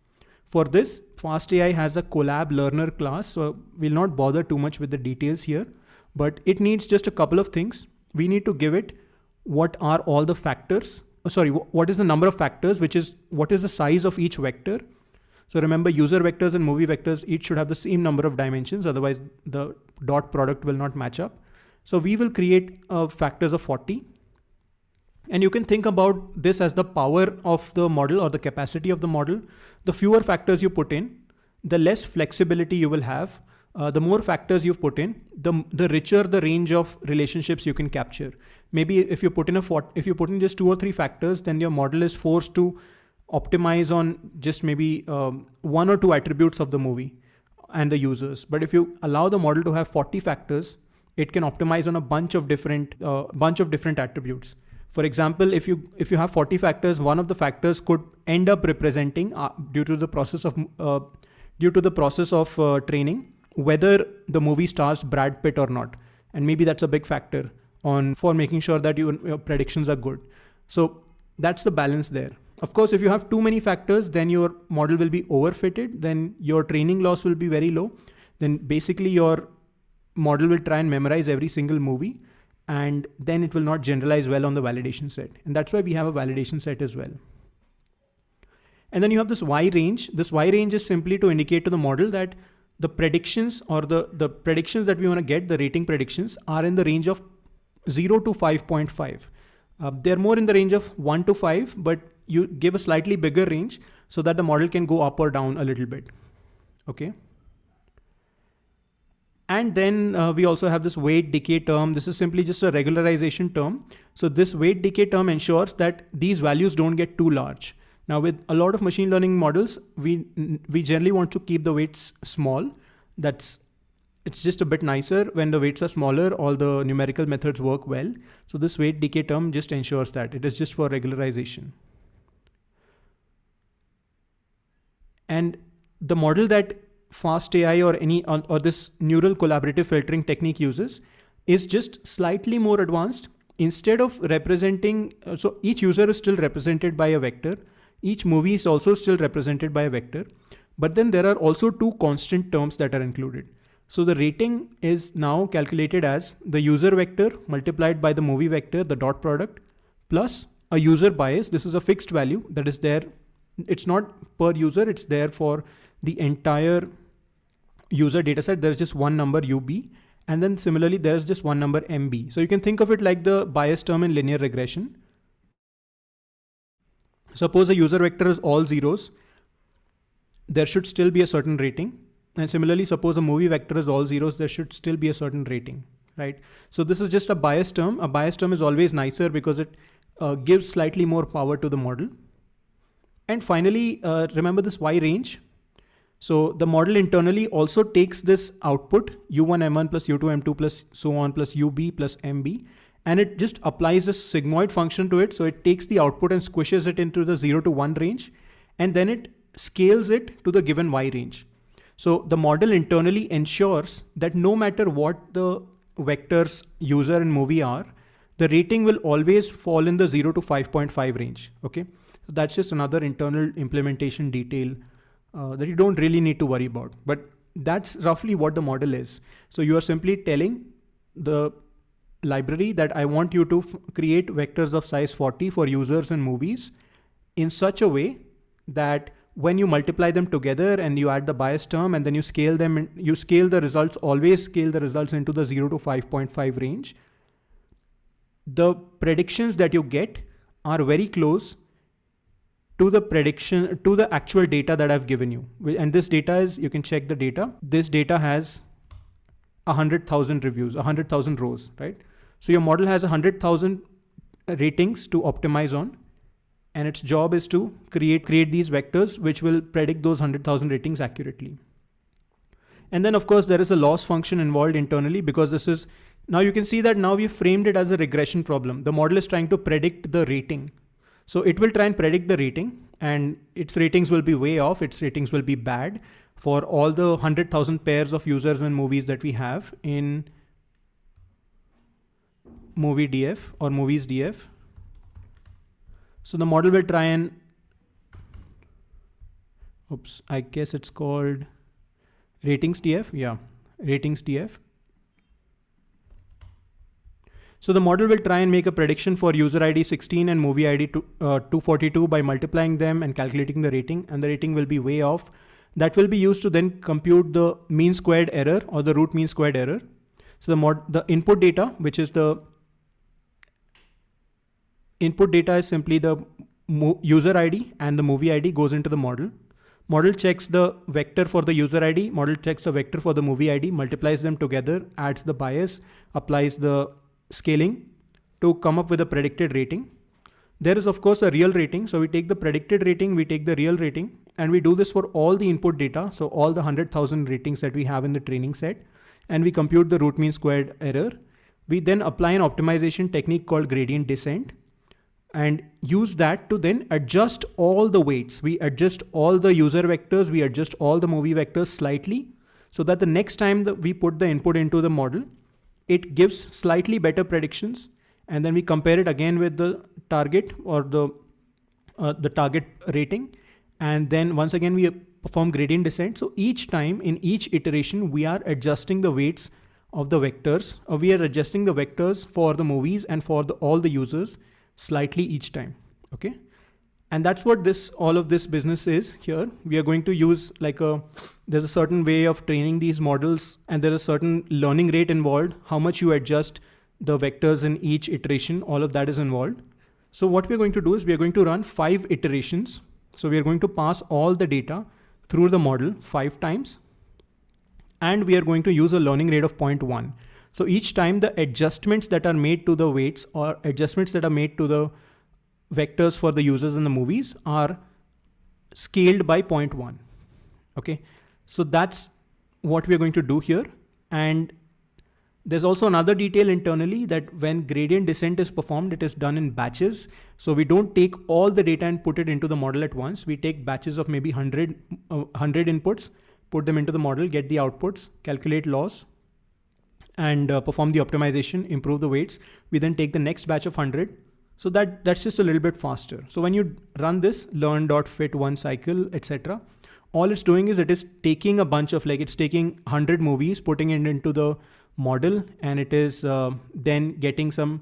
For this, FastAI has a collab learner class, so we'll not bother too much with the details here, but it needs just a couple of things. We need to give it what are all the factors, oh, sorry, what is the number of factors, which is what is the size of each vector, so remember user vectors and movie vectors each should have the same number of dimensions, otherwise the dot product will not match up. So we will create uh, factors of 40. And you can think about this as the power of the model or the capacity of the model. The fewer factors you put in, the less flexibility you will have. Uh, the more factors you've put in, the, the richer the range of relationships you can capture. Maybe if you put in a if you put in just two or three factors, then your model is forced to optimize on just maybe um, one or two attributes of the movie and the users. But if you allow the model to have 40 factors, it can optimize on a bunch of different uh, bunch of different attributes. For example, if you if you have 40 factors, one of the factors could end up representing uh, due to the process of uh, due to the process of uh, training whether the movie stars Brad Pitt or not, and maybe that's a big factor on for making sure that you, your predictions are good. So that's the balance there. Of course, if you have too many factors, then your model will be overfitted, then your training loss will be very low. Then basically your model will try and memorize every single movie and then it will not generalize well on the validation set. And that's why we have a validation set as well. And then you have this Y range. This Y range is simply to indicate to the model that the predictions or the, the predictions that we want to get, the rating predictions, are in the range of 0 to 5.5. Uh, they're more in the range of 1 to 5, but you give a slightly bigger range so that the model can go up or down a little bit. Okay. And then uh, we also have this weight decay term. This is simply just a regularization term. So this weight decay term ensures that these values don't get too large. Now with a lot of machine learning models, we, we generally want to keep the weights small. That's it's just a bit nicer when the weights are smaller, all the numerical methods work well. So this weight decay term just ensures that it is just for regularization. And the model that FastAI or any or, or this neural collaborative filtering technique uses is just slightly more advanced. Instead of representing, so each user is still represented by a vector. Each movie is also still represented by a vector. But then there are also two constant terms that are included. So the rating is now calculated as the user vector multiplied by the movie vector, the dot product, plus a user bias. This is a fixed value that is there. It's not per user, it's there for the entire user dataset. There's just one number UB. And then similarly, there's just one number MB. So you can think of it like the bias term in linear regression. Suppose a user vector is all zeros. There should still be a certain rating and similarly, suppose a movie vector is all zeros, there should still be a certain rating, right? So this is just a bias term. A bias term is always nicer because it uh, gives slightly more power to the model. And finally, uh, remember this Y range. So the model internally also takes this output u1 m1 plus u2 m2 plus so on plus ub plus mb and it just applies a sigmoid function to it. So it takes the output and squishes it into the 0 to 1 range and then it scales it to the given y range. So the model internally ensures that no matter what the vectors user and movie are, the rating will always fall in the 0 to 5.5 range. Okay, so that's just another internal implementation detail uh, that you don't really need to worry about. But that's roughly what the model is. So you are simply telling the library that I want you to create vectors of size 40 for users and movies in such a way that when you multiply them together and you add the bias term and then you scale them you scale the results always scale the results into the 0 to 5.5 range the predictions that you get are very close to the prediction to the actual data that I've given you. And this data is you can check the data. This data has 100,000 reviews 100,000 rows right so your model has 100,000 ratings to optimize on and its job is to create create these vectors which will predict those 100,000 ratings accurately. And then of course there is a loss function involved internally because this is now you can see that now we framed it as a regression problem. The model is trying to predict the rating. So it will try and predict the rating and its ratings will be way off. Its ratings will be bad for all the 100,000 pairs of users and movies that we have in movie DF or movies DF. So the model will try and, oops, I guess it's called ratings DF. Yeah, ratings DF. So the model will try and make a prediction for user ID 16 and movie ID two, uh, 242 by multiplying them and calculating the rating and the rating will be way off. That will be used to then compute the mean squared error or the root mean squared error. So the mod, the input data, which is the input data is simply the user ID and the movie ID goes into the model. Model checks the vector for the user ID, model checks the vector for the movie ID, multiplies them together, adds the bias, applies the scaling to come up with a predicted rating. There is of course a real rating. So we take the predicted rating, we take the real rating, and we do this for all the input data. So all the 100,000 ratings that we have in the training set, and we compute the root mean squared error. We then apply an optimization technique called gradient descent and use that to then adjust all the weights. We adjust all the user vectors, we adjust all the movie vectors slightly so that the next time that we put the input into the model, it gives slightly better predictions. And then we compare it again with the target or the, uh, the target rating. And then once again, we perform gradient descent. So each time in each iteration, we are adjusting the weights of the vectors. Or we are adjusting the vectors for the movies and for the, all the users slightly each time. Okay. and that's what this all of this business is here we are going to use like a there's a certain way of training these models and there's a certain learning rate involved how much you adjust the vectors in each iteration all of that is involved so what we're going to do is we're going to run five iterations so we are going to pass all the data through the model five times and we are going to use a learning rate of 0.1 so each time the adjustments that are made to the weights or adjustments that are made to the vectors for the users in the movies are scaled by 0.1. Okay, so that's what we're going to do here. And there's also another detail internally that when gradient descent is performed, it is done in batches. So we don't take all the data and put it into the model at once. We take batches of maybe 100, uh, 100 inputs, put them into the model, get the outputs, calculate loss, and uh, perform the optimization, improve the weights. We then take the next batch of 100, so that that's just a little bit faster. So when you run this learn.fit one cycle, etc., all it's doing is it is taking a bunch of like it's taking 100 movies, putting it into the model, and it is uh, then getting some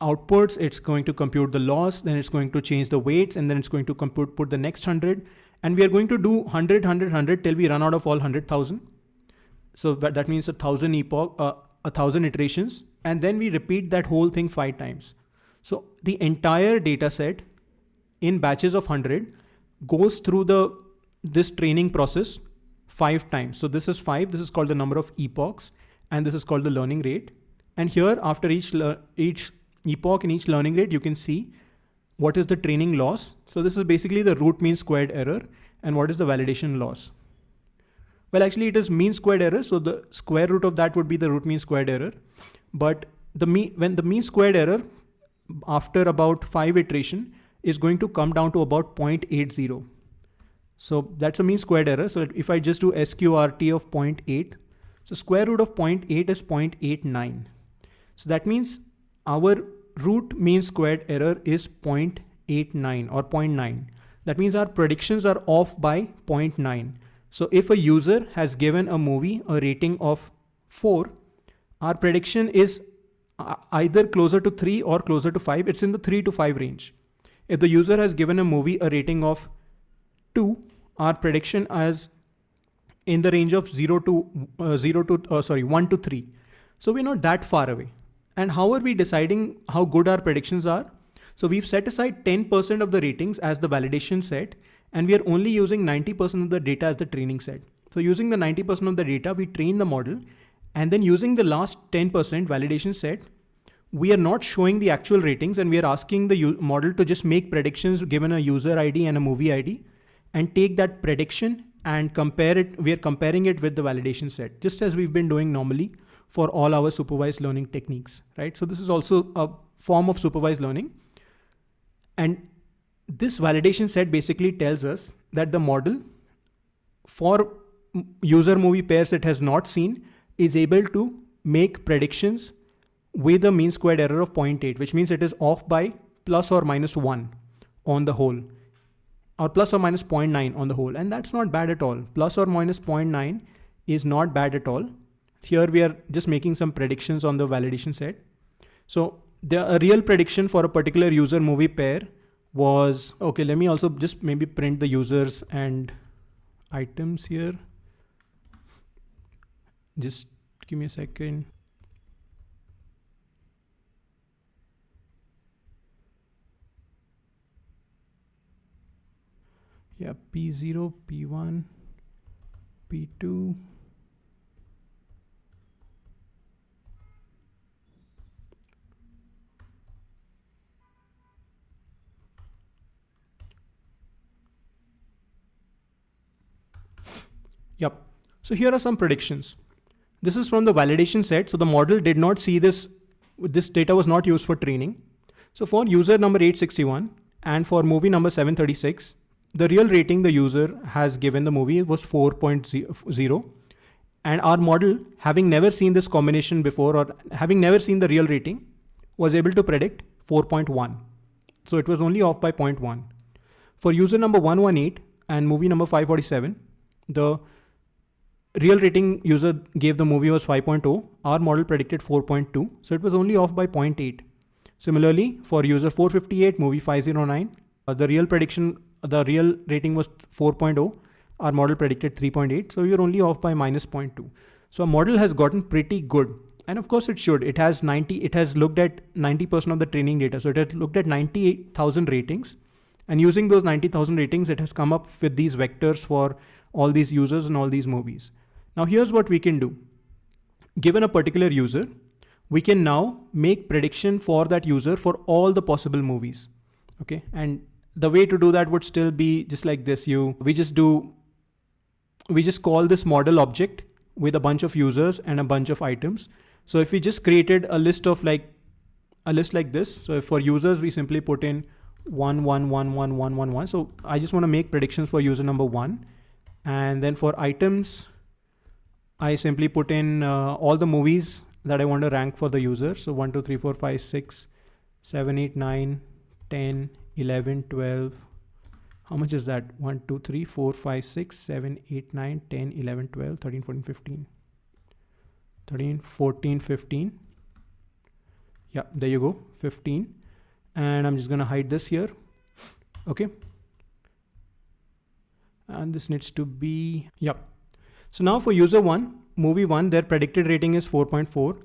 outputs. It's going to compute the loss, then it's going to change the weights, and then it's going to compute put the next 100. And we are going to do 100, 100, 100 till we run out of all 100,000. So that, means a thousand epoch, uh, a thousand iterations, and then we repeat that whole thing five times. So the entire data set in batches of 100 goes through the this training process five times. So this is five. This is called the number of epochs, and this is called the learning rate. And here, after each each epoch and each learning rate, you can see what is the training loss. So this is basically the root mean squared error, and what is the validation loss. Well, actually, it is mean squared error. So the square root of that would be the root mean squared error. But the mean when the mean squared error after about five iteration is going to come down to about 0.80. So that's a mean squared error. So if I just do SQRT of 0.8, so square root of 0.8 is 0.89. So that means our root mean squared error is 0.89 or 0.9. That means our predictions are off by 0.9. So if a user has given a movie a rating of 4, our prediction is either closer to 3 or closer to 5. It's in the 3 to 5 range. If the user has given a movie a rating of 2, our prediction is in the range of 0 to uh, 0 to uh, sorry 1 to 3. So we're not that far away. And how are we deciding how good our predictions are? So we've set aside 10% of the ratings as the validation set and we are only using 90% of the data as the training set. So using the 90% of the data, we train the model and then using the last 10% validation set, we are not showing the actual ratings and we are asking the model to just make predictions given a user ID and a movie ID and take that prediction and compare it. We are comparing it with the validation set, just as we've been doing normally for all our supervised learning techniques, right? So this is also a form of supervised learning. And this validation set basically tells us that the model for user movie pairs it has not seen is able to make predictions with a mean squared error of 0.8, which means it is off by plus or minus 1 on the whole, or plus or minus 0.9 on the whole. And that's not bad at all. Plus or minus 0.9 is not bad at all. Here we are just making some predictions on the validation set. So the a real prediction for a particular user movie pair was, okay, let me also just maybe print the users and items here. Just give me a second. Yeah p0 p1 p2 Yep. So here are some predictions. This is from the validation set. So the model did not see this. This data was not used for training. So for user number 861 and for movie number 736, the real rating the user has given the movie was 4.0. And our model, having never seen this combination before or having never seen the real rating, was able to predict 4.1. So it was only off by 0.1. For user number 118 and movie number 547, the real rating user gave the movie was 5.0. Our model predicted 4.2. So it was only off by 0.8. Similarly, for user 458, movie 509, Uh, the real prediction, the real rating was 4.0. Our model predicted 3.8. So you're only off by minus 0.2. So a model has gotten pretty good. And of course it should. It has 90, it has looked at 90% of the training data. So it has looked at 98,000 ratings. And using those 90,000 ratings, it has come up with these vectors for all these users and all these movies. Now here's what we can do. Given a particular user, we can now make prediction for that user for all the possible movies. Okay. And the way to do that would still be just like this. You, we just do, we just call this model object with a bunch of users and a bunch of items. So if we just created a list of like, a list like this. So for users, we simply put in one, one, one, one, one, one, one. So I just want to make predictions for user number one. And then for items, I simply put in uh, all the movies that I want to rank for the user. So 1, 2, 3, 4, 5, 6, 7, 8, 9, 10, 11, 12. How much is that? 1, 2, 3, 4, 5, 6, 7, 8, 9, 10, 11, 12, 13, 14, 15. 13, 14, 15. Yeah, there you go, 15. And I'm just to hide this here. Okay. And this needs to be, yep. So now for user one, movie one, their predicted rating is 4.4.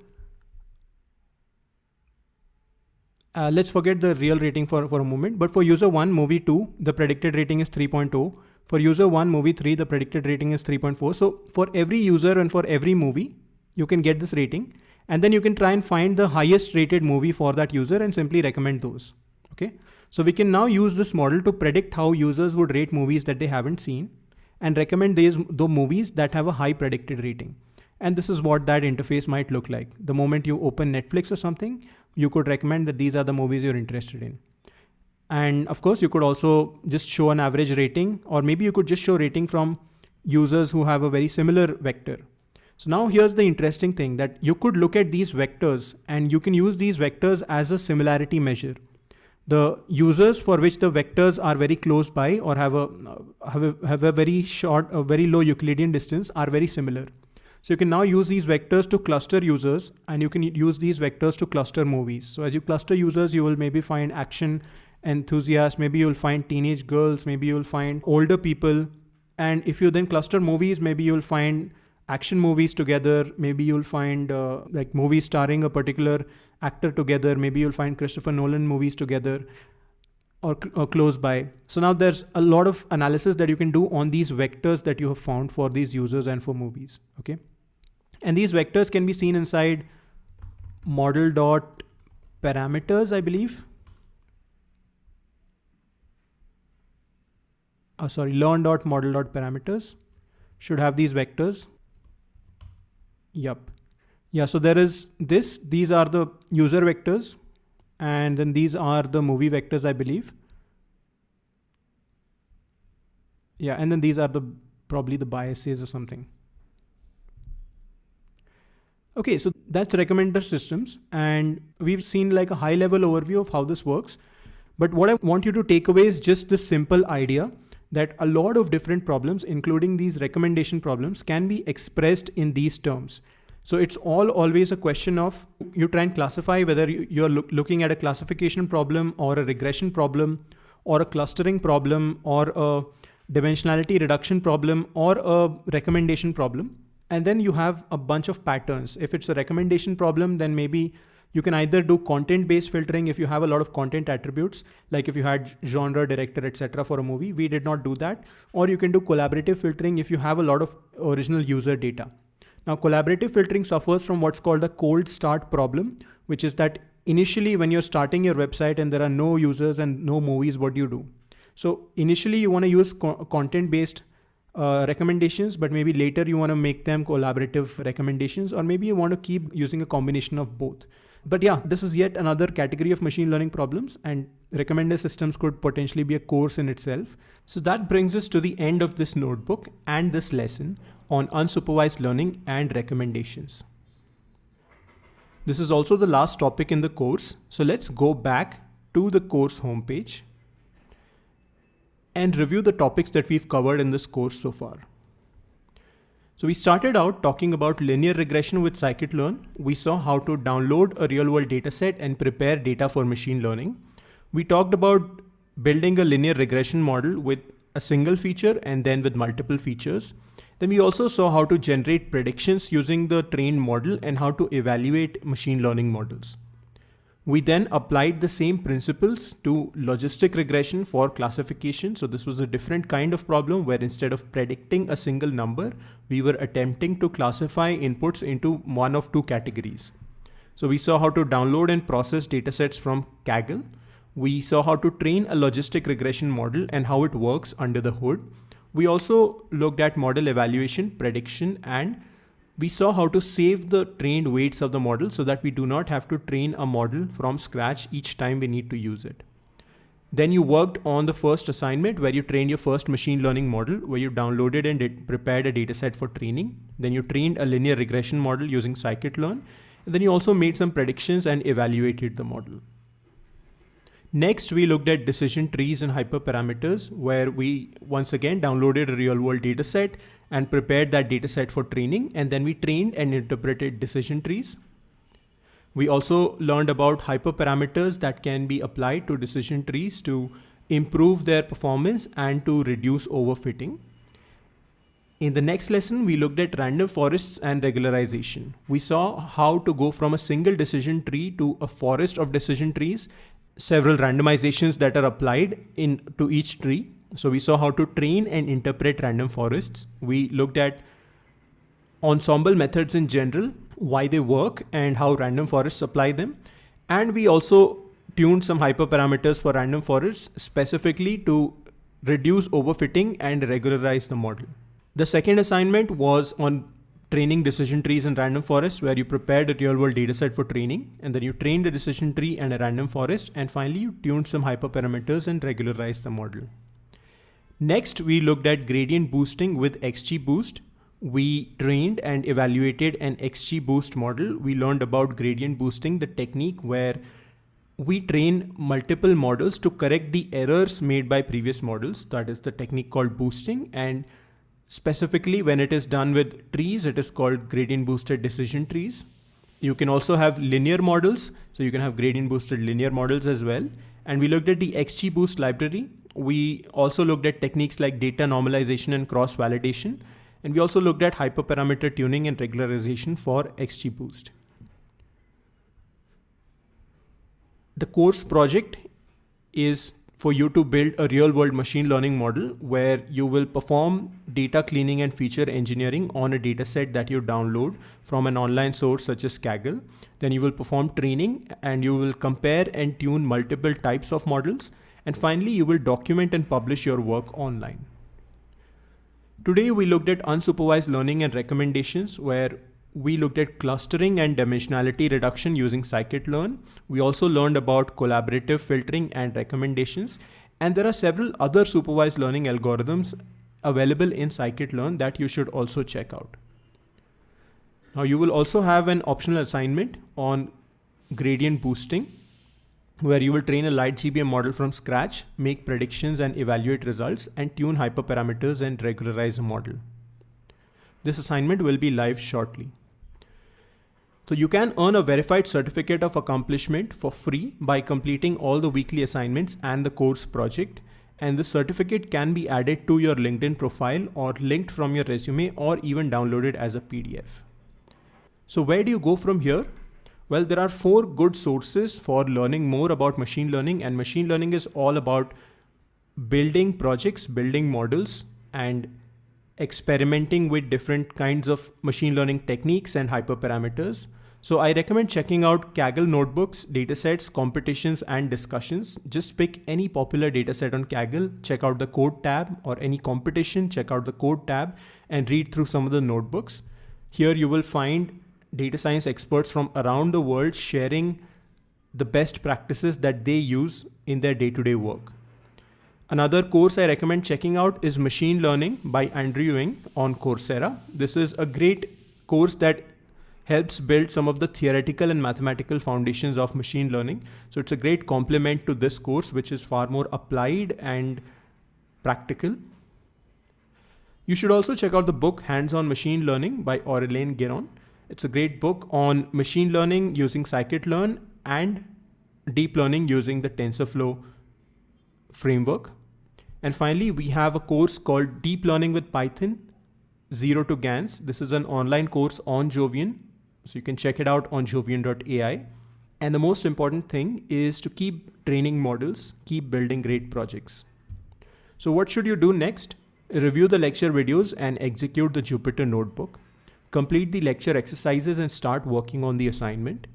Uh, let's forget the real rating for, for a moment. But for user one, movie two, the predicted rating is 3.0. For user one, movie three, the predicted rating is 3.4. So for every user and for every movie, you can get this rating. And then you can try and find the highest rated movie for that user and simply recommend those. Okay. So we can now use this model to predict how users would rate movies that they haven't seen and recommend these the movies that have a high predicted rating. And this is what that interface might look like. The moment you open Netflix or something, you could recommend that these are the movies you're interested in. And of course, you could also just show an average rating, or maybe you could just show rating from users who have a very similar vector. So now here's the interesting thing that you could look at these vectors and you can use these vectors as a similarity measure the users for which the vectors are very close by or have a have a, have a very short a very low euclidean distance are very similar. So you can now use these vectors to cluster users and you can use these vectors to cluster movies. So as you cluster users you will maybe find action enthusiasts maybe you'll find teenage girls maybe you'll find older people. And if you then cluster movies maybe you'll find action movies together. Maybe you'll find uh, like movies starring a particular actor together. Maybe you'll find Christopher Nolan movies together or, or close by. So now there's a lot of analysis that you can do on these vectors that you have found for these users and for movies. Okay. And these vectors can be seen inside model dot parameters, I believe. Oh, sorry, learn dot model dot parameters should have these vectors. Yup. Yeah, so there is this, these are the user vectors, and then these are the movie vectors, I believe. Yeah, and then these are the probably the biases or something. Okay, so that's recommender systems, and we've seen like a high level overview of how this works. But what I want you to take away is just this simple idea that a lot of different problems, including these recommendation problems, can be expressed in these terms. So it's all always a question of you try and classify whether you're look, looking at a classification problem or a regression problem or a clustering problem or a dimensionality reduction problem or a recommendation problem. And then you have a bunch of patterns. If it's a recommendation problem, then maybe you can either do content based filtering if you have a lot of content attributes, like if you had genre, director, etc. for a movie. We did not do that. Or you can do collaborative filtering if you have a lot of original user data. Now, collaborative filtering suffers from what's called the cold start problem, which is that initially when you're starting your website and there are no users and no movies, what do you do? So initially you want to use co content based uh, recommendations, but maybe later you want to make them collaborative recommendations, or maybe you want to keep using a combination of both. But yeah, this is yet another category of machine learning problems, and recommender systems could potentially be a course in itself. So that brings us to the end of this notebook and this lesson on unsupervised learning and recommendations. This is also the last topic in the course. So let's go back to the course homepage and review the topics that we've covered in this course so far. So we started out talking about linear regression with scikit-learn. We saw how to download a real world dataset and prepare data for machine learning. We talked about building a linear regression model with a single feature and then with multiple features. Then we also saw how to generate predictions using the trained model and how to evaluate machine learning models. We then applied the same principles to logistic regression for classification. So this was a different kind of problem where instead of predicting a single number, we were attempting to classify inputs into one of two categories. So we saw how to download and process datasets from Kaggle. We saw how to train a logistic regression model and how it works under the hood. We also looked at model evaluation, prediction, and we saw how to save the trained weights of the model so that we do not have to train a model from scratch each time we need to use it. Then you worked on the first assignment where you trained your first machine learning model, where you downloaded and did, prepared a dataset for training. Then you trained a linear regression model using scikit-learn. And then you also made some predictions and evaluated the model. Next, we looked at decision trees and hyperparameters, where we once again downloaded a real world dataset and prepared that dataset for training. And then we trained and interpreted decision trees. We also learned about hyperparameters that can be applied to decision trees to improve their performance and to reduce overfitting. In the next lesson, we looked at random forests and regularization. We saw how to go from a single decision tree to a forest of decision trees several randomizations that are applied in to each tree. So we saw how to train and interpret random forests. We looked at ensemble methods in general, why they work and how random forests apply them. And we also tuned some hyperparameters for random forests specifically to reduce overfitting and regularize the model. The second assignment was on training decision trees and random forests where you prepared a real world dataset for training and then you trained a decision tree and a random forest and finally you tuned some hyperparameters and regularized the model. Next, we looked at gradient boosting with XGBoost. We trained and evaluated an XGBoost model. We learned about gradient boosting, the technique where we train multiple models to correct the errors made by previous models. That is the technique called boosting and Specifically, when it is done with trees, it is called gradient boosted decision trees. You can also have linear models. So you can have gradient boosted linear models as well. And we looked at the XGBoost library. We also looked at techniques like data normalization and cross validation. And we also looked at hyperparameter tuning and regularization for XGBoost. The course project is for you to build a real world machine learning model where you will perform data cleaning and feature engineering on a data set that you download from an online source such as Kaggle. Then you will perform training and you will compare and tune multiple types of models. And finally, you will document and publish your work online. Today, we looked at unsupervised learning and recommendations where we looked at clustering and dimensionality reduction using scikit-learn. We also learned about collaborative filtering and recommendations. And there are several other supervised learning algorithms available in scikit-learn that you should also check out. Now you will also have an optional assignment on gradient boosting where you will train a LightGBM model from scratch, make predictions and evaluate results and tune hyperparameters and regularize a model. This assignment will be live shortly. So you can earn a verified certificate of accomplishment for free by completing all the weekly assignments and the course project. And the certificate can be added to your LinkedIn profile or linked from your resume or even downloaded as a PDF. So where do you go from here? Well, there are four good sources for learning more about machine learning and machine learning is all about building projects, building models and experimenting with different kinds of machine learning techniques and hyperparameters. So I recommend checking out Kaggle notebooks, datasets, competitions, and discussions. Just pick any popular dataset on Kaggle, check out the code tab or any competition, check out the code tab and read through some of the notebooks. Here you will find data science experts from around the world sharing the best practices that they use in their day-to-day -day work. Another course I recommend checking out is Machine Learning by Andrew Ng on Coursera. This is a great course that helps build some of the theoretical and mathematical foundations of machine learning. So it's a great complement to this course, which is far more applied and practical. You should also check out the book Hands-on Machine Learning by Aurélien Géron. It's a great book on machine learning using scikit-learn and deep learning using the TensorFlow framework. And finally, we have a course called Deep Learning with Python, Zero to GANs. This is an online course on Jovian. So you can check it out on jovian.ai. And the most important thing is to keep training models, keep building great projects. So what should you do next? Review the lecture videos and execute the Jupyter notebook. Complete the lecture exercises and start working on the assignment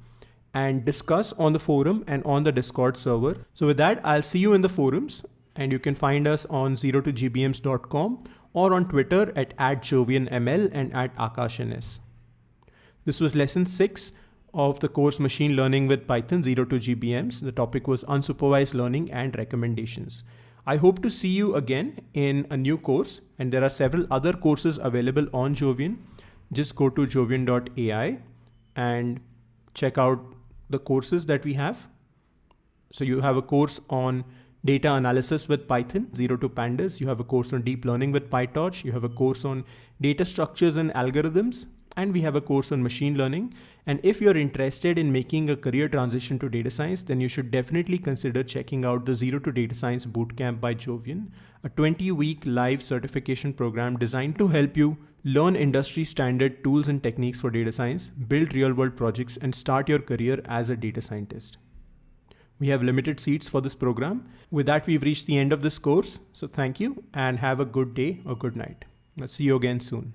and discuss on the forum and on the Discord server. So with that, I'll see you in the forums and you can find us on zerotogbms.com or on Twitter at, at jovianml and at aakashns. This was lesson six of the course Machine Learning with Python Zero to GBMs. The topic was unsupervised learning and recommendations. I hope to see you again in a new course and there are several other courses available on Jovian. Just go to jovian.ai and check out the courses that we have. So you have a course on data analysis with Python, zero to pandas. You have a course on deep learning with PyTorch. You have a course on data structures and algorithms. And we have a course on machine learning. And if you're interested in making a career transition to data science, then you should definitely consider checking out the Zero to Data Science Bootcamp by Jovian, a 20 week live certification program designed to help you learn industry standard tools and techniques for data science, build real world projects, and start your career as a data scientist. We have limited seats for this program. With that, we've reached the end of this course. So thank you and have a good day or good night. I'll see you again soon.